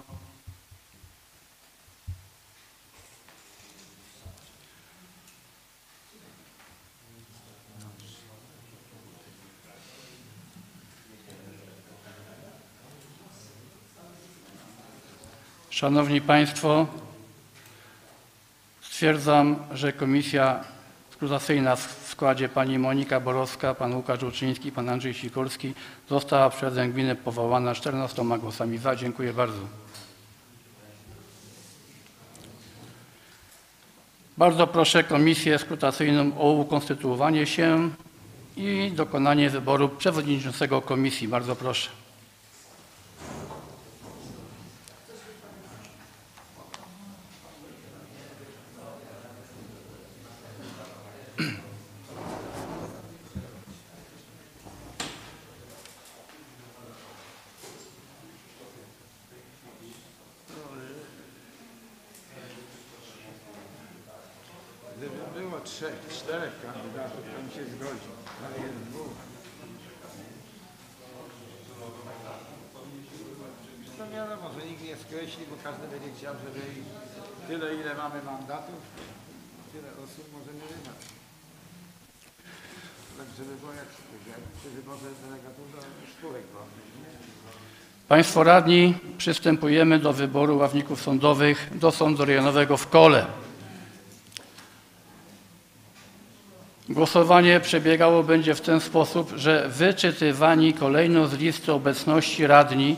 Szanowni Państwo, stwierdzam, że komisja skrutacyjna w składzie pani Monika Borowska, pan Łukasz Uczyński, pan Andrzej Sikorski została przez Gminy powołana 14 głosami za. Dziękuję bardzo. Bardzo proszę komisję skrutacyjną o ukonstytuowanie się i dokonanie wyboru przewodniczącego komisji. Bardzo proszę. Czterech kandydatów, to bym się zgodził, ale jest dwóch. To wiadomo, że nikt nie skreśli, bo każdy będzie chciał, żeby tyle, ile mamy mandatów, tyle osób możemy wybrać. Tak, żeby było jak przy wyborze delegatów do nie? Państwo radni, przystępujemy do wyboru ławników sądowych do Sądu Rejonowego w Kole. Głosowanie przebiegało będzie w ten sposób, że wyczytywani kolejno z listy obecności radni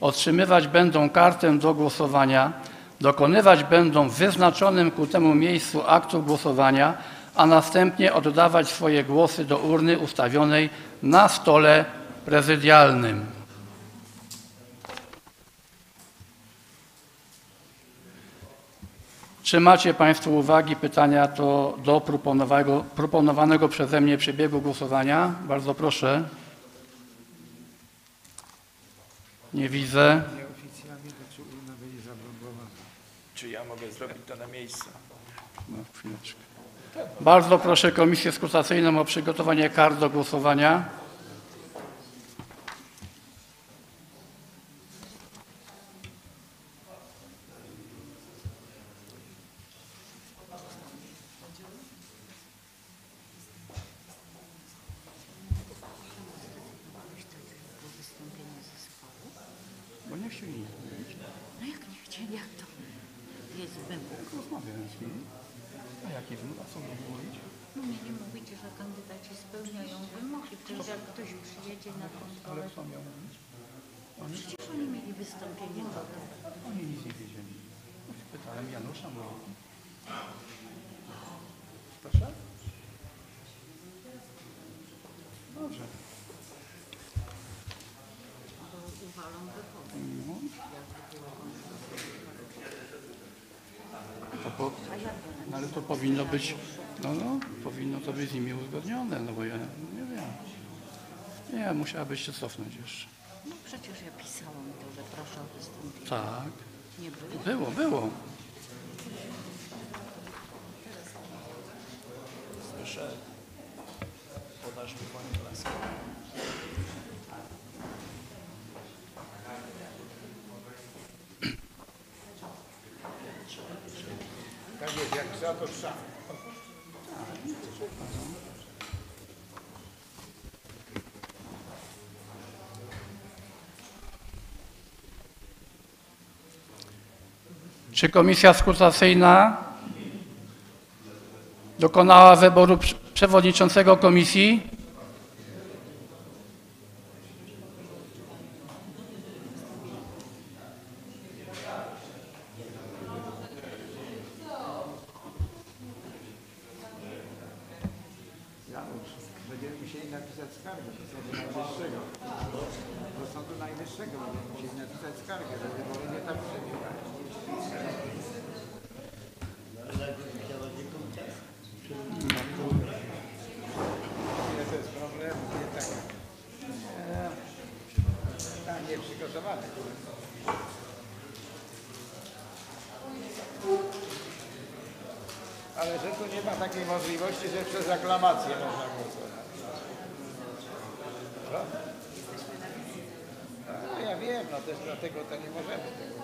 otrzymywać będą kartę do głosowania, dokonywać będą w wyznaczonym ku temu miejscu aktu głosowania, a następnie oddawać swoje głosy do urny ustawionej na stole prezydialnym. Czy macie Państwo uwagi, pytania to do proponowanego, proponowanego przeze mnie przebiegu głosowania? Bardzo proszę. Nie widzę. Czy ja mogę zrobić to na miejscu? No. Bardzo proszę Komisję Skrutacyjną o przygotowanie kart do głosowania. Bo nie chcieli nic mówić. No jak nie chcieli, jak to jest wymóg? Rozmawiałem z nimi. A jaki wymóg? A co mogą mówić? No mieli mówić, że kandydaci spełniają wymogi. Przecież jak ktoś przyjedzie na Ale kontrolę, co miał mówić? przecież oni mieli wystąpienie gotowe. Oni nic nie wiedzieli. Pytałem Janusza, mówi. Proszę? Dobrze. Bo uwalą wymogi. No. To po, no ale to powinno być, no, no, powinno to być z nimi uzgodnione, no bo ja nie wiem. Nie, musiałabyś się cofnąć jeszcze. No przecież ja pisałam to, że proszę o wystąpienie. Tak, Nie było? było, było. Słyszę. Podasz mi Pani laskę. Tak jest, jak trzeba, to trzeba. Czy komisja skrutacyjna dokonała wyboru prze- przewodniczącego komisji? Janusz, będziemy musieli napisać skargę do Sądu Najwyższego. Do Sądu Najwyższego będziemy musieli napisać skargę, że wybory nie tak przebiegły. Ile to jest problem? Nie tak. Nie, a nie przygotowany. Ale że tu nie ma takiej możliwości, że przez aklamację można głosować. Co? No ja wiem, no też dlatego to nie możemy tego.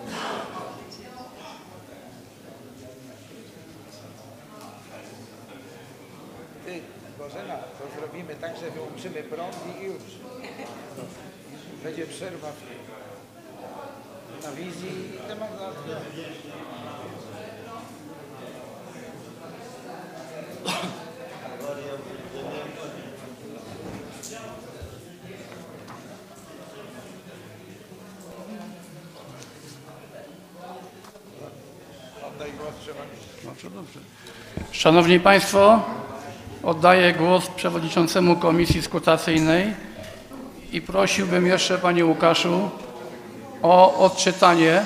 Ty, Bożena, to zrobimy tak, że wyłączymy prąd i już. Będzie przerwa w- na wizji i temat załatwiony. Oddaj głos przewodniczącemu. Dobrze, dobrze. Szanowni Państwo, oddaję głos przewodniczącemu Komisji Skrutacyjnej i prosiłbym jeszcze Panie Łukaszu o odczytanie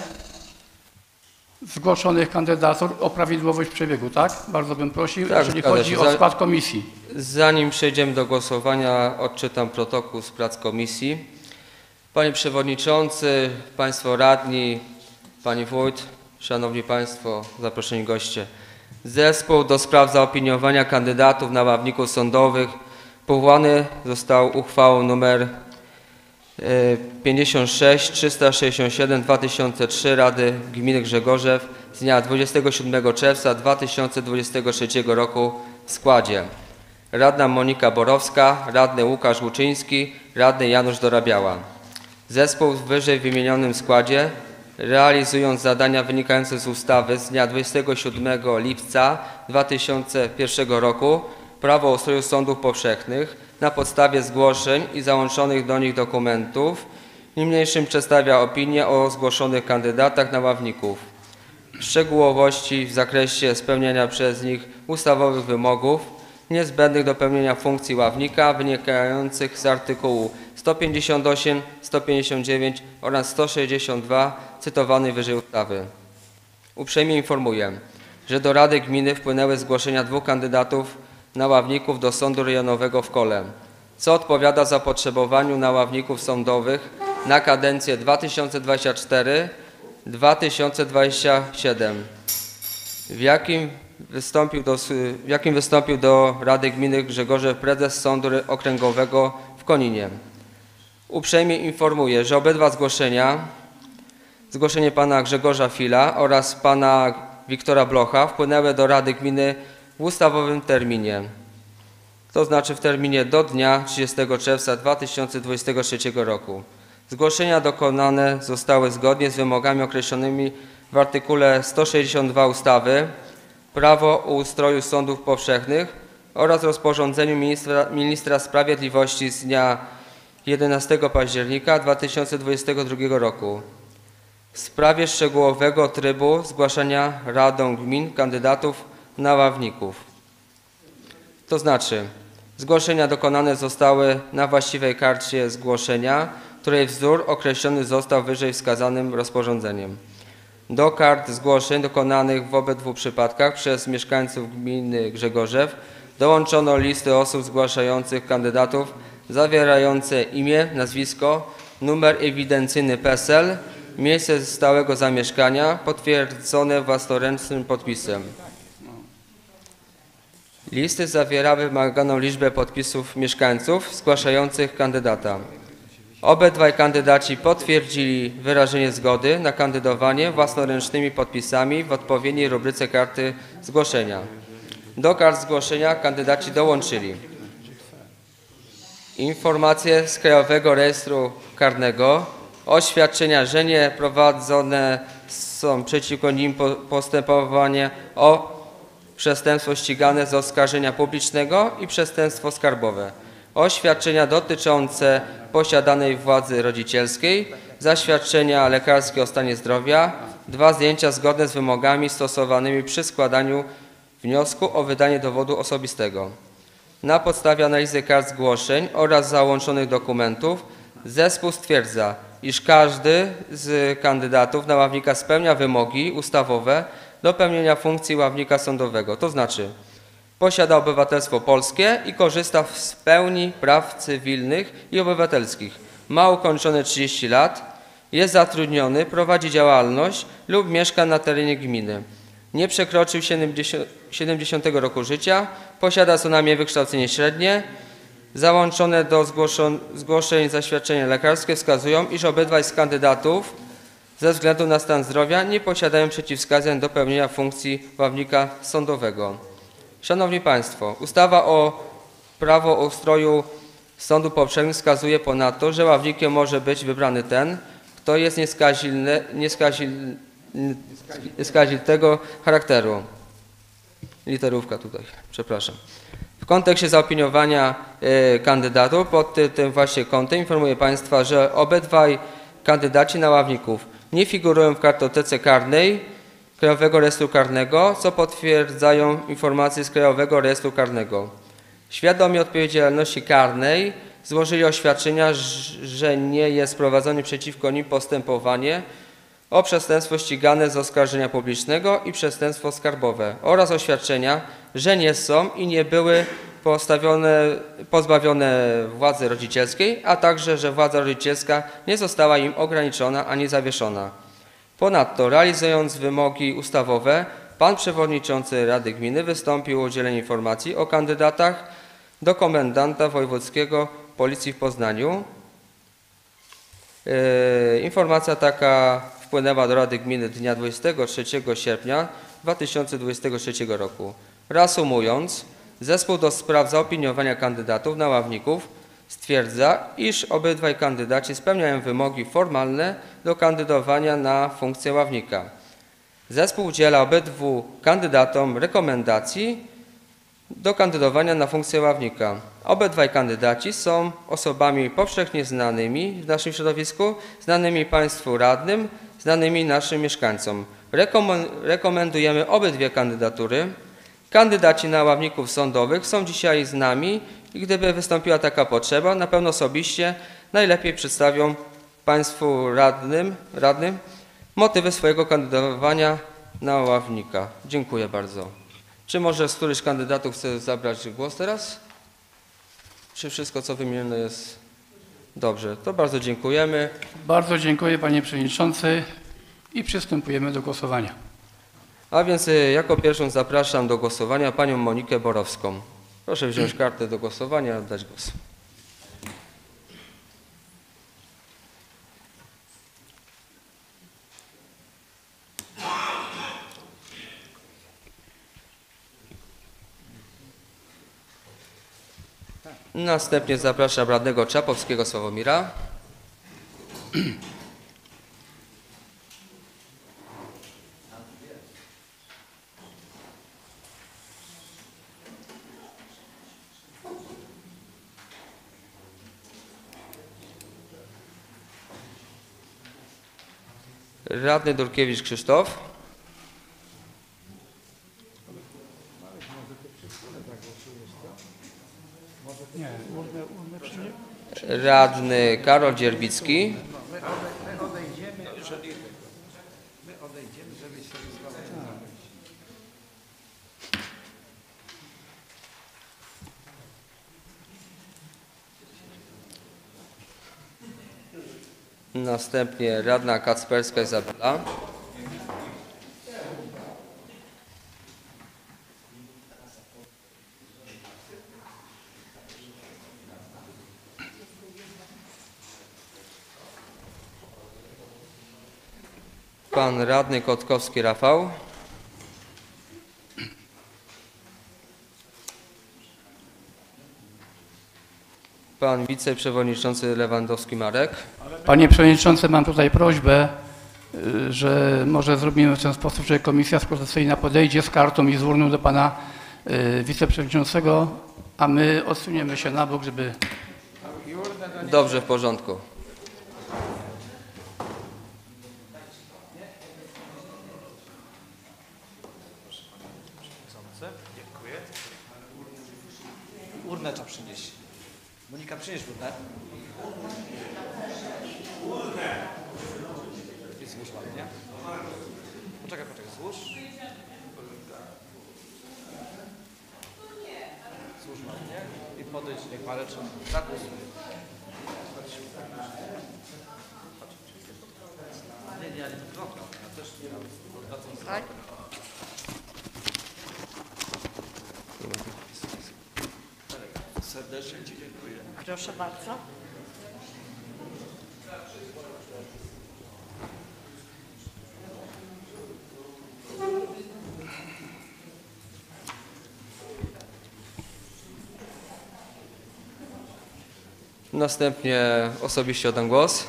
zgłoszonych kandydatur o prawidłowość przebiegu, tak? Bardzo bym prosił, Tak, jeżeli chodzi o skład komisji. Zanim przejdziemy do głosowania, odczytam protokół z prac komisji. Panie Przewodniczący, Państwo Radni, Pani Wójt, Szanowni Państwo, zaproszeni goście. Zespół do spraw zaopiniowania kandydatów na ławników sądowych powołany został uchwałą nr 56 367 2003 Rady Gminy Grzegorzew z dnia 27 czerwca 2023 roku w składzie radna Monika Borowska, radny Łukasz Łuczyński, radny Janusz Dorabiała. Zespół w wyżej wymienionym składzie realizując zadania wynikające z ustawy z dnia 27 lipca 2001 roku Prawo o ustroju sądów powszechnych na podstawie zgłoszeń i załączonych do nich dokumentów niniejszym przedstawia opinię o zgłoszonych kandydatach na ławników. Szczegółowości w zakresie spełniania przez nich ustawowych wymogów niezbędnych do pełnienia funkcji ławnika wynikających z artykułu 158, 159 oraz 162 cytowanej wyżej ustawy. Uprzejmie informuję, że do Rady Gminy wpłynęły zgłoszenia dwóch kandydatów na ławników do Sądu Rejonowego w Kole, co odpowiada zapotrzebowaniu na ławników sądowych na kadencję 2024-2027, w jakim wystąpił do, w jakim wystąpił do Rady Gminy Grzegorzew prezes Sądu Okręgowego w Koninie. Uprzejmie informuję, że obydwa zgłoszenia, zgłoszenie pana Grzegorza Fila oraz pana Wiktora Blocha wpłynęły do Rady Gminy w ustawowym terminie, to znaczy w terminie do dnia 30 czerwca 2023 roku. Zgłoszenia dokonane zostały zgodnie z wymogami określonymi w artykule 162 ustawy Prawo o ustroju sądów powszechnych oraz rozporządzeniu ministra, ministra sprawiedliwości z dnia 11 października 2022 roku w sprawie szczegółowego trybu zgłaszania radą gmin kandydatów na ławników. To znaczy, zgłoszenia dokonane zostały na właściwej karcie zgłoszenia, której wzór określony został wyżej wskazanym rozporządzeniem. Do kart zgłoszeń dokonanych w obydwu przypadkach przez mieszkańców gminy Grzegorzew dołączono listy osób zgłaszających kandydatów zawierające imię, nazwisko, numer ewidencyjny PESEL, miejsce stałego zamieszkania potwierdzone własnoręcznym podpisem. Listy zawierały wymaganą liczbę podpisów mieszkańców zgłaszających kandydata. Obydwaj kandydaci potwierdzili wyrażenie zgody na kandydowanie własnoręcznymi podpisami w odpowiedniej rubryce karty zgłoszenia. Do kart zgłoszenia kandydaci dołączyli. Informacje z Krajowego Rejestru Karnego, oświadczenia, że nie prowadzone są przeciwko nim po- postępowanie o przestępstwo ścigane z oskarżenia publicznego i przestępstwo skarbowe, oświadczenia dotyczące posiadanej władzy rodzicielskiej, zaświadczenia lekarskie o stanie zdrowia, dwa zdjęcia zgodne z wymogami stosowanymi przy składaniu wniosku o wydanie dowodu osobistego. Na podstawie analizy kart zgłoszeń oraz załączonych dokumentów zespół stwierdza, iż każdy z kandydatów na ławnika spełnia wymogi ustawowe do pełnienia funkcji ławnika sądowego, to znaczy posiada obywatelstwo polskie i korzysta z pełni praw cywilnych i obywatelskich, ma ukończone 30 lat, jest zatrudniony, prowadzi działalność lub mieszka na terenie gminy. Nie przekroczył 70, 70 roku życia, posiada co najmniej wykształcenie średnie. Załączone do zgłoszon, zgłoszeń zaświadczenia lekarskie wskazują, iż obydwaj z kandydatów ze względu na stan zdrowia nie posiadają przeciwwskazań do pełnienia funkcji ławnika sądowego. Szanowni Państwo, ustawa o prawo o ustroju sądu powszechnych wskazuje ponadto, że ławnikiem może być wybrany ten, kto jest nieskazilny, nieskazil, nieskazitego charakteru. Literówka tutaj, przepraszam. W kontekście zaopiniowania e, kandydatów pod ty- tym właśnie kątem informuję Państwa, że obydwaj kandydaci na ławników nie figurują w kartotece karnej Krajowego Rejestru Karnego, co potwierdzają informacje z Krajowego Rejestru Karnego. Świadomi odpowiedzialności karnej złożyli oświadczenia, że nie jest prowadzone przeciwko nim postępowanie o przestępstwo ścigane z oskarżenia publicznego i przestępstwo skarbowe oraz oświadczenia, że nie są i nie były pozbawione władzy rodzicielskiej, a także, że władza rodzicielska nie została im ograniczona ani zawieszona. Ponadto, realizując wymogi ustawowe, pan przewodniczący Rady Gminy wystąpił o udzielenie informacji o kandydatach do komendanta wojewódzkiego Policji w Poznaniu. Yy, Informacja taka wpłynęła do Rady Gminy dnia 23 sierpnia 2023 roku. Reasumując, zespół do spraw zaopiniowania kandydatów na ławników stwierdza, iż obydwaj kandydaci spełniają wymogi formalne do kandydowania na funkcję ławnika. Zespół udziela obydwu kandydatom rekomendacji do kandydowania na funkcję ławnika. Obydwaj kandydaci są osobami powszechnie znanymi w naszym środowisku, znanymi Państwu radnym, znanymi naszym mieszkańcom. Rekomen- rekomendujemy obydwie kandydatury. Kandydaci na ławników sądowych są dzisiaj z nami i gdyby wystąpiła taka potrzeba, na pewno osobiście najlepiej przedstawią Państwu radnym, radnym motywy swojego kandydowania na ławnika. Dziękuję bardzo. Czy może z któryś kandydatów chce zabrać głos teraz? Czy wszystko, co wymienione jest dobrze? To bardzo dziękujemy. Bardzo dziękuję panie przewodniczący i przystępujemy do głosowania. A więc y, jako pierwszą zapraszam do głosowania panią Monikę Borowską. Proszę wziąć kartę do głosowania i oddać głos. Następnie zapraszam radnego Czapowskiego Sławomira. Radny Durkiewicz Krzysztof. Radny Karol Dzierbicki. My, ode, my odejdziemy, my odejdziemy, żebyś sobie zgodę. Następnie radna Kacperska Izabela. Pan radny Kotkowski Rafał. Pan wiceprzewodniczący Lewandowski Marek. Panie przewodniczący, mam tutaj prośbę, y, że może zrobimy w ten sposób, że komisja sukcesyjna podejdzie z kartą i z urną do pana y, wiceprzewodniczącego, a my odsuniemy się na bok, żeby Dobrze, w porządku. Dziękuję. Urnę trzeba przynieść. Monika, przynieś urnę. I złóż ładnie. Poczekaj, poczekaj, złóż. Złóż ładnie. I podejdź, niech Mareczek zagłosuje. Nie, nie, nie, to kropka. Ja też nie mam. Odwracam tak? Serdecznie Ci dziękuję. Proszę bardzo. Następnie osobiście oddam głos.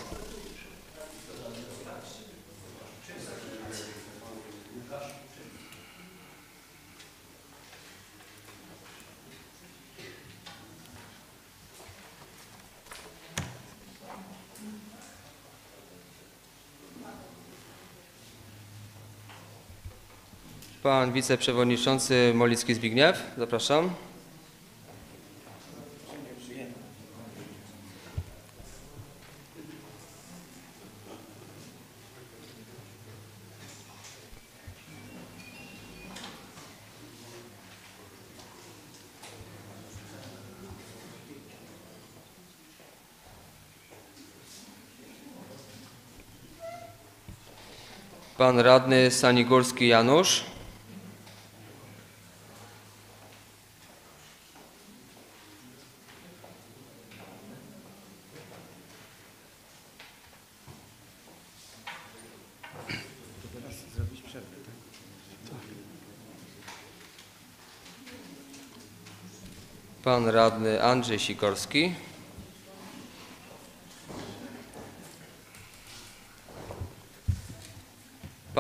Pan wiceprzewodniczący Molicki Zbigniew, zapraszam. Pan radny Sanigórski Janusz. Pan radny Andrzej Sikorski.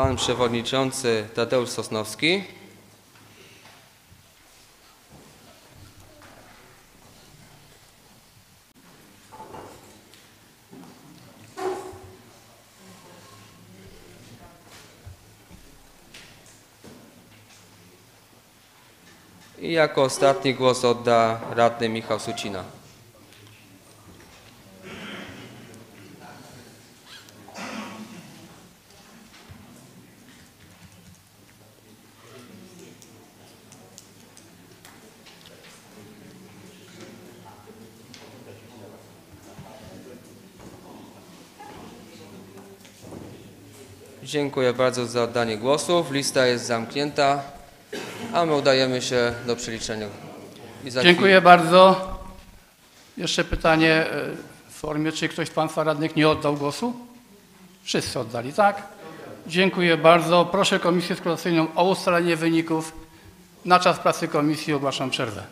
Pan przewodniczący Tadeusz Sosnowski. I jako ostatni głos odda radny Michał Sucina. Dziękuję bardzo za oddanie głosów. Lista jest zamknięta, a my udajemy się do przeliczenia. Dziękuję bardzo. Jeszcze pytanie e, w formie, czy ktoś z Państwa radnych nie oddał głosu? Wszyscy oddali, tak? Dziękuję bardzo. Proszę Komisję Skrutacyjną o ustalenie wyników. Na czas pracy komisji ogłaszam przerwę.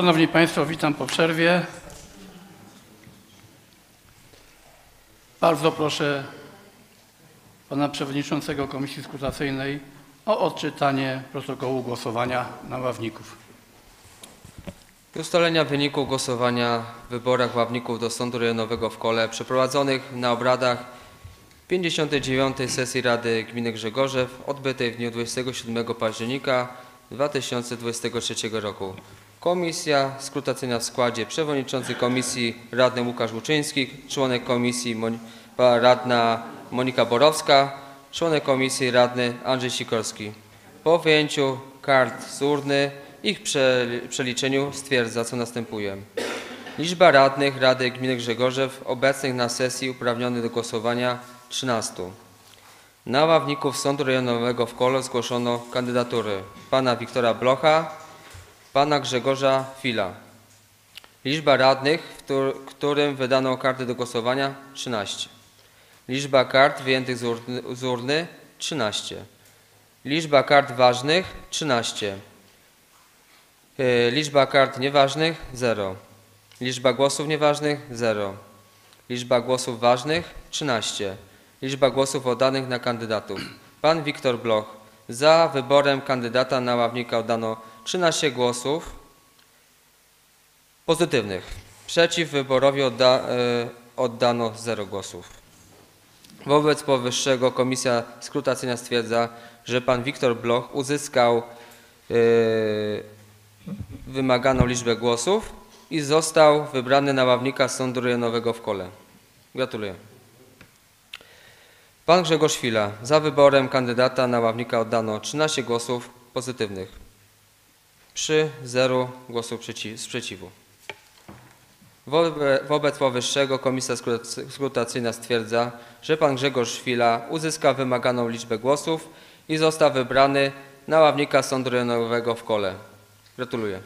Szanowni Państwo, witam po przerwie. Bardzo proszę Pana Przewodniczącego Komisji Skrutacyjnej o odczytanie protokołu głosowania na ławników. I ustalenia wyniku głosowania w wyborach ławników do Sądu Rejonowego w Kole przeprowadzonych na obradach 59. sesji Rady Gminy Grzegorzew odbytej w dniu 27 października 2023 roku. Komisja skrutacyjna w składzie przewodniczący komisji radny Łukasz Łuczyński, członek komisji pa- radna Monika Borowska, członek komisji radny Andrzej Sikorski. Po wyjęciu kart z urny ich przeli- przeliczeniu stwierdza, co następuje. Liczba radnych Rady Gminy Grzegorzew obecnych na sesji uprawnionych do głosowania 13. Na ławników Sądu Rejonowego w Kole zgłoszono kandydatury pana Wiktora Blocha, pana Grzegorza Fila. Liczba radnych, którym wydano karty do głosowania 13. Liczba kart wyjętych z urny, z urny 13. Liczba kart ważnych 13. E, Liczba kart nieważnych 0. Liczba głosów nieważnych 0. Liczba głosów ważnych 13. Liczba głosów oddanych na kandydatów. Pan Wiktor Bloch. Za wyborem kandydata na ławnika oddano 13 głosów pozytywnych. Przeciw wyborowi odda, e, oddano 0 głosów. Wobec powyższego komisja skrutacyjna stwierdza, że pan Wiktor Bloch uzyskał e, wymaganą liczbę głosów i został wybrany na ławnika Sądu Rejonowego w Kole. Gratuluję. Pan Grzegorz Chwila. Za wyborem kandydata na ławnika oddano 13 głosów pozytywnych przy 0 głosów przeci- sprzeciwu. Wobe- Wobec powyższego komisja skruta- skrutacyjna stwierdza, że pan Grzegorz Chwila uzyskał wymaganą liczbę głosów i został wybrany na ławnika Sądu Rejonowego w Kole. Gratuluję.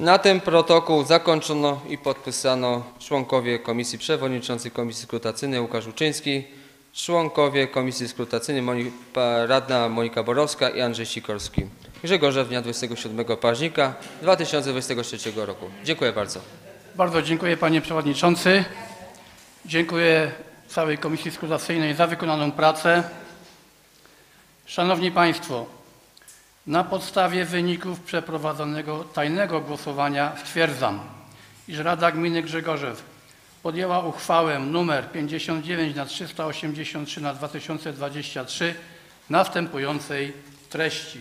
Na tym protokół zakończono i podpisano członkowie Komisji Przewodniczący Komisji Skrutacyjnej Łukasz Uczyński, członkowie Komisji Skrutacyjnej Moni, pa, radna Monika Borowska i Andrzej Sikorski. Grzegorzew dnia 27 października 2023 roku. Dziękuję bardzo. Bardzo dziękuję Panie Przewodniczący. Dziękuję całej Komisji Skrutacyjnej za wykonaną pracę. Szanowni Państwo, na podstawie wyników przeprowadzonego tajnego głosowania stwierdzam, iż Rada Gminy Grzegorzew podjęła uchwałę nr 59 na 383 na 2023 następującej treści.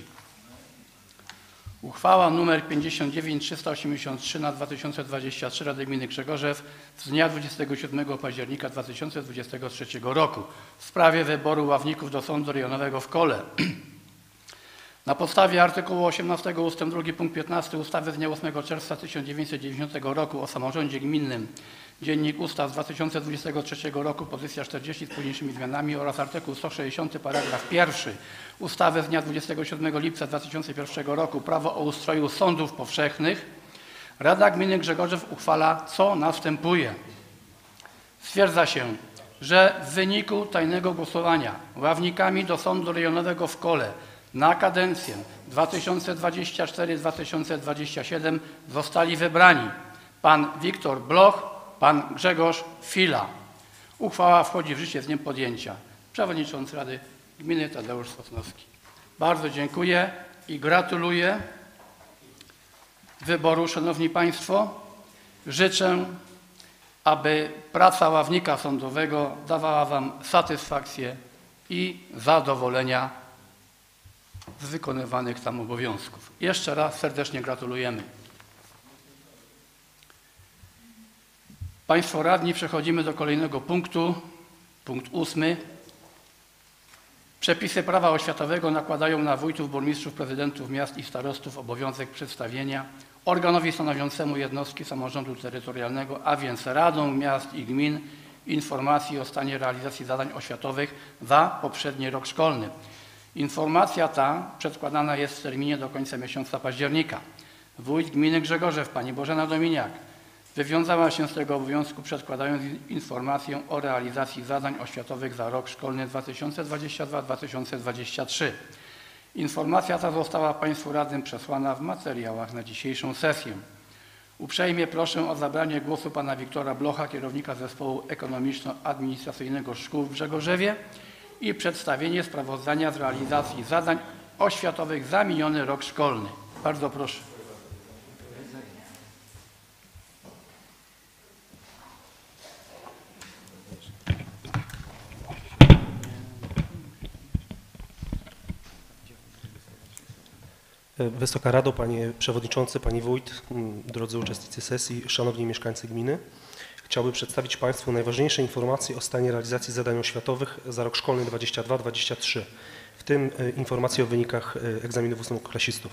Uchwała nr 59 383 na 2023 Rady Gminy Grzegorzew z dnia 27 października 2023 roku w sprawie wyboru ławników do Sądu Rejonowego w Kole. Na podstawie artykułu 18 ust. 2 punkt 15 ustawy z dnia 8 czerwca 1990 roku o samorządzie gminnym Dziennik Ustaw z 2023 roku pozycja 40 z późniejszymi zmianami oraz artykuł 160 paragraf 1 ustawy z dnia 27 lipca 2001 roku Prawo o ustroju sądów powszechnych Rada Gminy Grzegorzew uchwala co następuje. Stwierdza się, że w wyniku tajnego głosowania ławnikami do Sądu Rejonowego w Kole na kadencję 2024-2027 zostali wybrani pan Wiktor Bloch, pan Grzegorz Fila. Uchwała wchodzi w życie z dniem podjęcia. Przewodniczący Rady Gminy Tadeusz Sosnowski. Bardzo dziękuję i gratuluję wyboru, Szanowni Państwo. Życzę, aby praca ławnika sądowego dawała Wam satysfakcję i zadowolenia z wykonywanych tam obowiązków. Jeszcze raz serdecznie gratulujemy. Państwo radni, przechodzimy do kolejnego punktu, punkt ósmy. Przepisy prawa oświatowego nakładają na wójtów, burmistrzów, prezydentów miast i starostów obowiązek przedstawienia organowi stanowiącemu jednostki samorządu terytorialnego, a więc radom miast i gmin, informacji o stanie realizacji zadań oświatowych za poprzedni rok szkolny. Informacja ta przedkładana jest w terminie do końca miesiąca października. Wójt gminy Grzegorzew, pani Bożena Dominiak, Wywiązała się z tego obowiązku przedkładając in- informację o realizacji zadań oświatowych za rok szkolny 2022-2023. Informacja ta została Państwu radnym przesłana w materiałach na dzisiejszą sesję. Uprzejmie proszę o zabranie głosu pana Wiktora Blocha, kierownika Zespołu Ekonomiczno-Administracyjnego Szkół w Grzegorzewie i przedstawienie sprawozdania z realizacji zadań oświatowych za miniony rok szkolny. Bardzo proszę. Wysoka Rado, Panie Przewodniczący, Pani Wójt, drodzy uczestnicy sesji, Szanowni mieszkańcy gminy. Chciałbym przedstawić Państwu najważniejsze informacje o stanie realizacji zadań oświatowych za rok szkolny 22-23, w tym e, informacje o wynikach e, egzaminów ósmoklasistów.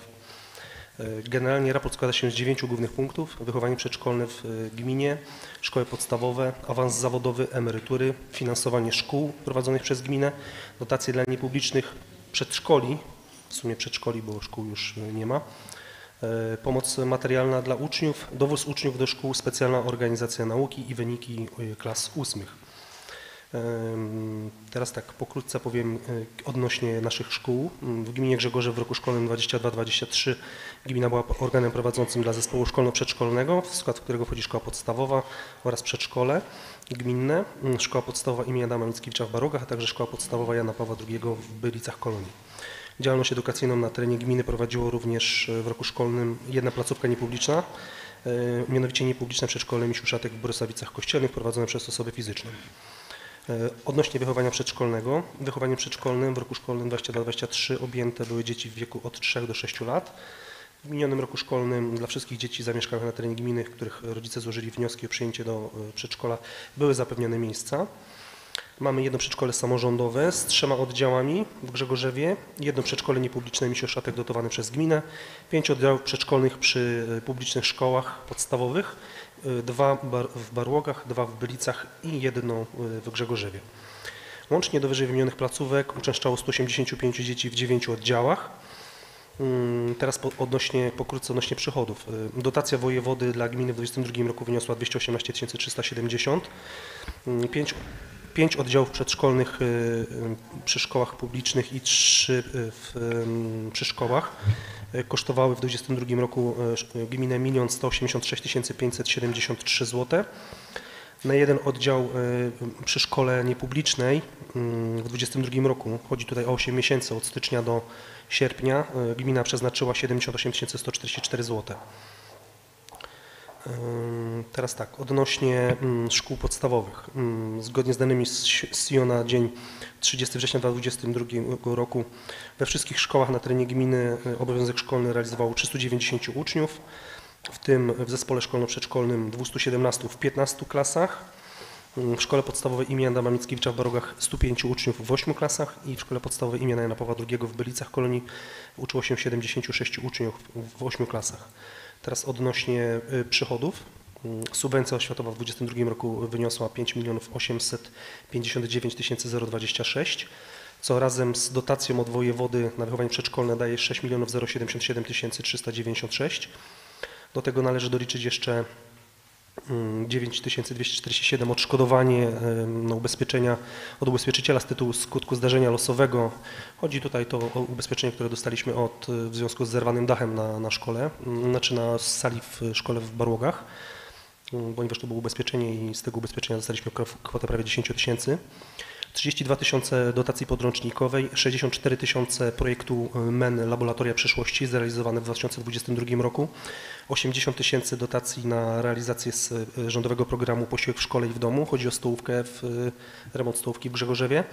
E, Generalnie raport składa się z dziewięciu głównych punktów. Wychowanie przedszkolne w gminie, szkoły podstawowe, awans zawodowy, emerytury, finansowanie szkół prowadzonych przez gminę, dotacje dla niepublicznych przedszkoli, w sumie przedszkoli, bo szkół już e, nie ma, e, pomoc materialna dla uczniów, dowóz uczniów do szkół, specjalna organizacja nauki i wyniki e, klas ósmych. Teraz tak pokrótce powiem odnośnie naszych szkół. Mm, W gminie Grzegorzew w roku szkolnym 22-23 gmina była organem prowadzącym dla zespołu szkolno-przedszkolnego, w skład którego wchodzi szkoła podstawowa oraz przedszkole gminne, mm, szkoła podstawowa im. Adama Mickiewicza w Barogach, a także szkoła podstawowa Jana Pawła II w Bylicach Kolonii. Działalność edukacyjną na terenie gminy prowadziło również e, w roku szkolnym jedna placówka niepubliczna, e, mianowicie niepubliczne przedszkole Misiuszatek w Borysławicach Kościelnych prowadzone przez osoby fizyczne. E, Odnośnie wychowania przedszkolnego, wychowaniem przedszkolnym w roku szkolnym 22-23 objęte były dzieci w wieku od 3 do 6 lat. W minionym roku szkolnym dla wszystkich dzieci zamieszkałych na terenie gminy, których rodzice złożyli wnioski o przyjęcie do przedszkola, były zapewnione miejsca. Mamy jedno przedszkole samorządowe z trzema oddziałami w Grzegorzewie, jedno przedszkole niepubliczne Misioszatek dotowane przez gminę, pięć oddziałów przedszkolnych przy e, publicznych szkołach podstawowych, e, dwa w Barłogach, dwa w Bylicach i jedno e, w Grzegorzewie. Łącznie do wyżej wymienionych placówek uczęszczało 185 dzieci w dziewięciu oddziałach. Mm, Teraz odnośnie, pokrótce odnośnie przychodów. Dotacja wojewody dla gminy w 2022 roku wyniosła 218 370. Mm, Pięć, oddziałów przedszkolnych y, y, przy szkołach publicznych i trzy y, w, przy szkołach kosztowały w 2022 roku gminę 1 186 573 zł. Na jeden oddział przy szkole niepublicznej w 2022 roku, chodzi tutaj o 8 miesięcy od stycznia do sierpnia, gmina przeznaczyła 78 144 zł. Teraz tak, odnośnie mm, szkół podstawowych. Ym, Zgodnie z danymi z SIO na dzień 30 września 2022 roku we wszystkich szkołach na terenie gminy y, obowiązek szkolny realizowało 390 uczniów, w tym w zespole szkolno-przedszkolnym 217 w 15 klasach, ym, w szkole podstawowej im. Adama Mickiewicza w Barogach 105 uczniów w 8 klasach i w szkole podstawowej im. Jana Pawła II w Bylicach Kolonii uczyło się 76 uczniów w 8 klasach. Teraz odnośnie y, przychodów. Mm, Subwencja oświatowa w 2022 roku wyniosła 5 859 026, co razem z dotacją od wojewody na wychowanie przedszkolne daje 6 077 396. Do tego należy doliczyć jeszcze 9247 odszkodowanie em, no, ubezpieczenia od ubezpieczyciela z tytułu skutku zdarzenia losowego. Chodzi tutaj to o ubezpieczenie, które dostaliśmy od, y, w związku z zerwanym dachem na, na szkole, mm, znaczy na sali w szkole w Barłogach, mm, ponieważ to było ubezpieczenie i z tego ubezpieczenia dostaliśmy kwotę prawie 10 tysięcy. 32 tysiące dotacji podręcznikowej, 64 tysiące projektu y, MEN Laboratoria Przyszłości zrealizowane w 2022 roku, 80 tysięcy dotacji na realizację z y, rządowego programu Posiłek w szkole i w domu. Chodzi o stołówkę, w, y, remont stołówki w Grzegorzewie.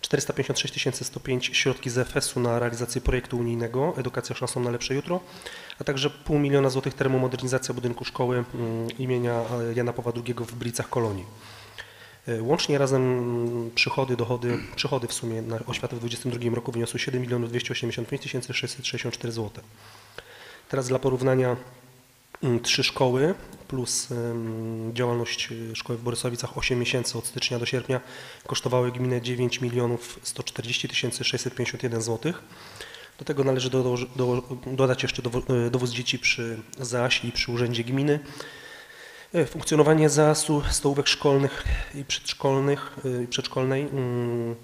456 105 środki z EFS-u na realizację projektu unijnego Edukacja szansą na lepsze jutro, a także pół miliona złotych termomodernizacja budynku szkoły mm, imienia e, Jana Pawła II w Blicach Kolonii. E, Łącznie razem przychody, dochody, przychody w sumie na oświatę w 2022 roku wyniosły 7 285 664 zł. Teraz dla porównania mm, trzy szkoły plus działalność y, szkoły w Borysławicach 8 miesięcy od stycznia do sierpnia kosztowały gminę 9 milionów 140 651 zł. Do tego należy do, do, dodać jeszcze y, dowóz dzieci przy ZAŚ i przy Urzędzie Gminy. E, Funkcjonowanie ZAS-u, stołówek szkolnych i przedszkolnych, e, przedszkolnej, mm,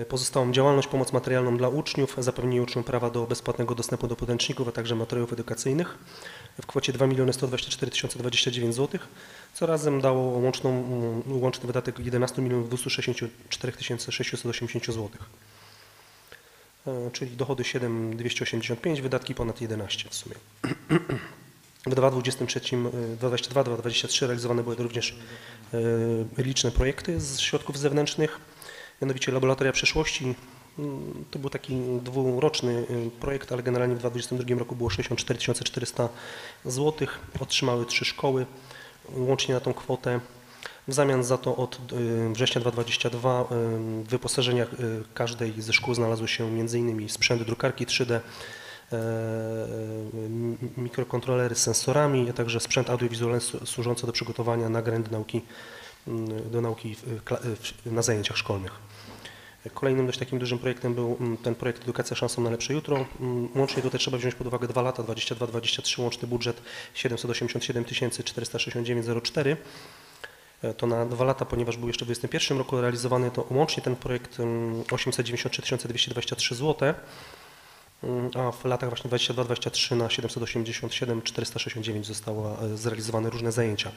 e, pozostałą działalność, pomoc materialną dla uczniów, zapewnienie uczniom prawa do bezpłatnego dostępu do podręczników, a także materiałów edukacyjnych w kwocie 2 124 029 zł, co razem dało łączną, mm, łączny wydatek 11 264 680 zł. Czyli dochody 7 285, wydatki ponad 11 w sumie. <clears throat> W 2023-2023 realizowane były również e, liczne projekty z środków zewnętrznych, mianowicie Laboratoria Przyszłości. Mm, To był taki dwuroczny e, projekt, ale generalnie w 2022 roku było 64 400 zł. Otrzymały trzy szkoły łącznie na tą kwotę. W zamian za to od e, września 2022 e, w wyposażeniach każdej ze szkół znalazły się m.in. sprzęty drukarki 3D, e, m- mikrokontrolery z sensorami, a także sprzęt audiowizualny służący do przygotowania nagrań do nauki, mm, do nauki na zajęciach szkolnych. Kolejnym dość takim dużym projektem był mm, ten projekt Edukacja szansą na lepsze jutro. Mm, Łącznie tutaj trzeba wziąć pod uwagę dwa lata, 22-23, łączny budżet 787 469,04. E, To na dwa lata, ponieważ był jeszcze w 2021 roku realizowany, to łącznie ten projekt mm, 893 223 zł, a w latach właśnie 22-23 na 787 469 zostało e, zrealizowane różne zajęcia.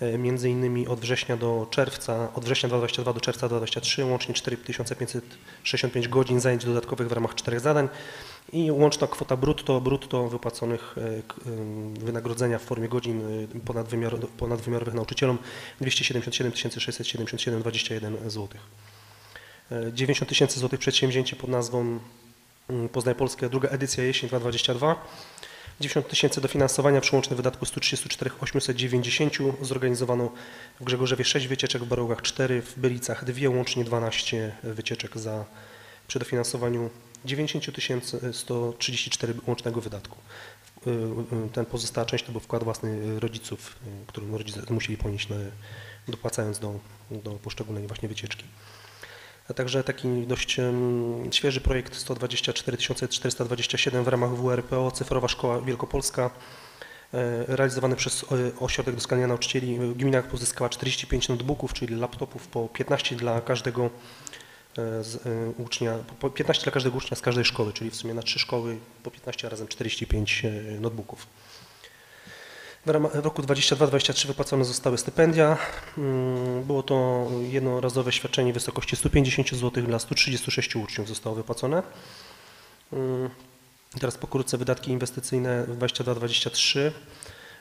E, Między innymi od września do czerwca, od września 2022 do czerwca 2023 łącznie 4565 godzin zajęć dodatkowych w ramach czterech zadań i łączna kwota brutto, brutto wypłaconych e, wynagrodzenia w formie godzin ponadwymiar, ponadwymiarowych nauczycielom 277 677,21 zł. 90 tysięcy złotych przedsięwzięcie pod nazwą mm, Poznań Polskie, druga edycja jesień 2022. 90 tysięcy dofinansowania przyłączne wydatku 134 890 zorganizowano w Grzegorzewie 6 wycieczek, w Barogach 4, w Bylicach 2, łącznie 12 wycieczek za przy dofinansowaniu 90 tysięcy 134 łącznego wydatku. Y, y, Ten pozostała część to był wkład własny rodziców, y, który rodzice musieli ponieść na, dopłacając do, do poszczególnej właśnie wycieczki. A także taki dość świeży projekt 124 427 w ramach WRPO Cyfrowa Szkoła Wielkopolska e, realizowany przez e, Ośrodek Doskonalenia Nauczycieli. Gmina pozyskała 45 notebooków, czyli laptopów po 15 dla każdego e, ucznia, po 15 dla każdego ucznia z każdej szkoły, czyli w sumie na trzy szkoły po 15, a razem 45 e, notebooków. W roku 22-23 wypłacone zostały stypendia. Mm, Było to jednorazowe świadczenie w wysokości 150 zł dla 136 uczniów zostało wypłacone. Mm, Teraz pokrótce wydatki inwestycyjne 22-23.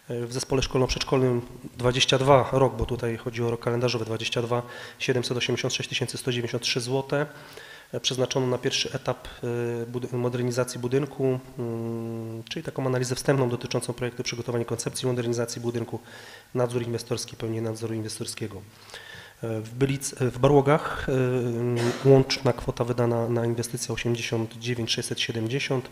W zespole szkolno-przedszkolnym 22 rok, bo tutaj chodzi o rok kalendarzowy 22 786 193 zł. Przeznaczono na pierwszy etap y, modernizacji budynku, mm, czyli taką analizę wstępną dotyczącą projektu przygotowania koncepcji modernizacji budynku, nadzór inwestorski, pełnienie nadzoru inwestorskiego. W, Bylic, w Barłogach y, łączna kwota wydana na inwestycję 89 670.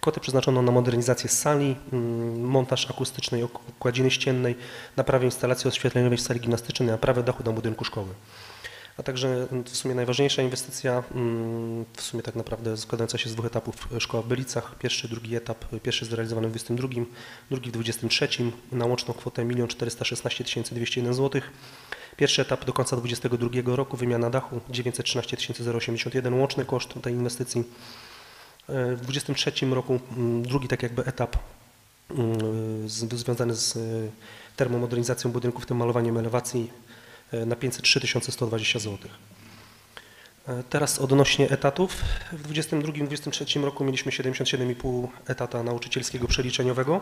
Kwotę przeznaczono na modernizację sali, mm, montaż akustycznej ok- okładziny ściennej, naprawę instalacji oświetleniowej w sali gimnastycznej, naprawę dachu na budynku szkoły. A także mm, w sumie najważniejsza inwestycja, mm, w sumie tak naprawdę składająca się z dwóch etapów, szkoła w Bylicach. Pierwszy, drugi etap, pierwszy zrealizowany w 22, drugi w 23 na łączną kwotę 1 416 201 zł. Pierwszy etap do końca 2022 roku, wymiana dachu 913 081 łączny koszt tej inwestycji. E, W 2023 roku mm, drugi tak jakby etap związany z e, termomodernizacją budynku, w tym malowaniem elewacji na 503 120 zł. E, Teraz odnośnie etatów. W 2022-2023 roku mieliśmy 77,5 etata nauczycielskiego przeliczeniowego.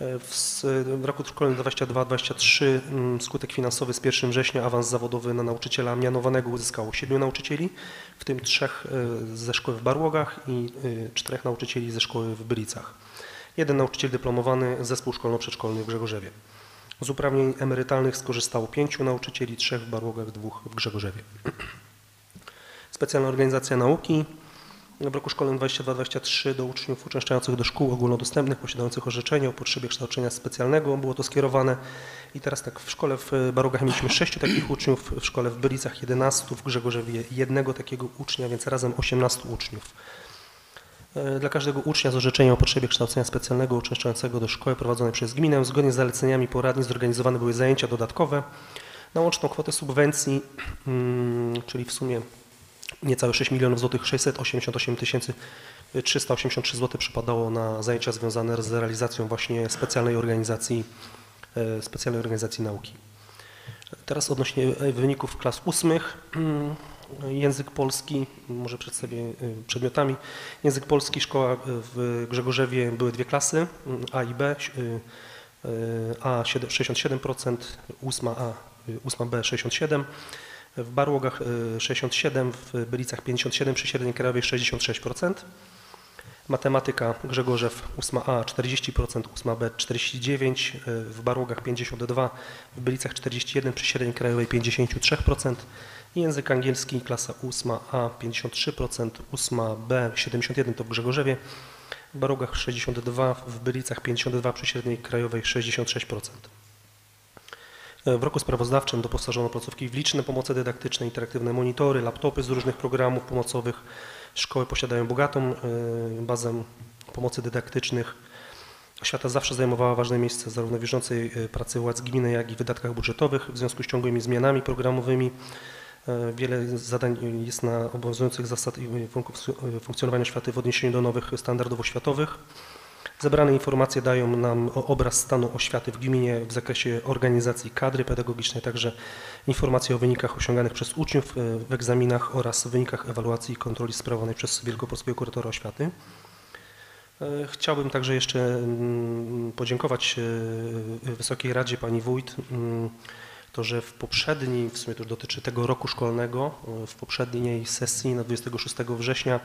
E, W, roku szkolnym 22-23 mm, skutek finansowy z 1 września awans zawodowy na nauczyciela mianowanego uzyskało 7 nauczycieli, w tym trzech e, ze szkoły w Barłogach i e, czterech nauczycieli ze szkoły w Bylicach. Jeden nauczyciel dyplomowany, zespół szkolno-przedszkolny w Grzegorzewie. Z uprawnień emerytalnych skorzystało pięciu nauczycieli, trzech w Barłogach, dwóch w Grzegorzewie. <clears throat> Specjalna organizacja nauki. W roku szkolnym 22-23 do uczniów uczęszczających do szkół ogólnodostępnych, posiadających orzeczenie o potrzebie kształcenia specjalnego było to skierowane. I teraz tak, w szkole w Barogach mieliśmy sześciu takich uczniów, w szkole w Bylicach 11, w Grzegorzewie jednego takiego ucznia, więc razem 18 uczniów. E, Dla każdego ucznia z orzeczeniem o potrzebie kształcenia specjalnego uczęszczającego do szkoły prowadzonej przez gminę zgodnie z zaleceniami poradni zorganizowane były zajęcia dodatkowe na łączną kwotę subwencji, mm, czyli w sumie niecałe 6 milionów złotych, 688 tysięcy 383 zł przypadało na zajęcia związane z realizacją właśnie specjalnej organizacji, e, specjalnej organizacji nauki. Teraz odnośnie wyników klas ósmych. Język polski, może przedstawię e, przedmiotami. Język polski, szkoła w Grzegorzewie były dwie klasy, mm, A i B. A 67%, 8A, 8B 67%. W Barłogach e, 67, w Bylicach 57, przy średniej krajowej 66%. Matematyka Grzegorzew 8A 40%, 8B 49%, e, w Barłogach 52%, w Bylicach 41%, przy średniej krajowej 53%. Język angielski klasa 8A 53%, 8B 71% to w Grzegorzewie, w Barłogach 62%, w Bylicach 52%, przy średniej krajowej 66%. W roku sprawozdawczym doposażono placówki w liczne pomoce dydaktyczne, interaktywne monitory, laptopy z różnych programów pomocowych. Szkoły posiadają bogatą y, bazę pomocy dydaktycznych. Oświata zawsze zajmowała ważne miejsce zarówno w bieżącej y, pracy władz gminy, jak i wydatkach budżetowych. W związku z ciągłymi zmianami programowymi wiele zadań jest na obowiązujących zasad i funk- funkcjonowania oświaty w odniesieniu do nowych standardów oświatowych. Zebrane informacje dają nam obraz stanu oświaty w gminie w zakresie organizacji kadry pedagogicznej, także informacje o wynikach osiąganych przez uczniów e, w egzaminach oraz wynikach ewaluacji i kontroli sprawowanej przez Wielkopolskiego Kuratora Oświaty. E, Chciałbym także jeszcze mm, podziękować e, Wysokiej Radzie Pani Wójt, mm, to, że w poprzedniej, w sumie to już dotyczy tego roku szkolnego, e, w poprzedniej sesji na 26 września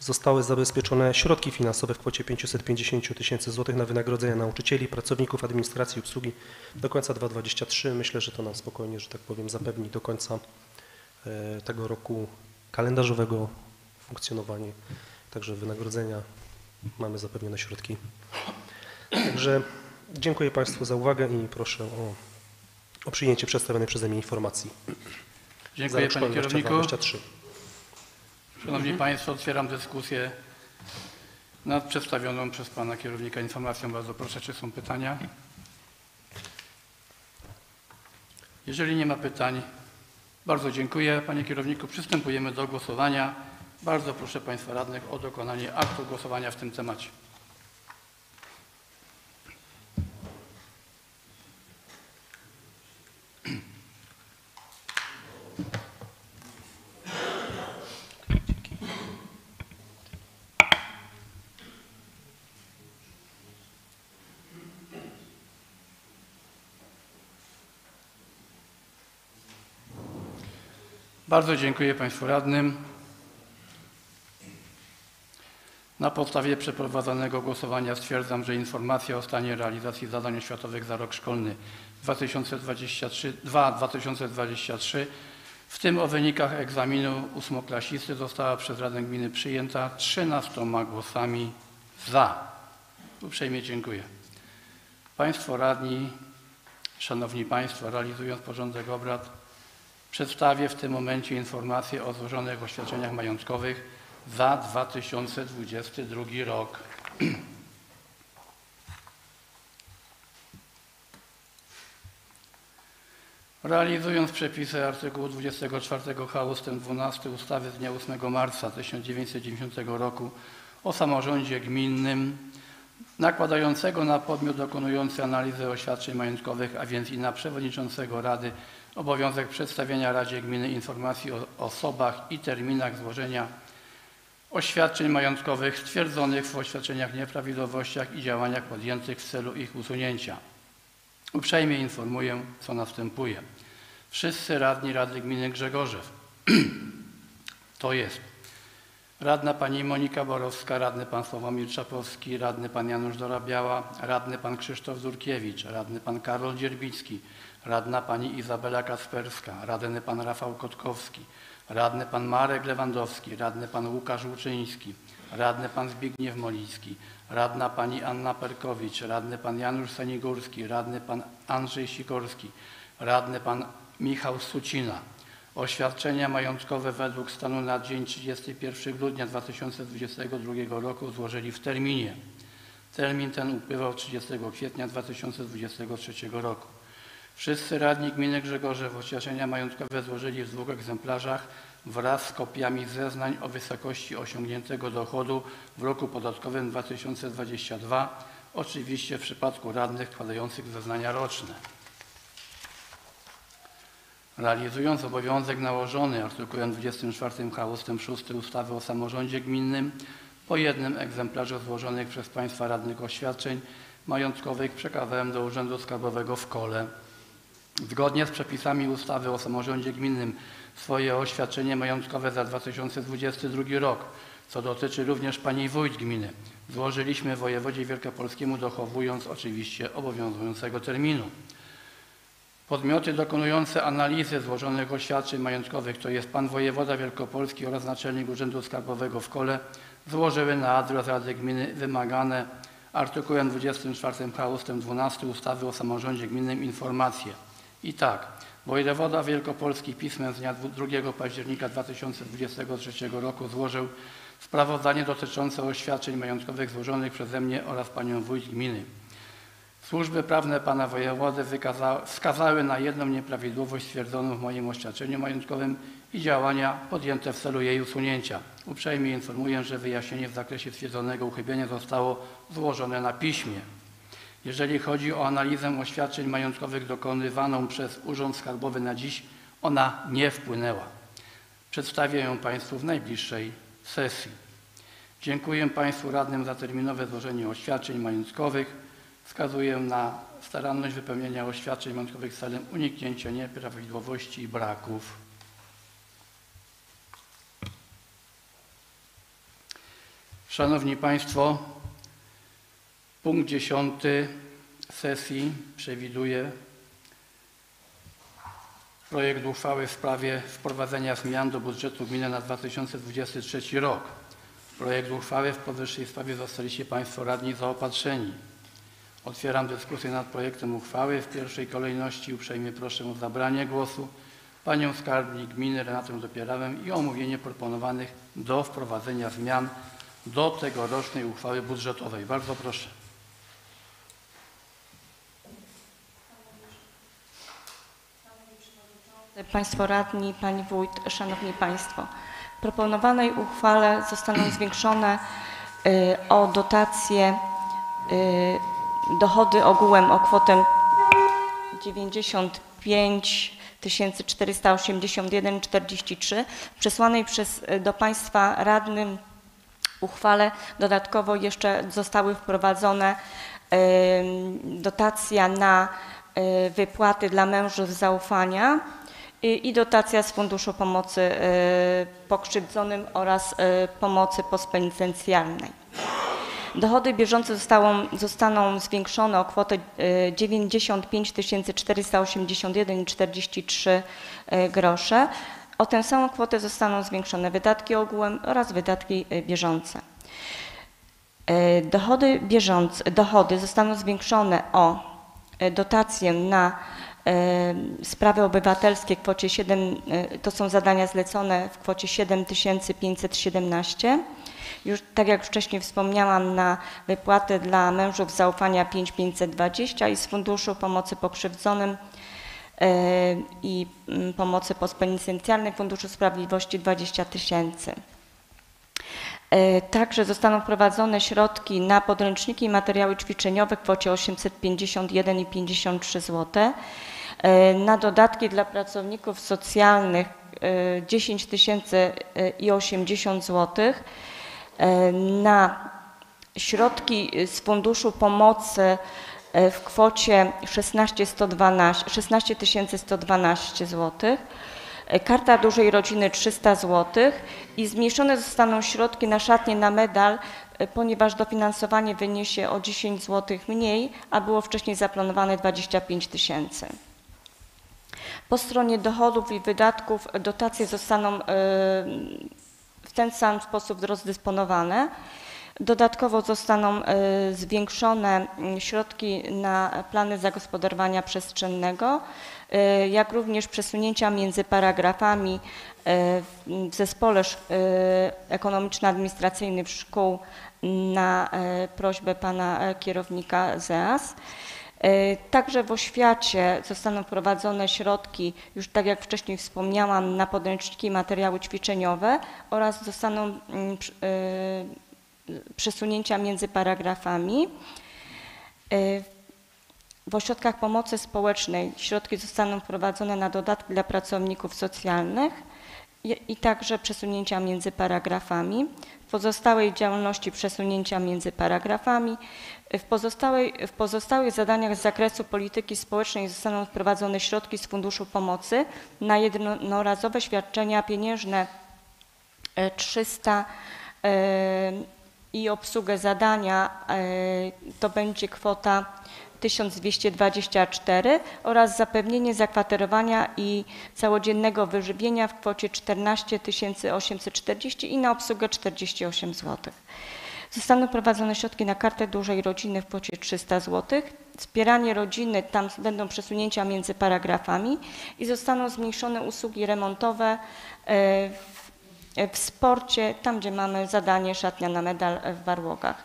zostały zabezpieczone środki finansowe w kwocie 550 tysięcy złotych na wynagrodzenia nauczycieli, pracowników administracji i obsługi do końca 2023. Myślę, że to nam spokojnie, że tak powiem, zapewni do końca e, tego roku kalendarzowego funkcjonowanie. Także wynagrodzenia mamy zapewnione środki. Także dziękuję Państwu za uwagę i proszę o, o przyjęcie przedstawionej przeze mnie informacji. Dziękuję panie kierowniku. 22-23. Szanowni Państwo, otwieram dyskusję nad przedstawioną przez Pana Kierownika informacją. Bardzo proszę, czy są pytania? Jeżeli nie ma pytań, bardzo dziękuję Panie Kierowniku. Przystępujemy do głosowania. Bardzo proszę Państwa radnych o dokonanie aktu głosowania w tym temacie. Bardzo dziękuję Państwu radnym. Na podstawie przeprowadzonego głosowania stwierdzam, że informacja o stanie realizacji zadań oświatowych za rok szkolny 2023-2023, w tym o wynikach egzaminu ósmoklasisty, została przez Radę Gminy przyjęta 13 głosami za. Uprzejmie dziękuję. Państwo radni, Szanowni Państwo, realizując porządek obrad, Przedstawię w tym momencie informację o złożonych oświadczeniach majątkowych za 2022 rok. Realizując przepisy artykułu 24 H ust. 12 ustawy z dnia 8 marca 1990 roku o samorządzie gminnym nakładającego na podmiot dokonujący analizy oświadczeń majątkowych, a więc i na przewodniczącego Rady obowiązek przedstawienia Radzie Gminy informacji o osobach i terminach złożenia oświadczeń majątkowych stwierdzonych w oświadczeniach nieprawidłowościach i działaniach podjętych w celu ich usunięcia. Uprzejmie informuję, co następuje. Wszyscy radni Rady Gminy Grzegorzew, <clears throat> to jest radna pani Monika Borowska, radny pan Sławomir Czapowski, radny pan Janusz Dorabiała, radny pan Krzysztof Durkiewicz, radny pan Karol Dzierbicki, radna pani Izabela Kasperska, radny pan Rafał Kotkowski, radny pan Marek Lewandowski, radny pan Łukasz Łuczyński, radny pan Zbigniew Molicki, radna pani Anna Perkowicz, radny pan Janusz Senigórski, radny pan Andrzej Sikorski, radny pan Michał Sucina, Oświadczenia majątkowe według stanu na dzień 31 grudnia 2022 roku złożyli w terminie. Termin ten upływał 30 kwietnia 2023 roku. Wszyscy radni gminy Grzegorzew oświadczenia majątkowe złożyli w dwóch egzemplarzach wraz z kopiami zeznań o wysokości osiągniętego dochodu w roku podatkowym 2022, oczywiście w przypadku radnych składających zeznania roczne. Realizując obowiązek nałożony artykułem 24 H ust. 6 ustawy o samorządzie gminnym, po jednym egzemplarzu złożonych przez Państwa radnych oświadczeń majątkowych przekazałem do Urzędu Skarbowego w Kole. Zgodnie z przepisami ustawy o samorządzie gminnym swoje oświadczenie majątkowe za 2022 rok, co dotyczy również Pani Wójt Gminy, złożyliśmy wojewodzie wielkopolskiemu dochowując oczywiście obowiązującego terminu. Podmioty dokonujące analizy złożonych oświadczeń majątkowych, to jest Pan Wojewoda Wielkopolski oraz Naczelnik Urzędu Skarbowego w Kole, złożyły na adres Rady Gminy wymagane artykułem 24 H ust. 12 ustawy o samorządzie gminnym informacje. I tak, wojewoda Wielkopolski pismem z dnia 2 października 2023 roku złożył sprawozdanie dotyczące oświadczeń majątkowych złożonych przeze mnie oraz Panią Wójt Gminy. Służby prawne Pana Wojewody wskazały na jedną nieprawidłowość stwierdzoną w moim oświadczeniu majątkowym i działania podjęte w celu jej usunięcia. Uprzejmie informuję, że wyjaśnienie w zakresie stwierdzonego uchybienia zostało złożone na piśmie. Jeżeli chodzi o analizę oświadczeń majątkowych dokonywaną przez Urząd Skarbowy na dziś, ona nie wpłynęła. Przedstawię ją Państwu w najbliższej sesji. Dziękuję Państwu radnym za terminowe złożenie oświadczeń majątkowych. Wskazuję na staranność wypełnienia oświadczeń majątkowych celem uniknięcia nieprawidłowości i braków. Szanowni Państwo, punkt 10 sesji przewiduje projekt uchwały w sprawie wprowadzenia zmian do budżetu gminy na 2023 rok. Projekt uchwały w powyższej sprawie zostaliście Państwo radni zaopatrzeni. Otwieram dyskusję nad projektem uchwały. W pierwszej kolejności uprzejmie proszę o zabranie głosu Panią Skarbnik Gminy Renatę Dopierawę i omówienie proponowanych do wprowadzenia zmian do tegorocznej uchwały budżetowej. Bardzo proszę. Państwo radni, Pani Wójt, Szanowni Państwo. W proponowanej uchwale zostaną <clears throat> zwiększone y, o dotacje y, dochody ogółem o kwotę 95 481,43 przesłanej przez y, do Państwa radnym uchwale dodatkowo jeszcze zostały wprowadzone y, dotacja na wypłaty dla mężów zaufania i dotacja z Funduszu Pomocy y, Pokrzywdzonym oraz y, Pomocy Postpenitencjalnej. Dochody bieżące zostało, zostaną zwiększone o kwotę y, 95 481,43 y, grosze. O tę samą kwotę zostaną zwiększone wydatki ogółem oraz wydatki bieżące. Dochody bieżące, dochody zostaną zwiększone o dotację na sprawy obywatelskie w kwocie 7, y, to są zadania zlecone w kwocie 7517. Już tak jak wcześniej wspomniałam, na wypłaty dla mężów zaufania 5520 i z Funduszu Pomocy Pokrzywdzonym y, i mm, Pomocy Postpenitencjalnej Funduszu Sprawiedliwości 20 tysięcy. E, Także zostaną wprowadzone środki na podręczniki i materiały ćwiczeniowe w kwocie 851,53 zł. E, Na dodatki dla pracowników socjalnych e, 10 tysięcy i 80 zł. E, Na środki z Funduszu Pomocy e, w kwocie 16 112 16 112 zł. E, Karta Dużej Rodziny 300 zł i zmniejszone zostaną środki na szatnie na medal, e, ponieważ dofinansowanie wyniesie o 10 zł mniej, a było wcześniej zaplanowane 25 tysięcy. Po stronie dochodów i wydatków dotacje zostaną e, w ten sam sposób rozdysponowane. Dodatkowo zostaną e, zwiększone mm, środki na plany zagospodarowania przestrzennego, e, jak również przesunięcia między paragrafami w- zespole ekonomiczno-administracyjnym szkół na prośbę pana kierownika ZEAS. E, Także w oświacie zostaną wprowadzone środki, już tak jak wcześniej wspomniałam, na podręczniki materiały ćwiczeniowe oraz zostaną mm, e, przesunięcia między paragrafami. E, W ośrodkach pomocy społecznej środki zostaną wprowadzone na dodatki dla pracowników socjalnych i także przesunięcia między paragrafami. W pozostałej działalności przesunięcia między paragrafami. W, w pozostałych zadaniach z zakresu polityki społecznej zostaną wprowadzone środki z Funduszu Pomocy na jednorazowe świadczenia pieniężne e, 300 e, i obsługę zadania e, to będzie kwota 1224 oraz zapewnienie zakwaterowania i całodziennego wyżywienia w kwocie 14 840 i na obsługę 48 zł. Zostaną prowadzone środki na kartę dużej rodziny w kwocie 300 zł. Wspieranie rodziny, tam będą przesunięcia między paragrafami i zostaną zmniejszone usługi remontowe e, w w sporcie, tam gdzie mamy zadanie szatnia na medal w Barłogach.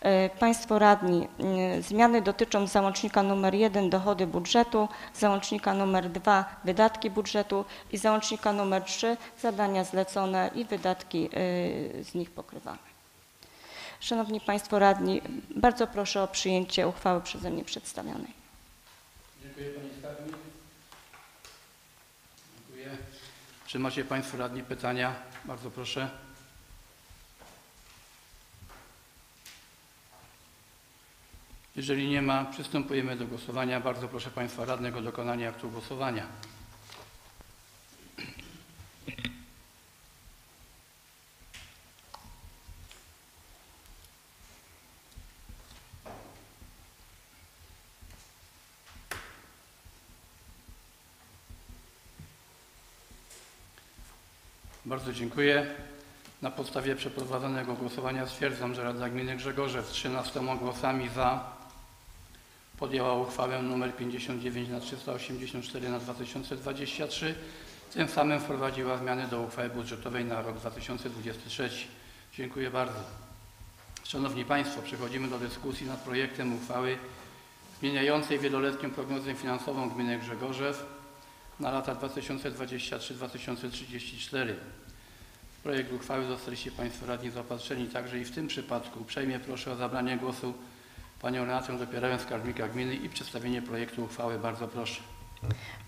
E, Państwo radni, mm, zmiany dotyczą załącznika numer 1 dochody budżetu, załącznika numer 2 wydatki budżetu i załącznika numer 3 zadania zlecone i wydatki z nich pokrywane. Szanowni Państwo radni, bardzo proszę o przyjęcie uchwały przeze mnie przedstawionej. Dziękuję Pani Skarbnik. Dziękuję. Czy macie Państwo radni pytania? Bardzo proszę. Jeżeli nie ma, przystępujemy do głosowania. Bardzo proszę Państwa radnych o dokonanie aktu głosowania. Bardzo dziękuję. Na podstawie przeprowadzonego głosowania stwierdzam, że Rada Gminy Grzegorzew 13 głosami za podjęła uchwałę nr 59 na 384 na 2023. Tym samym wprowadziła zmiany do uchwały budżetowej na rok 2023. Dziękuję bardzo. Szanowni Państwo, przechodzimy do dyskusji nad projektem uchwały zmieniającej wieloletnią prognozę finansową gminy Grzegorzew na lata 2023-2034. Projekt uchwały zostaliście Państwo radni zaopatrzeni także i w tym przypadku. Uprzejmie proszę o zabranie głosu Panią Renatę Dopierałę, skarbnika gminy i przedstawienie projektu uchwały. Bardzo proszę.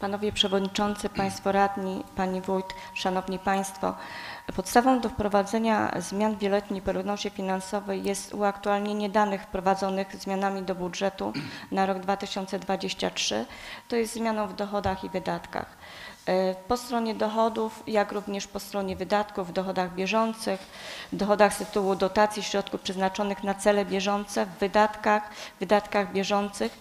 Panowie Przewodniczący, Państwo Radni, Pani Wójt, Szanowni Państwo, podstawą do wprowadzenia zmian w wieloletniej prognozie finansowej jest uaktualnienie danych wprowadzonych zmianami do budżetu na rok 2023, to jest zmianą w dochodach i wydatkach. E, Po stronie dochodów, jak również po stronie wydatków, w dochodach bieżących, w dochodach z tytułu dotacji środków przeznaczonych na cele bieżące, w wydatkach, wydatkach bieżących.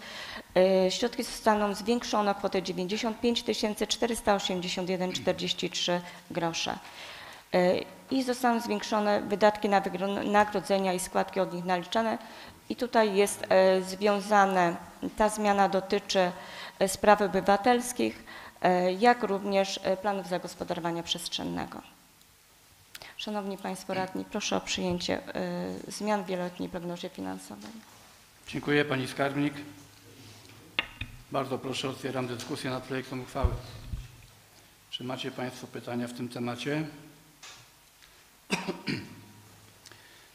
E, Środki zostaną zwiększone o kwotę 95 481,43 grosze. E, I zostaną zwiększone wydatki na wynagrodzenia i składki od nich naliczane. I tutaj jest e, związane, ta zmiana dotyczy e, spraw obywatelskich, jak również planów zagospodarowania przestrzennego. Szanowni Państwo Radni, proszę o przyjęcie zmian w wieloletniej prognozie finansowej. Dziękuję Pani Skarbnik. Bardzo proszę, otwieram dyskusję nad projektem uchwały. Czy macie Państwo pytania w tym temacie? <clears throat>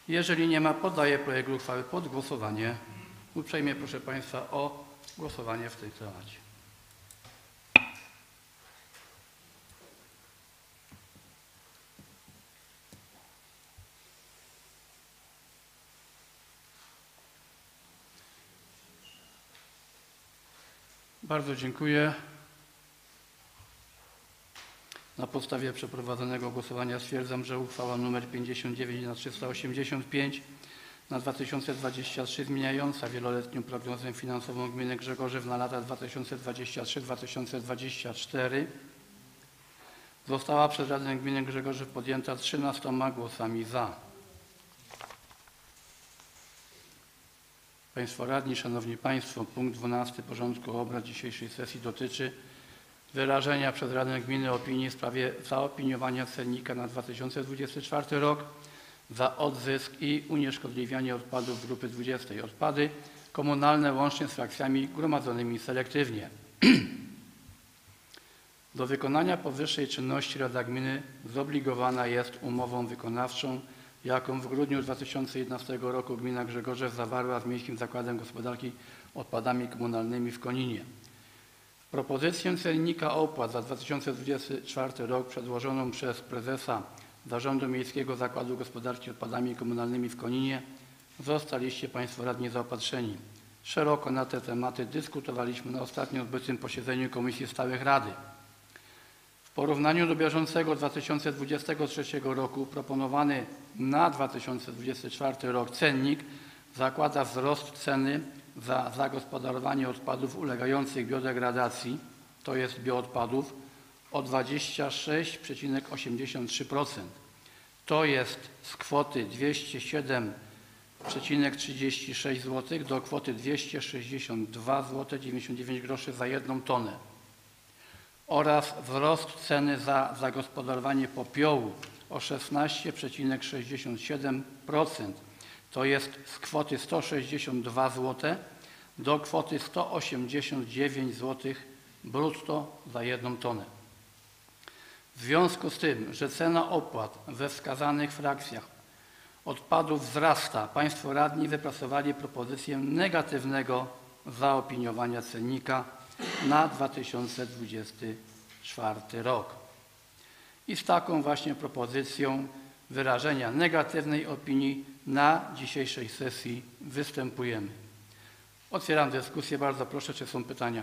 Jeżeli nie ma, poddaję projekt uchwały pod głosowanie. Uprzejmie proszę Państwa o głosowanie w tym temacie. Bardzo dziękuję. Na podstawie przeprowadzonego głosowania stwierdzam, że uchwała nr 59 na 385 na 2023 zmieniająca wieloletnią prognozę finansową gminy Grzegorzew na lata 2023-2024 została przez Radę Gminy Grzegorzew podjęta 13 głosami za. Państwo Radni, Szanowni Państwo, punkt 12 porządku obrad dzisiejszej sesji dotyczy wyrażenia przez Radę Gminy opinii w sprawie zaopiniowania cennika na 2024 rok za odzysk i unieszkodliwianie odpadów grupy 20. Odpady komunalne łącznie z frakcjami gromadzonymi selektywnie. Do wykonania powyższej czynności Rada Gminy zobligowana jest umową wykonawczą, jaką w grudniu 2011 roku gmina Grzegorzew zawarła z Miejskim Zakładem Gospodarki Odpadami Komunalnymi w Koninie. Propozycję cennika opłat za 2024 rok przedłożoną przez prezesa Zarządu Miejskiego Zakładu Gospodarki Odpadami Komunalnymi w Koninie zostaliście Państwo radni zaopatrzeni. Szeroko na te tematy dyskutowaliśmy na ostatnio odbytym posiedzeniu Komisji Stałych Rady. Porównaniu do bieżącego 2023 roku proponowany na 2024 rok cennik zakłada wzrost ceny za zagospodarowanie odpadów ulegających biodegradacji, to jest bioodpadów, o 26,83%. To jest z kwoty 207,36 zł do kwoty 262,99 zł za jedną tonę oraz wzrost ceny za zagospodarowanie popiołu o 16,67%. To jest z kwoty 162 zł do kwoty 189 zł brutto za jedną tonę. W związku z tym, że cena opłat we wskazanych frakcjach odpadów wzrasta, Państwo radni wypracowali propozycję negatywnego zaopiniowania cennika na 2024 rok. I z taką właśnie propozycją wyrażenia negatywnej opinii na dzisiejszej sesji występujemy. Otwieram dyskusję. Bardzo proszę, czy są pytania?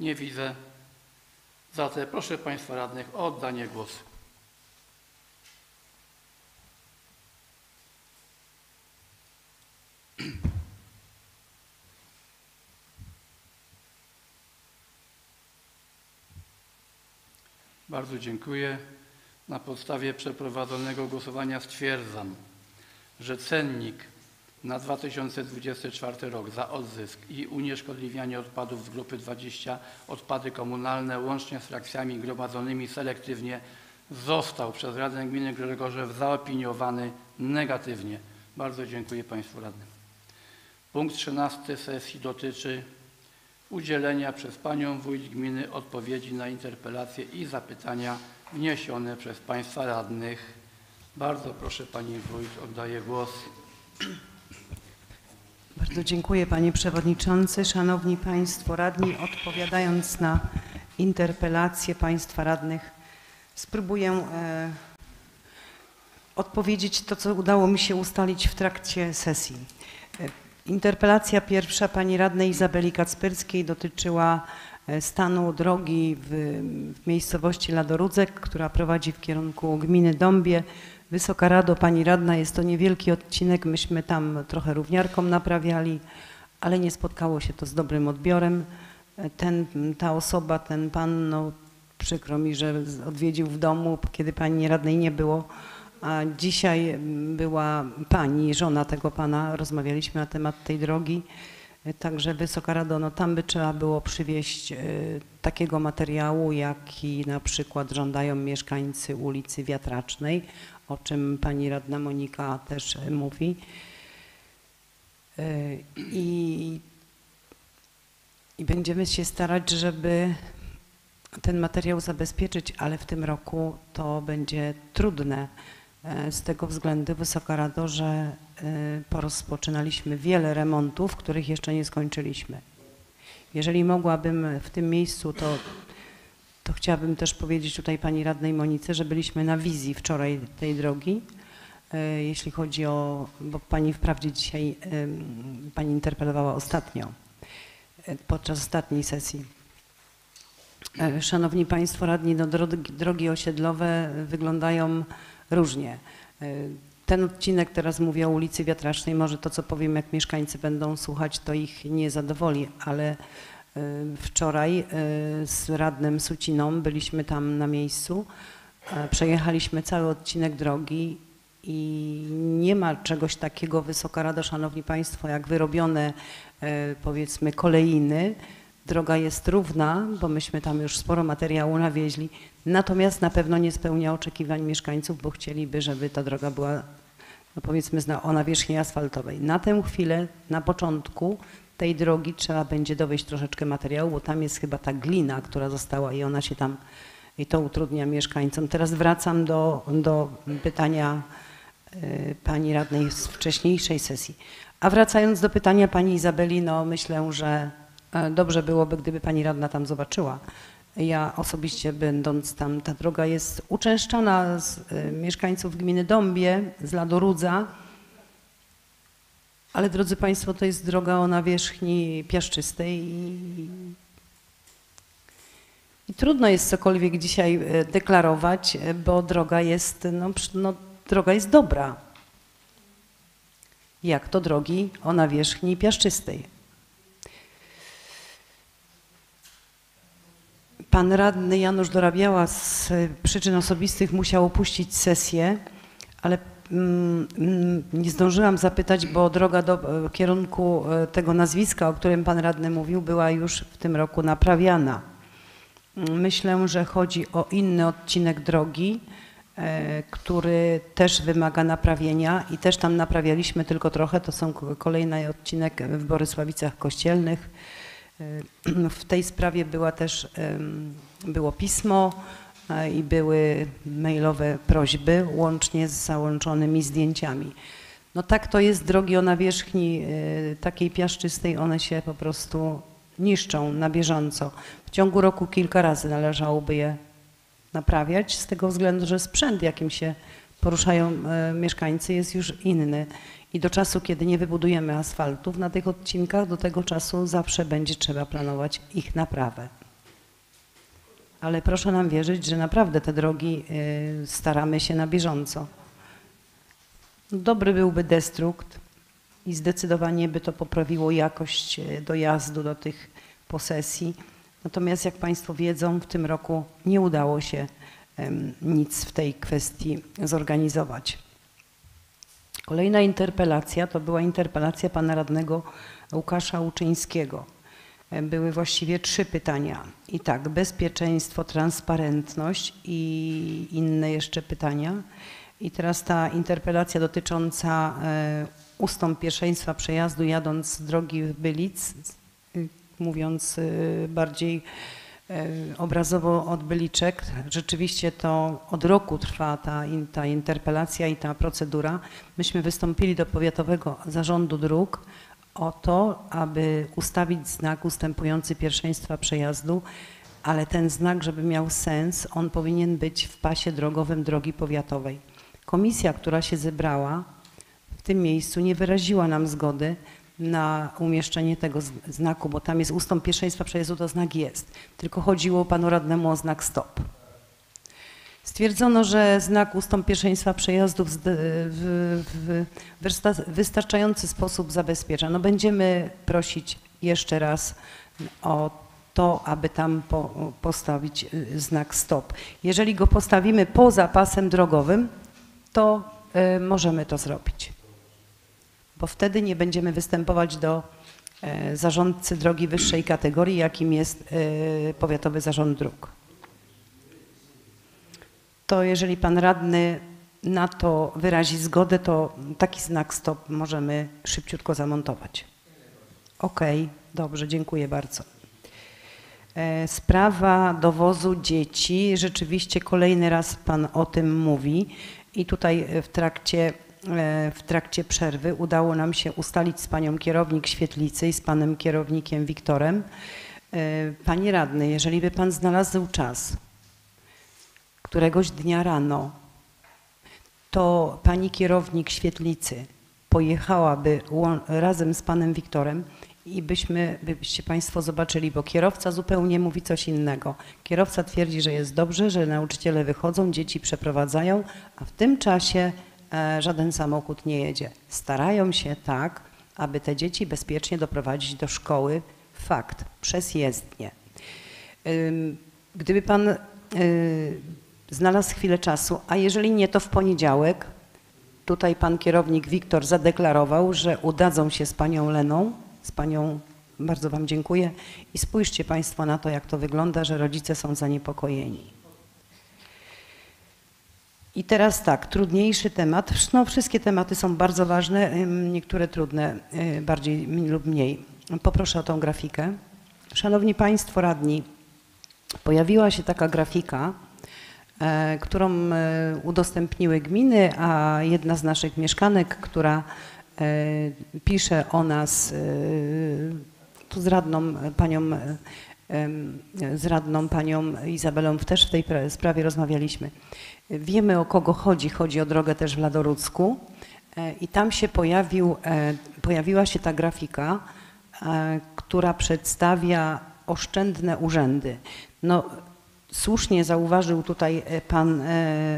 Nie widzę. Zatem proszę Państwa radnych o oddanie głosu. <clears throat> Bardzo dziękuję. Na podstawie przeprowadzonego głosowania stwierdzam, że cennik na 2024 rok za odzysk i unieszkodliwianie odpadów z grupy 20 odpady komunalne łącznie z frakcjami gromadzonymi selektywnie został przez Radę Gminy Grzegorzew zaopiniowany negatywnie. Bardzo dziękuję Państwu radnym. Punkt 13 sesji dotyczy udzielenia przez Panią Wójt Gminy odpowiedzi na interpelacje i zapytania wniesione przez Państwa radnych. Bardzo proszę Pani Wójt, oddaję głos. Bardzo dziękuję Panie Przewodniczący. Szanowni Państwo Radni, odpowiadając na interpelacje Państwa Radnych, spróbuję e, odpowiedzieć to, co udało mi się ustalić w trakcie sesji. E, interpelacja pierwsza Pani Radnej Izabeli Kacperskiej dotyczyła e, stanu drogi w, w miejscowości Ladorudzek, która prowadzi w kierunku gminy Dąbie. Wysoka Rado, Pani Radna, jest to niewielki odcinek, myśmy tam trochę równiarką naprawiali, ale nie spotkało się to z dobrym odbiorem. Ten, ta osoba, ten pan, no przykro mi, że odwiedził w domu, kiedy Pani Radnej nie było, a dzisiaj była Pani, żona tego Pana, rozmawialiśmy na temat tej drogi. Także Wysoka Rado, no tam by trzeba było przywieźć e, takiego materiału, jaki na przykład żądają mieszkańcy ulicy Wiatracznej, o czym pani radna Monika też mówi. E, I, I będziemy się starać, żeby ten materiał zabezpieczyć, ale w tym roku to będzie trudne e, z tego względu, Wysoka Rado, że e, porozpoczynaliśmy wiele remontów, których jeszcze nie skończyliśmy. Jeżeli mogłabym w tym miejscu, to to chciałabym też powiedzieć tutaj pani radnej Monice, że byliśmy na wizji wczoraj tej drogi, e, jeśli chodzi o, bo pani wprawdzie dzisiaj, pani interpelowała ostatnio, e, podczas ostatniej sesji. E, szanowni Państwo radni, no drogi, drogi osiedlowe wyglądają różnie. Ten odcinek, teraz mówię o ulicy Wiatracznej, może to co powiem, jak mieszkańcy będą słuchać, to ich nie zadowoli, ale Wczoraj z radnym Suciną byliśmy tam na miejscu E, Przejechaliśmy cały odcinek drogi i nie ma czegoś takiego, Wysoka Rado, Szanowni Państwo, jak wyrobione e, powiedzmy kolejny. Droga jest równa, bo myśmy tam już sporo materiału nawieźli, natomiast na pewno nie spełnia oczekiwań mieszkańców, bo chcieliby, żeby ta droga była no powiedzmy o nawierzchni asfaltowej. Na tę chwilę, na początku tej drogi trzeba będzie dowieść troszeczkę materiału, bo tam jest chyba ta glina, która została i ona się tam, i to utrudnia mieszkańcom. Teraz wracam do, do pytania y, pani radnej z wcześniejszej sesji. A wracając do pytania pani Izabeli, no myślę, że dobrze byłoby, gdyby pani radna tam zobaczyła. Ja osobiście będąc tam, ta droga jest uczęszczana z y, mieszkańców gminy Dąbie, z Ladorudza, ale drodzy Państwo, to jest droga o nawierzchni piaszczystej i, i trudno jest cokolwiek dzisiaj e, deklarować, e, bo droga jest, no, no, droga jest dobra. Jak to drogi o nawierzchni piaszczystej. Pan radny Janusz Dorabiała z e, przyczyn osobistych musiał opuścić sesję, ale mm, mm, nie zdążyłam zapytać, bo droga do e, kierunku e, tego nazwiska, o którym pan radny mówił, była już w tym roku naprawiana. Mm, Myślę, że chodzi o inny odcinek drogi, e, który też wymaga naprawienia i też tam naprawialiśmy tylko trochę. To są ko- kolejny odcinek w Borysławicach Kościelnych. E, <clears throat> W tej sprawie była też, było pismo e, i były mailowe prośby, łącznie z załączonymi zdjęciami. No tak to jest, drogi o nawierzchni e, takiej piaszczystej, one się po prostu niszczą na bieżąco. W ciągu roku kilka razy należałoby je naprawiać, z tego względu, że sprzęt, jakim się poruszają mieszkańcy, jest już inny. I do czasu, kiedy nie wybudujemy asfaltów na tych odcinkach, do tego czasu zawsze będzie trzeba planować ich naprawę. Ale proszę nam wierzyć, że naprawdę te drogi e, staramy się na bieżąco. Dobry byłby destrukt i zdecydowanie by to poprawiło jakość e, dojazdu do tych posesji. Natomiast jak Państwo wiedzą, w tym roku nie udało się nic w tej kwestii zorganizować. Kolejna interpelacja to była interpelacja pana radnego Łukasza Łuczyńskiego. E, Były właściwie trzy pytania. I tak, bezpieczeństwo, transparentność i inne jeszcze pytania. I teraz ta interpelacja dotycząca e, ustąp pierwszeństwa przejazdu jadąc z drogi Bylic, y, mówiąc y, bardziej obrazowo od Byliczek. Rzeczywiście to od roku trwa ta, ta interpelacja i ta procedura. Myśmy wystąpili do Powiatowego Zarządu Dróg o to, aby ustawić znak ustępujący pierwszeństwa przejazdu, ale ten znak, żeby miał sens, on powinien być w pasie drogowym drogi powiatowej. Komisja, która się zebrała w tym miejscu, nie wyraziła nam zgody na umieszczenie tego znaku, bo tam jest ustąp pierwszeństwa przejazdu, to znak jest. Tylko chodziło panu radnemu o znak stop. Stwierdzono, że znak ustąp pierwszeństwa przejazdu w, wystarczający sposób zabezpiecza. No będziemy prosić jeszcze raz o to, aby tam po, postawić y, znak stop. Jeżeli go postawimy poza pasem drogowym, to y, możemy to zrobić. Bo wtedy nie będziemy występować do e, zarządcy drogi wyższej kategorii, jakim jest e, Powiatowy Zarząd Dróg. To jeżeli pan radny na to wyrazi zgodę, to taki znak stop możemy szybciutko zamontować. Okej, dobrze, dziękuję bardzo. E, Sprawa dowozu dzieci. Rzeczywiście kolejny raz Pan o tym mówi i tutaj w trakcie, w trakcie przerwy udało nam się ustalić z Panią kierownik Świetlicy i z Panem kierownikiem Wiktorem. E, Panie Radny, jeżeli by Pan znalazł czas któregoś dnia rano, to Pani kierownik Świetlicy pojechałaby razem z Panem Wiktorem i byśmy, byście Państwo zobaczyli, bo kierowca zupełnie mówi coś innego. Kierowca twierdzi, że jest dobrze, że nauczyciele wychodzą, dzieci przeprowadzają, a w tym czasie e, żaden samochód nie jedzie. Starają się tak, aby te dzieci bezpiecznie doprowadzić do szkoły. Fakt, przez jezdnię. Gdyby Pan y, znalazł chwilę czasu, a jeżeli nie, to w poniedziałek tutaj pan kierownik Wiktor zadeklarował, że udadzą się z panią Leną, z panią, bardzo wam dziękuję i spójrzcie państwo na to, jak to wygląda, że rodzice są zaniepokojeni. I teraz tak, trudniejszy temat. No, wszystkie tematy są bardzo ważne, niektóre trudne, y, bardziej lub mniej. Poproszę o tą grafikę. Szanowni Państwo radni, pojawiła się taka grafika, e, którą e, udostępniły gminy, a jedna z naszych mieszkanek, która e, pisze o nas, e, tu z radną panią, e, z radną panią Izabelą też w tej pra- sprawie rozmawialiśmy. Wiemy o kogo chodzi, chodzi o drogę też w Ladorucku e, i tam się pojawił, e, pojawiła się ta grafika, e, która przedstawia oszczędne urzędy. No, słusznie zauważył tutaj pan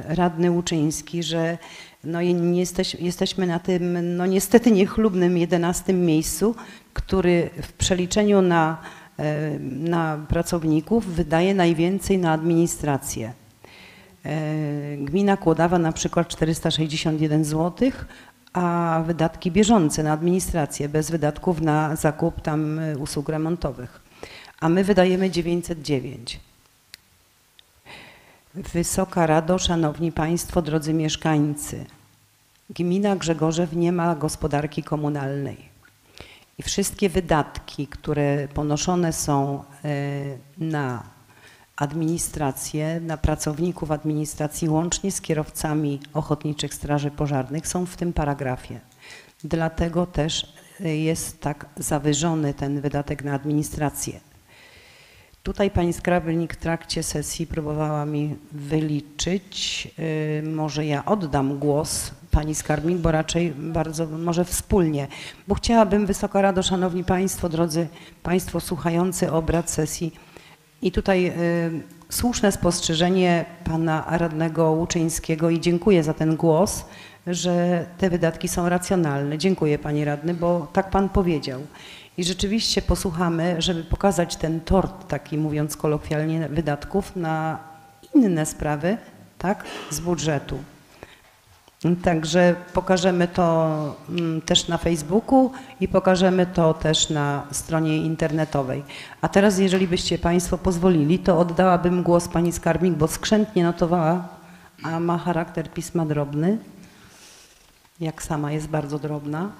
radny Łuczyński, że no jesteś, jesteśmy na tym no niestety niechlubnym 11 miejscu, który w przeliczeniu na, na pracowników wydaje najwięcej na administrację. E, Gmina Kłodawa na przykład 461 zł, a wydatki bieżące na administrację, bez wydatków na zakup tam e, usług remontowych. A my wydajemy 909. Wysoka Rado, Szanowni Państwo, drodzy mieszkańcy, gmina Grzegorzew nie ma gospodarki komunalnej. I wszystkie wydatki, które ponoszone są e, na administrację, na pracowników administracji, łącznie z kierowcami Ochotniczych Straży Pożarnych, są w tym paragrafie. Dlatego też y, jest tak zawyżony ten wydatek na administrację. Tutaj pani skarbnik w trakcie sesji próbowała mi wyliczyć, y, może ja oddam głos pani skarbnik, bo raczej bardzo może wspólnie, bo chciałabym Wysoka Rado, Szanowni Państwo, drodzy Państwo słuchający obrad sesji, i tutaj y, słuszne spostrzeżenie pana radnego Łuczyńskiego i dziękuję za ten głos, że te wydatki są racjonalne. Dziękuję panie radny, bo tak pan powiedział. I rzeczywiście posłuchamy, żeby pokazać ten tort, taki mówiąc kolokwialnie, wydatków na inne sprawy, tak, z budżetu. Także pokażemy to mm, też na Facebooku i pokażemy to też na stronie internetowej. A teraz, jeżeli byście Państwo pozwolili, to oddałabym głos Pani Skarbnik, bo skrzętnie notowała, a ma charakter pisma drobny, jak sama jest bardzo drobna.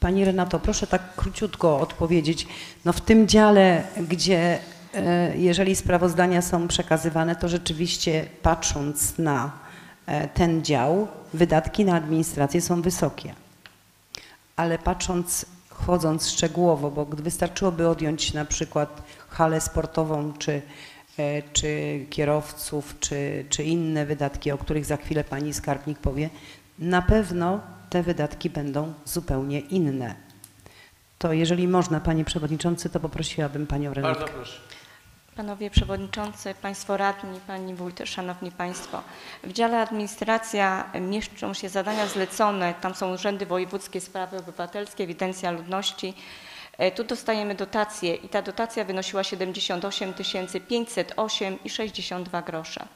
Pani Renato, proszę tak króciutko odpowiedzieć. No w tym dziale, gdzie e, jeżeli sprawozdania są przekazywane, to rzeczywiście patrząc na ten dział, wydatki na administrację są wysokie. Ale patrząc, chodząc szczegółowo, bo wystarczyłoby odjąć na przykład halę sportową, czy, e, czy kierowców, czy, czy inne wydatki, o których za chwilę pani skarbnik powie, na pewno te wydatki będą zupełnie inne. To jeżeli można, panie przewodniczący, to poprosiłabym panią Renatkę. Bardzo proszę. Panowie Przewodniczący, Państwo Radni, Pani Wójt, Szanowni Państwo. W dziale administracja mieszczą się zadania zlecone, tam są urzędy wojewódzkie, sprawy obywatelskie, ewidencja ludności. E, Tu dostajemy dotację i ta dotacja wynosiła 78 508 i 62 grosze.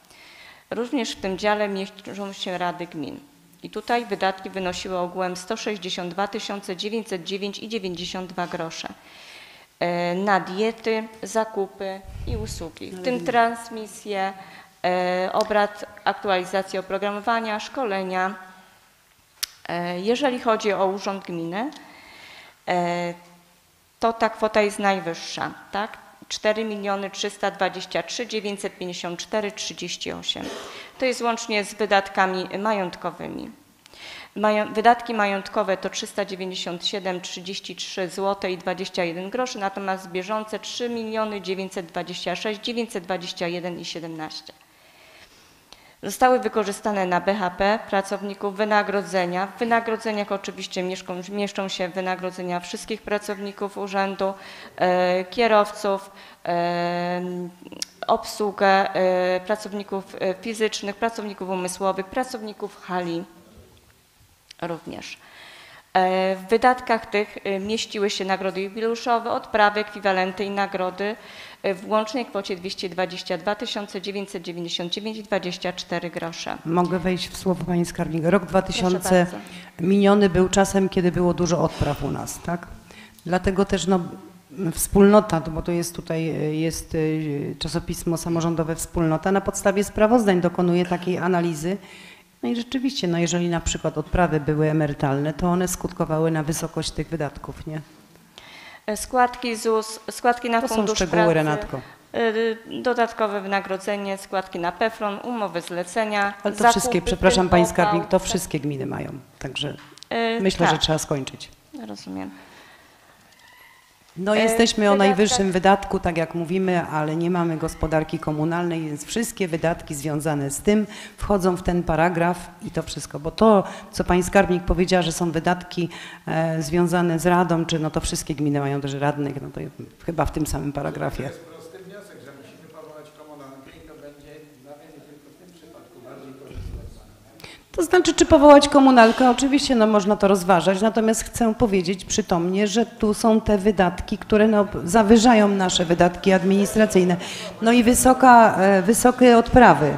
Również w tym dziale mieszczą się rady gmin. I tutaj wydatki wynosiły ogółem 162 909 i 92 grosze na diety, zakupy i usługi, w tym transmisje, e, obrad aktualizacji oprogramowania, szkolenia. E, Jeżeli chodzi o Urząd Gminy, e, to ta kwota jest najwyższa, tak? 4 miliony 323 954 38. To jest łącznie z wydatkami majątkowymi. Mają, wydatki majątkowe to 397 33 zł i 21 groszy, natomiast bieżące 3 miliony 926 921 i 17. Zostały wykorzystane na BHP pracowników wynagrodzenia. W wynagrodzeniach oczywiście mieszczą, mieszczą się wynagrodzenia wszystkich pracowników urzędu, e, kierowców, e, obsługę e, pracowników e, fizycznych, pracowników umysłowych, pracowników hali również. E, W wydatkach tych e, mieściły się nagrody jubileuszowe, odprawy, ekwiwalenty i nagrody e, w łącznej kwocie 222 999,24 grosze. Mogę wejść w słowo Pani Skarbnik. Rok 2000 bardzo. miniony był czasem, kiedy było dużo odpraw u nas, tak? Dlatego też no, wspólnota, bo to jest tutaj jest czasopismo samorządowe Wspólnota, na podstawie sprawozdań dokonuje takiej analizy. No i rzeczywiście, no jeżeli na przykład odprawy były emerytalne, to one skutkowały na wysokość tych wydatków, nie? E, Składki ZUS, składki na To są fundusz szczegóły, pracy, Renatko. e, dodatkowe wynagrodzenie, składki na PEFRON, umowy zlecenia, Ale to zakupy, wszystkie, przepraszam Pani Skarbnik, to wszystkie gminy mają, także E, myślę, że tak. trzeba skończyć. Rozumiem. No E, jesteśmy o najwyższym wydatku, tak jak mówimy, ale nie mamy gospodarki komunalnej, więc wszystkie wydatki związane z tym wchodzą w ten paragraf i to wszystko. Bo to, co pani skarbnik powiedziała, że są wydatki e, związane z radą, czy no to wszystkie gminy mają też radnych, no to chyba w tym samym paragrafie. jest prosty wniosek, że musimy powołać komunalkę i to będzie dla mnie tylko w tym przypadku bardziej korzystne. To znaczy, czy powołać komunalkę? Oczywiście no, można to rozważać, natomiast chcę powiedzieć przytomnie, że tu są te wydatki, które no, zawyżają nasze wydatki administracyjne. No i wysoka, e, wysokie odprawy,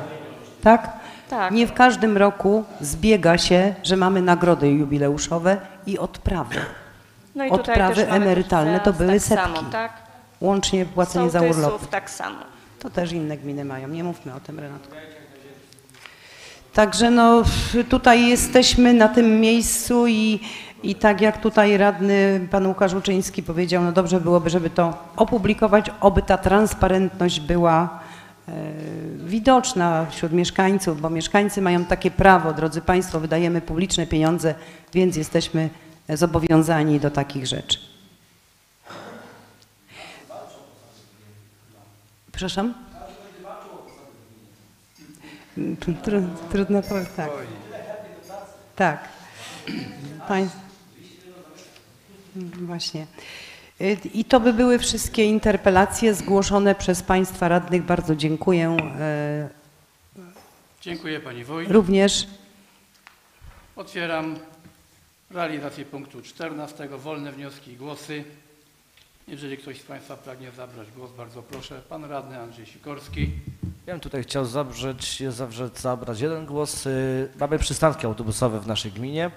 tak? Tak. Nie w każdym roku zbiega się, że mamy nagrody jubileuszowe i odprawy. No i tutaj Odprawy emerytalne to były tak setki. Samo, tak? Łącznie płacenie za Sołtysów urlopy. tak samo. To też inne gminy mają, nie mówmy o tym, Renatko. Także no, tutaj jesteśmy na tym miejscu i, i tak jak tutaj radny pan Łukasz Łuczyński powiedział, no dobrze byłoby, żeby to opublikować, oby ta transparentność była e, widoczna wśród mieszkańców, bo mieszkańcy mają takie prawo, drodzy Państwo, wydajemy publiczne pieniądze, więc jesteśmy zobowiązani do takich rzeczy. Przepraszam? Tru, trudno powiedzieć, tak. Tak. Pań... Właśnie. Y, I to by były wszystkie interpelacje zgłoszone przez Państwa radnych. Bardzo dziękuję. e, Dziękuję Pani Wójt. Również Otwieram realizację punktu 14. Wolne wnioski i głosy. Jeżeli ktoś z Państwa pragnie zabrać głos, bardzo proszę. Pan radny Andrzej Sikorski. Ja bym tutaj chciał zabrzeć, zabrać jeden głos. Y, Mamy przystanki autobusowe w naszej gminie.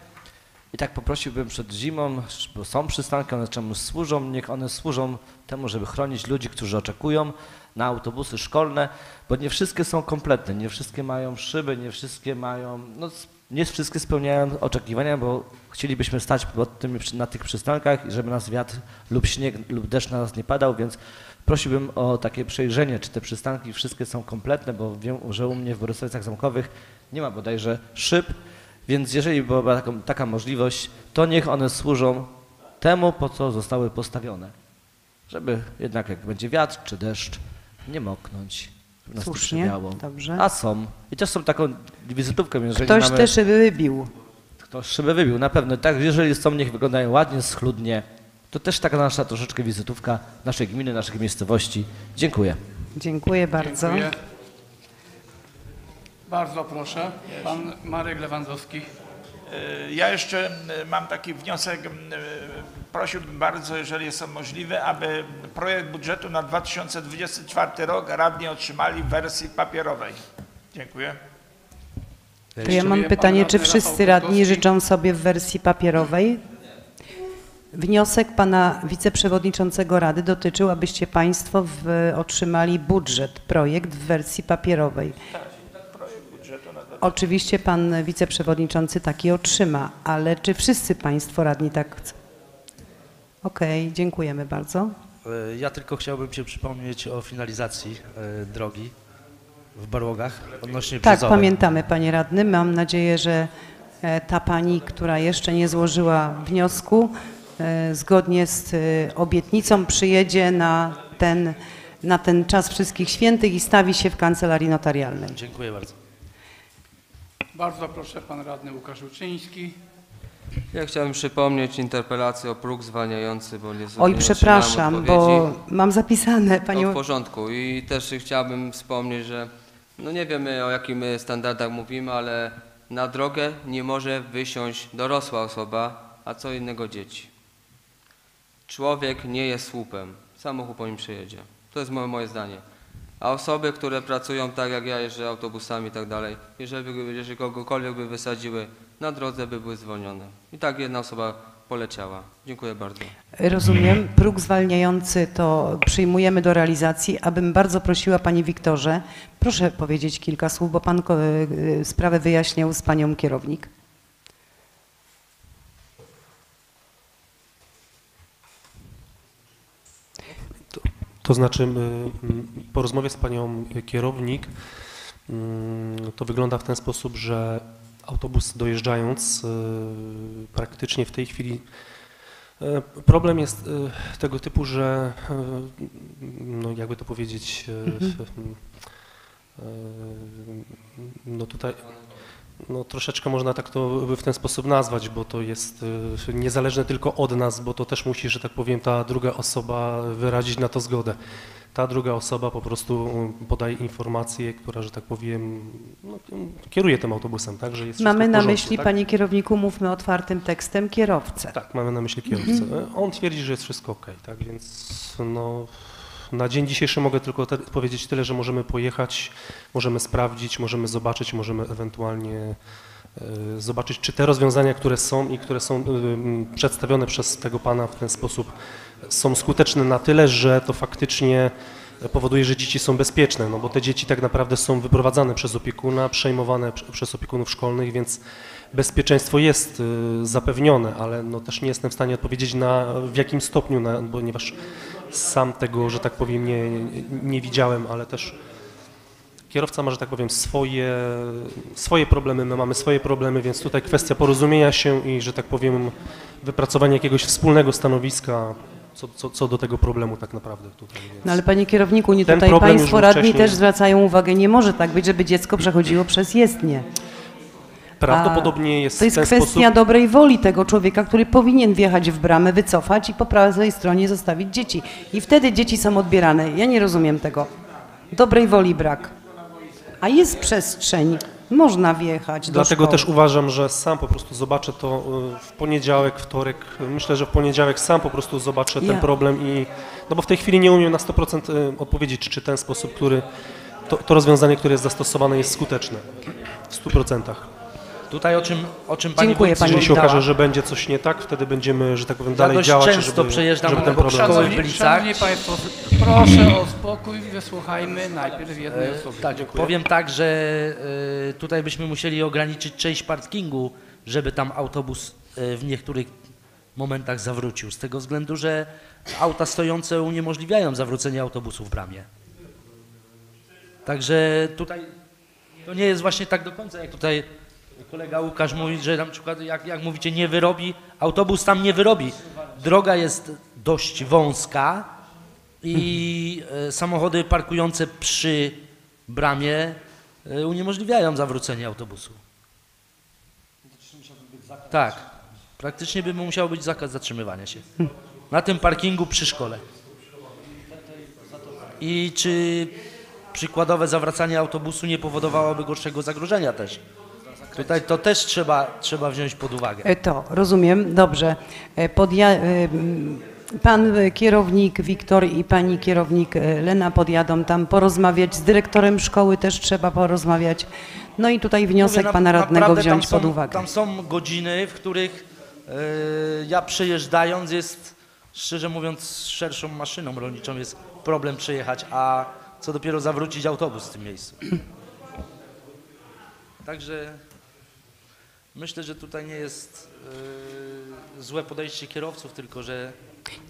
I tak poprosiłbym przed zimą, bo są przystanki, one czemuś służą, niech one służą temu, żeby chronić ludzi, którzy oczekują na autobusy szkolne, bo nie wszystkie są kompletne, nie wszystkie mają szyby, nie wszystkie mają, no nie wszystkie spełniają oczekiwania, bo chcielibyśmy stać pod tymi, na tych przystankach i żeby nas wiatr lub śnieg lub deszcz na nas nie padał, więc prosiłbym o takie przejrzenie, czy te przystanki wszystkie są kompletne, bo wiem, że u mnie w Borysowicach Zamkowych nie ma bodajże szyb, więc jeżeli byłaby taka, taka możliwość, to niech one służą temu, po co zostały postawione. Żeby jednak jak będzie wiatr czy deszcz, nie moknąć, żeby nas nie Słusznie, dobrze. A są. I też są taką wizytówką, jeżeli ktoś mamy... te szyby wybił. Ktoś szybę wybił, na pewno. Tak, jeżeli są, niech wyglądają ładnie, schludnie. To też taka nasza troszeczkę wizytówka naszej gminy, naszych miejscowości. Dziękuję. Dziękuję bardzo. Dziękuję. Bardzo proszę. Pan Marek Lewandowski. E, Ja jeszcze mam taki wniosek. e, Prosiłbym bardzo, jeżeli jest to możliwe, aby projekt budżetu na 2024 rok radni otrzymali w wersji papierowej. Dziękuję. To ja mam pytanie, czy wszyscy radni życzą sobie w wersji papierowej? Wniosek pana wiceprzewodniczącego Rady dotyczył, abyście państwo w, otrzymali budżet, projekt w wersji papierowej. Oczywiście pan wiceprzewodniczący taki otrzyma, ale czy wszyscy państwo radni tak chcą? Okej, dziękujemy bardzo. E, Ja tylko chciałbym się przypomnieć o finalizacji e, drogi w Barłogach odnośnie Tak, Brzozowej. pamiętamy panie radny. Mam nadzieję, że e, ta pani, która jeszcze nie złożyła wniosku, zgodnie z e, obietnicą przyjedzie na ten, na ten czas wszystkich świętych i stawi się w kancelarii notarialnej. Dziękuję bardzo. Bardzo proszę pan radny Łukasz Łuczyński. Ja chciałem przypomnieć interpelację o próg zwalniający, bo nie Oj, przepraszam, bo mam zapisane panią. w porządku i też chciałbym wspomnieć, że no nie wiemy o jakich my standardach mówimy, ale na drogę nie może wysiąść dorosła osoba, a co innego dzieci. Człowiek nie jest słupem, samochód po nim przejedzie. To jest moje, moje zdanie. A osoby, które pracują tak jak ja, jeżdżę autobusami i tak dalej, jeżeli, jeżeli kogokolwiek by wysadziły na drodze, by były zwolnione. I tak jedna osoba poleciała. Dziękuję bardzo. Rozumiem. Próg zwalniający to przyjmujemy do realizacji. Abym bardzo prosiła Panie Wiktorze, proszę powiedzieć kilka słów, bo Pan ko- y, sprawę wyjaśniał z Panią kierownik. To znaczy, po rozmowie z panią kierownik, to wygląda w ten sposób, że autobus dojeżdżając y, praktycznie w tej chwili y, problem jest y, tego typu, że no jakby to powiedzieć, Mhm. no tutaj no troszeczkę można tak to w ten sposób nazwać, bo to jest y, niezależne tylko od nas, bo to też musi, że tak powiem, ta druga osoba wyrazić na to zgodę. Ta druga osoba po prostu y, podaje informację, która, że tak powiem, no, kieruje tym autobusem, tak, że jest Mamy w na porządku, myśli, tak? Panie kierowniku, mówmy otwartym tekstem, kierowcę. Tak, mamy na myśli kierowcę. Mhm. On twierdzi, że jest wszystko ok, tak więc no, na dzień dzisiejszy mogę tylko te, powiedzieć tyle, że możemy pojechać, możemy sprawdzić, możemy zobaczyć, możemy ewentualnie e, zobaczyć, czy te rozwiązania, które są i które są e, przedstawione przez tego pana w ten sposób są skuteczne na tyle, że to faktycznie powoduje, że dzieci są bezpieczne, no bo te dzieci tak naprawdę są wyprowadzane przez opiekuna, przejmowane prze- przez opiekunów szkolnych, więc bezpieczeństwo jest y, zapewnione, ale no też nie jestem w stanie odpowiedzieć na w jakim stopniu, na, ponieważ sam tego, że tak powiem, nie, nie, widziałem, ale też kierowca ma, że tak powiem, swoje, swoje problemy, my mamy swoje problemy, więc tutaj kwestia porozumienia się i, że tak powiem, wypracowania jakiegoś wspólnego stanowiska co, co, co do tego problemu tak naprawdę tutaj. Więc. No ale Panie kierowniku, nie tutaj Państwo radni wcześniej- też zwracają uwagę, nie może tak być, żeby dziecko przechodziło przez jezdnię. Prawdopodobnie jest To jest ten kwestia sposób... dobrej woli tego człowieka, który powinien wjechać w bramę, wycofać i po prawej stronie zostawić dzieci. I wtedy dzieci są odbierane. Ja nie rozumiem tego. Dobrej woli brak. A jest przestrzeń, można wjechać Dlatego też uważam, że sam po prostu zobaczę to y, w poniedziałek, wtorek. Myślę, że w poniedziałek sam po prostu zobaczę ten Ja- problem i no bo w tej chwili nie umiem na 100% y, odpowiedzieć, czy ten sposób, który to, to rozwiązanie, które jest zastosowane jest skuteczne w 100%. Tutaj o czym, o czym Pani Dziękuję, Pani Jeżeli się okaże, że będzie coś nie tak, wtedy będziemy, że tak powiem, Ja dalej dość działać, często żeby, przejeżdżam żeby ten obok problem... szkoły w Szanowni, Państwo, proszę o spokój, wysłuchajmy najpierw jednej E, osoby. Tak, powiem tak, że e, tutaj byśmy musieli ograniczyć część parkingu, żeby tam autobus e, w niektórych momentach zawrócił. Z tego względu, że auta stojące uniemożliwiają zawrócenie autobusu w bramie. Także tutaj to nie jest właśnie tak do końca, jak tutaj kolega Łukasz mówi, że na przykład jak, jak mówicie nie wyrobi, autobus tam nie wyrobi. Droga jest dość wąska i e, samochody parkujące przy bramie e, uniemożliwiają zawrócenie autobusu. Tak, praktycznie by musiał być zakaz zatrzymywania się. Na tym parkingu przy szkole. I czy przykładowe zawracanie autobusu nie powodowałoby gorszego zagrożenia też? Tutaj to też trzeba, trzeba wziąć pod uwagę. E, To, rozumiem, dobrze. E, Podja- e, pan kierownik Wiktor i pani kierownik Lena podjadą tam porozmawiać. Z dyrektorem szkoły też trzeba porozmawiać. No i tutaj wniosek Mówię, na- pana radnego naprawdę wziąć tam pod są, uwagę. Tam są godziny, w których e, ja przejeżdżając jest, szczerze mówiąc, szerszą maszyną rolniczą jest problem przejechać, a co dopiero zawrócić autobus w tym miejscu. Także myślę, że tutaj nie jest e, złe podejście kierowców, tylko że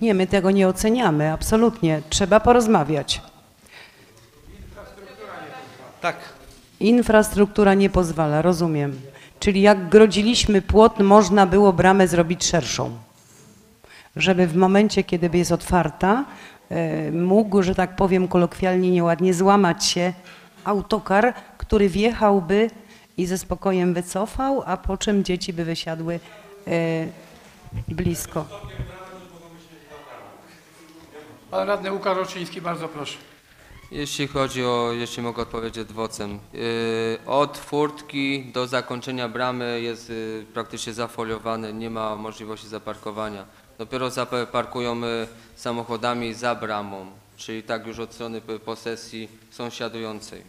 Nie, my tego nie oceniamy, absolutnie. Trzeba porozmawiać. tak, Infrastruktura nie pozwala, rozumiem. Czyli jak grodziliśmy płot, można było bramę zrobić szerszą. Żeby w momencie, kiedy jest otwarta, e, mógł, że tak powiem kolokwialnie, nieładnie złamać się autokar, który wjechałby i ze spokojem wycofał, a po czym dzieci by wysiadły e, blisko. Pan radny Łukasz Roczyński, bardzo proszę. Jeśli chodzi o, jeśli mogę odpowiedzieć dwocem, yy, od furtki do zakończenia bramy jest yy, praktycznie zafoliowane, nie ma możliwości zaparkowania. Dopiero zaparkujemy samochodami za bramą, czyli tak już od strony posesji sąsiadującej.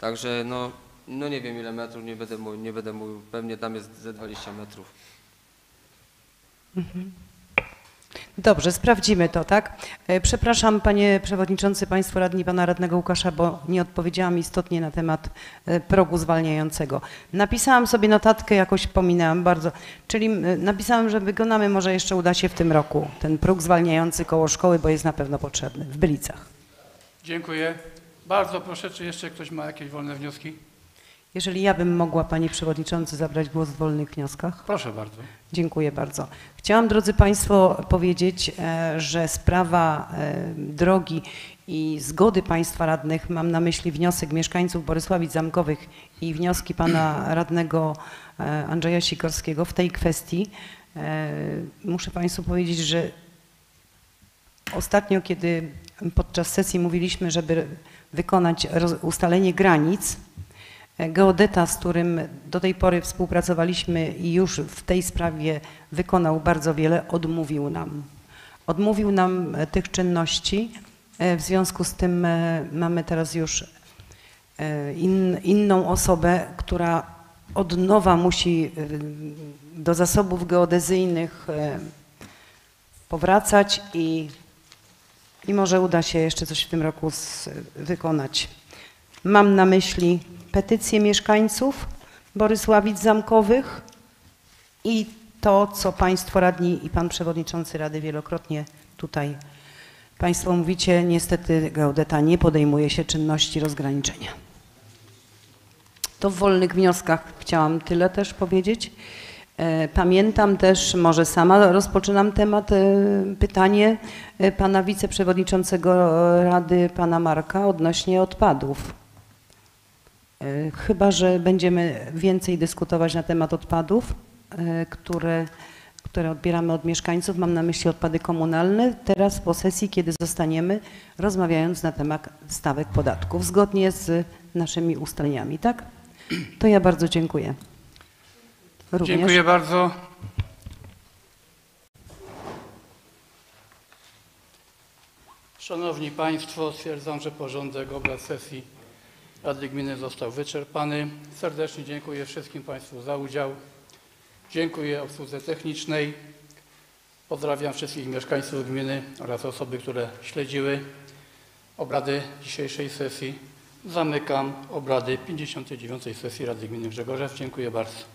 Także no, no nie wiem ile metrów, nie będę mówił, nie będę mówił, pewnie tam jest ze 20 metrów. Dobrze, sprawdzimy to, tak? E, Przepraszam, panie przewodniczący, państwo radni, pana radnego Łukasza, bo nie odpowiedziałam istotnie na temat e, progu zwalniającego. Napisałam sobie notatkę, jakoś pominęłam bardzo, czyli napisałam, że wykonamy, może jeszcze uda się w tym roku, ten próg zwalniający koło szkoły, bo jest na pewno potrzebny w Bylicach. Dziękuję. Bardzo proszę, czy jeszcze ktoś ma jakieś wolne wnioski? Jeżeli ja bym mogła, panie przewodniczący, zabrać głos w wolnych wnioskach. Proszę bardzo. Dziękuję bardzo. Chciałam, drodzy Państwo, powiedzieć, e, że sprawa e, drogi i zgody Państwa radnych, mam na myśli wniosek mieszkańców Borysławic Zamkowych i wnioski Pana <clears throat> radnego e, Andrzeja Sikorskiego w tej kwestii, muszę Państwu powiedzieć, że ostatnio, kiedy podczas sesji mówiliśmy, żeby wykonać ustalenie granic, Geodeta, z którym do tej pory współpracowaliśmy i już w tej sprawie wykonał bardzo wiele, odmówił nam. Odmówił nam e, tych czynności. E, W związku z tym e, mamy teraz już in, inną osobę, która od nowa musi do zasobów geodezyjnych powracać i, i może uda się jeszcze coś w tym roku z, wykonać. Mam na myśli petycję mieszkańców Borysławic Zamkowych i to, co Państwo radni i Pan Przewodniczący Rady wielokrotnie tutaj Państwo mówicie, niestety geodeta nie podejmuje się czynności rozgraniczenia. To w wolnych wnioskach chciałam tyle też powiedzieć. E, Pamiętam też, może sama rozpoczynam temat, e, pytanie e, pana wiceprzewodniczącego Rady, pana Marka, odnośnie odpadów. E, Chyba, że będziemy więcej dyskutować na temat odpadów, e, które, które odbieramy od mieszkańców. Mam na myśli odpady komunalne. Teraz po sesji, kiedy zostaniemy, rozmawiając na temat stawek podatków, zgodnie z naszymi ustaleniami, tak? To ja bardzo dziękuję. Również. Dziękuję bardzo. Szanowni Państwo, stwierdzam, że porządek obrad sesji Rady Gminy został wyczerpany. Serdecznie dziękuję wszystkim Państwu za udział. Dziękuję obsłudze technicznej. Pozdrawiam wszystkich mieszkańców gminy oraz osoby, które śledziły obrady dzisiejszej sesji. Zamykam obrady 59. sesji Rady Gminy Grzegorzew. Dziękuję bardzo.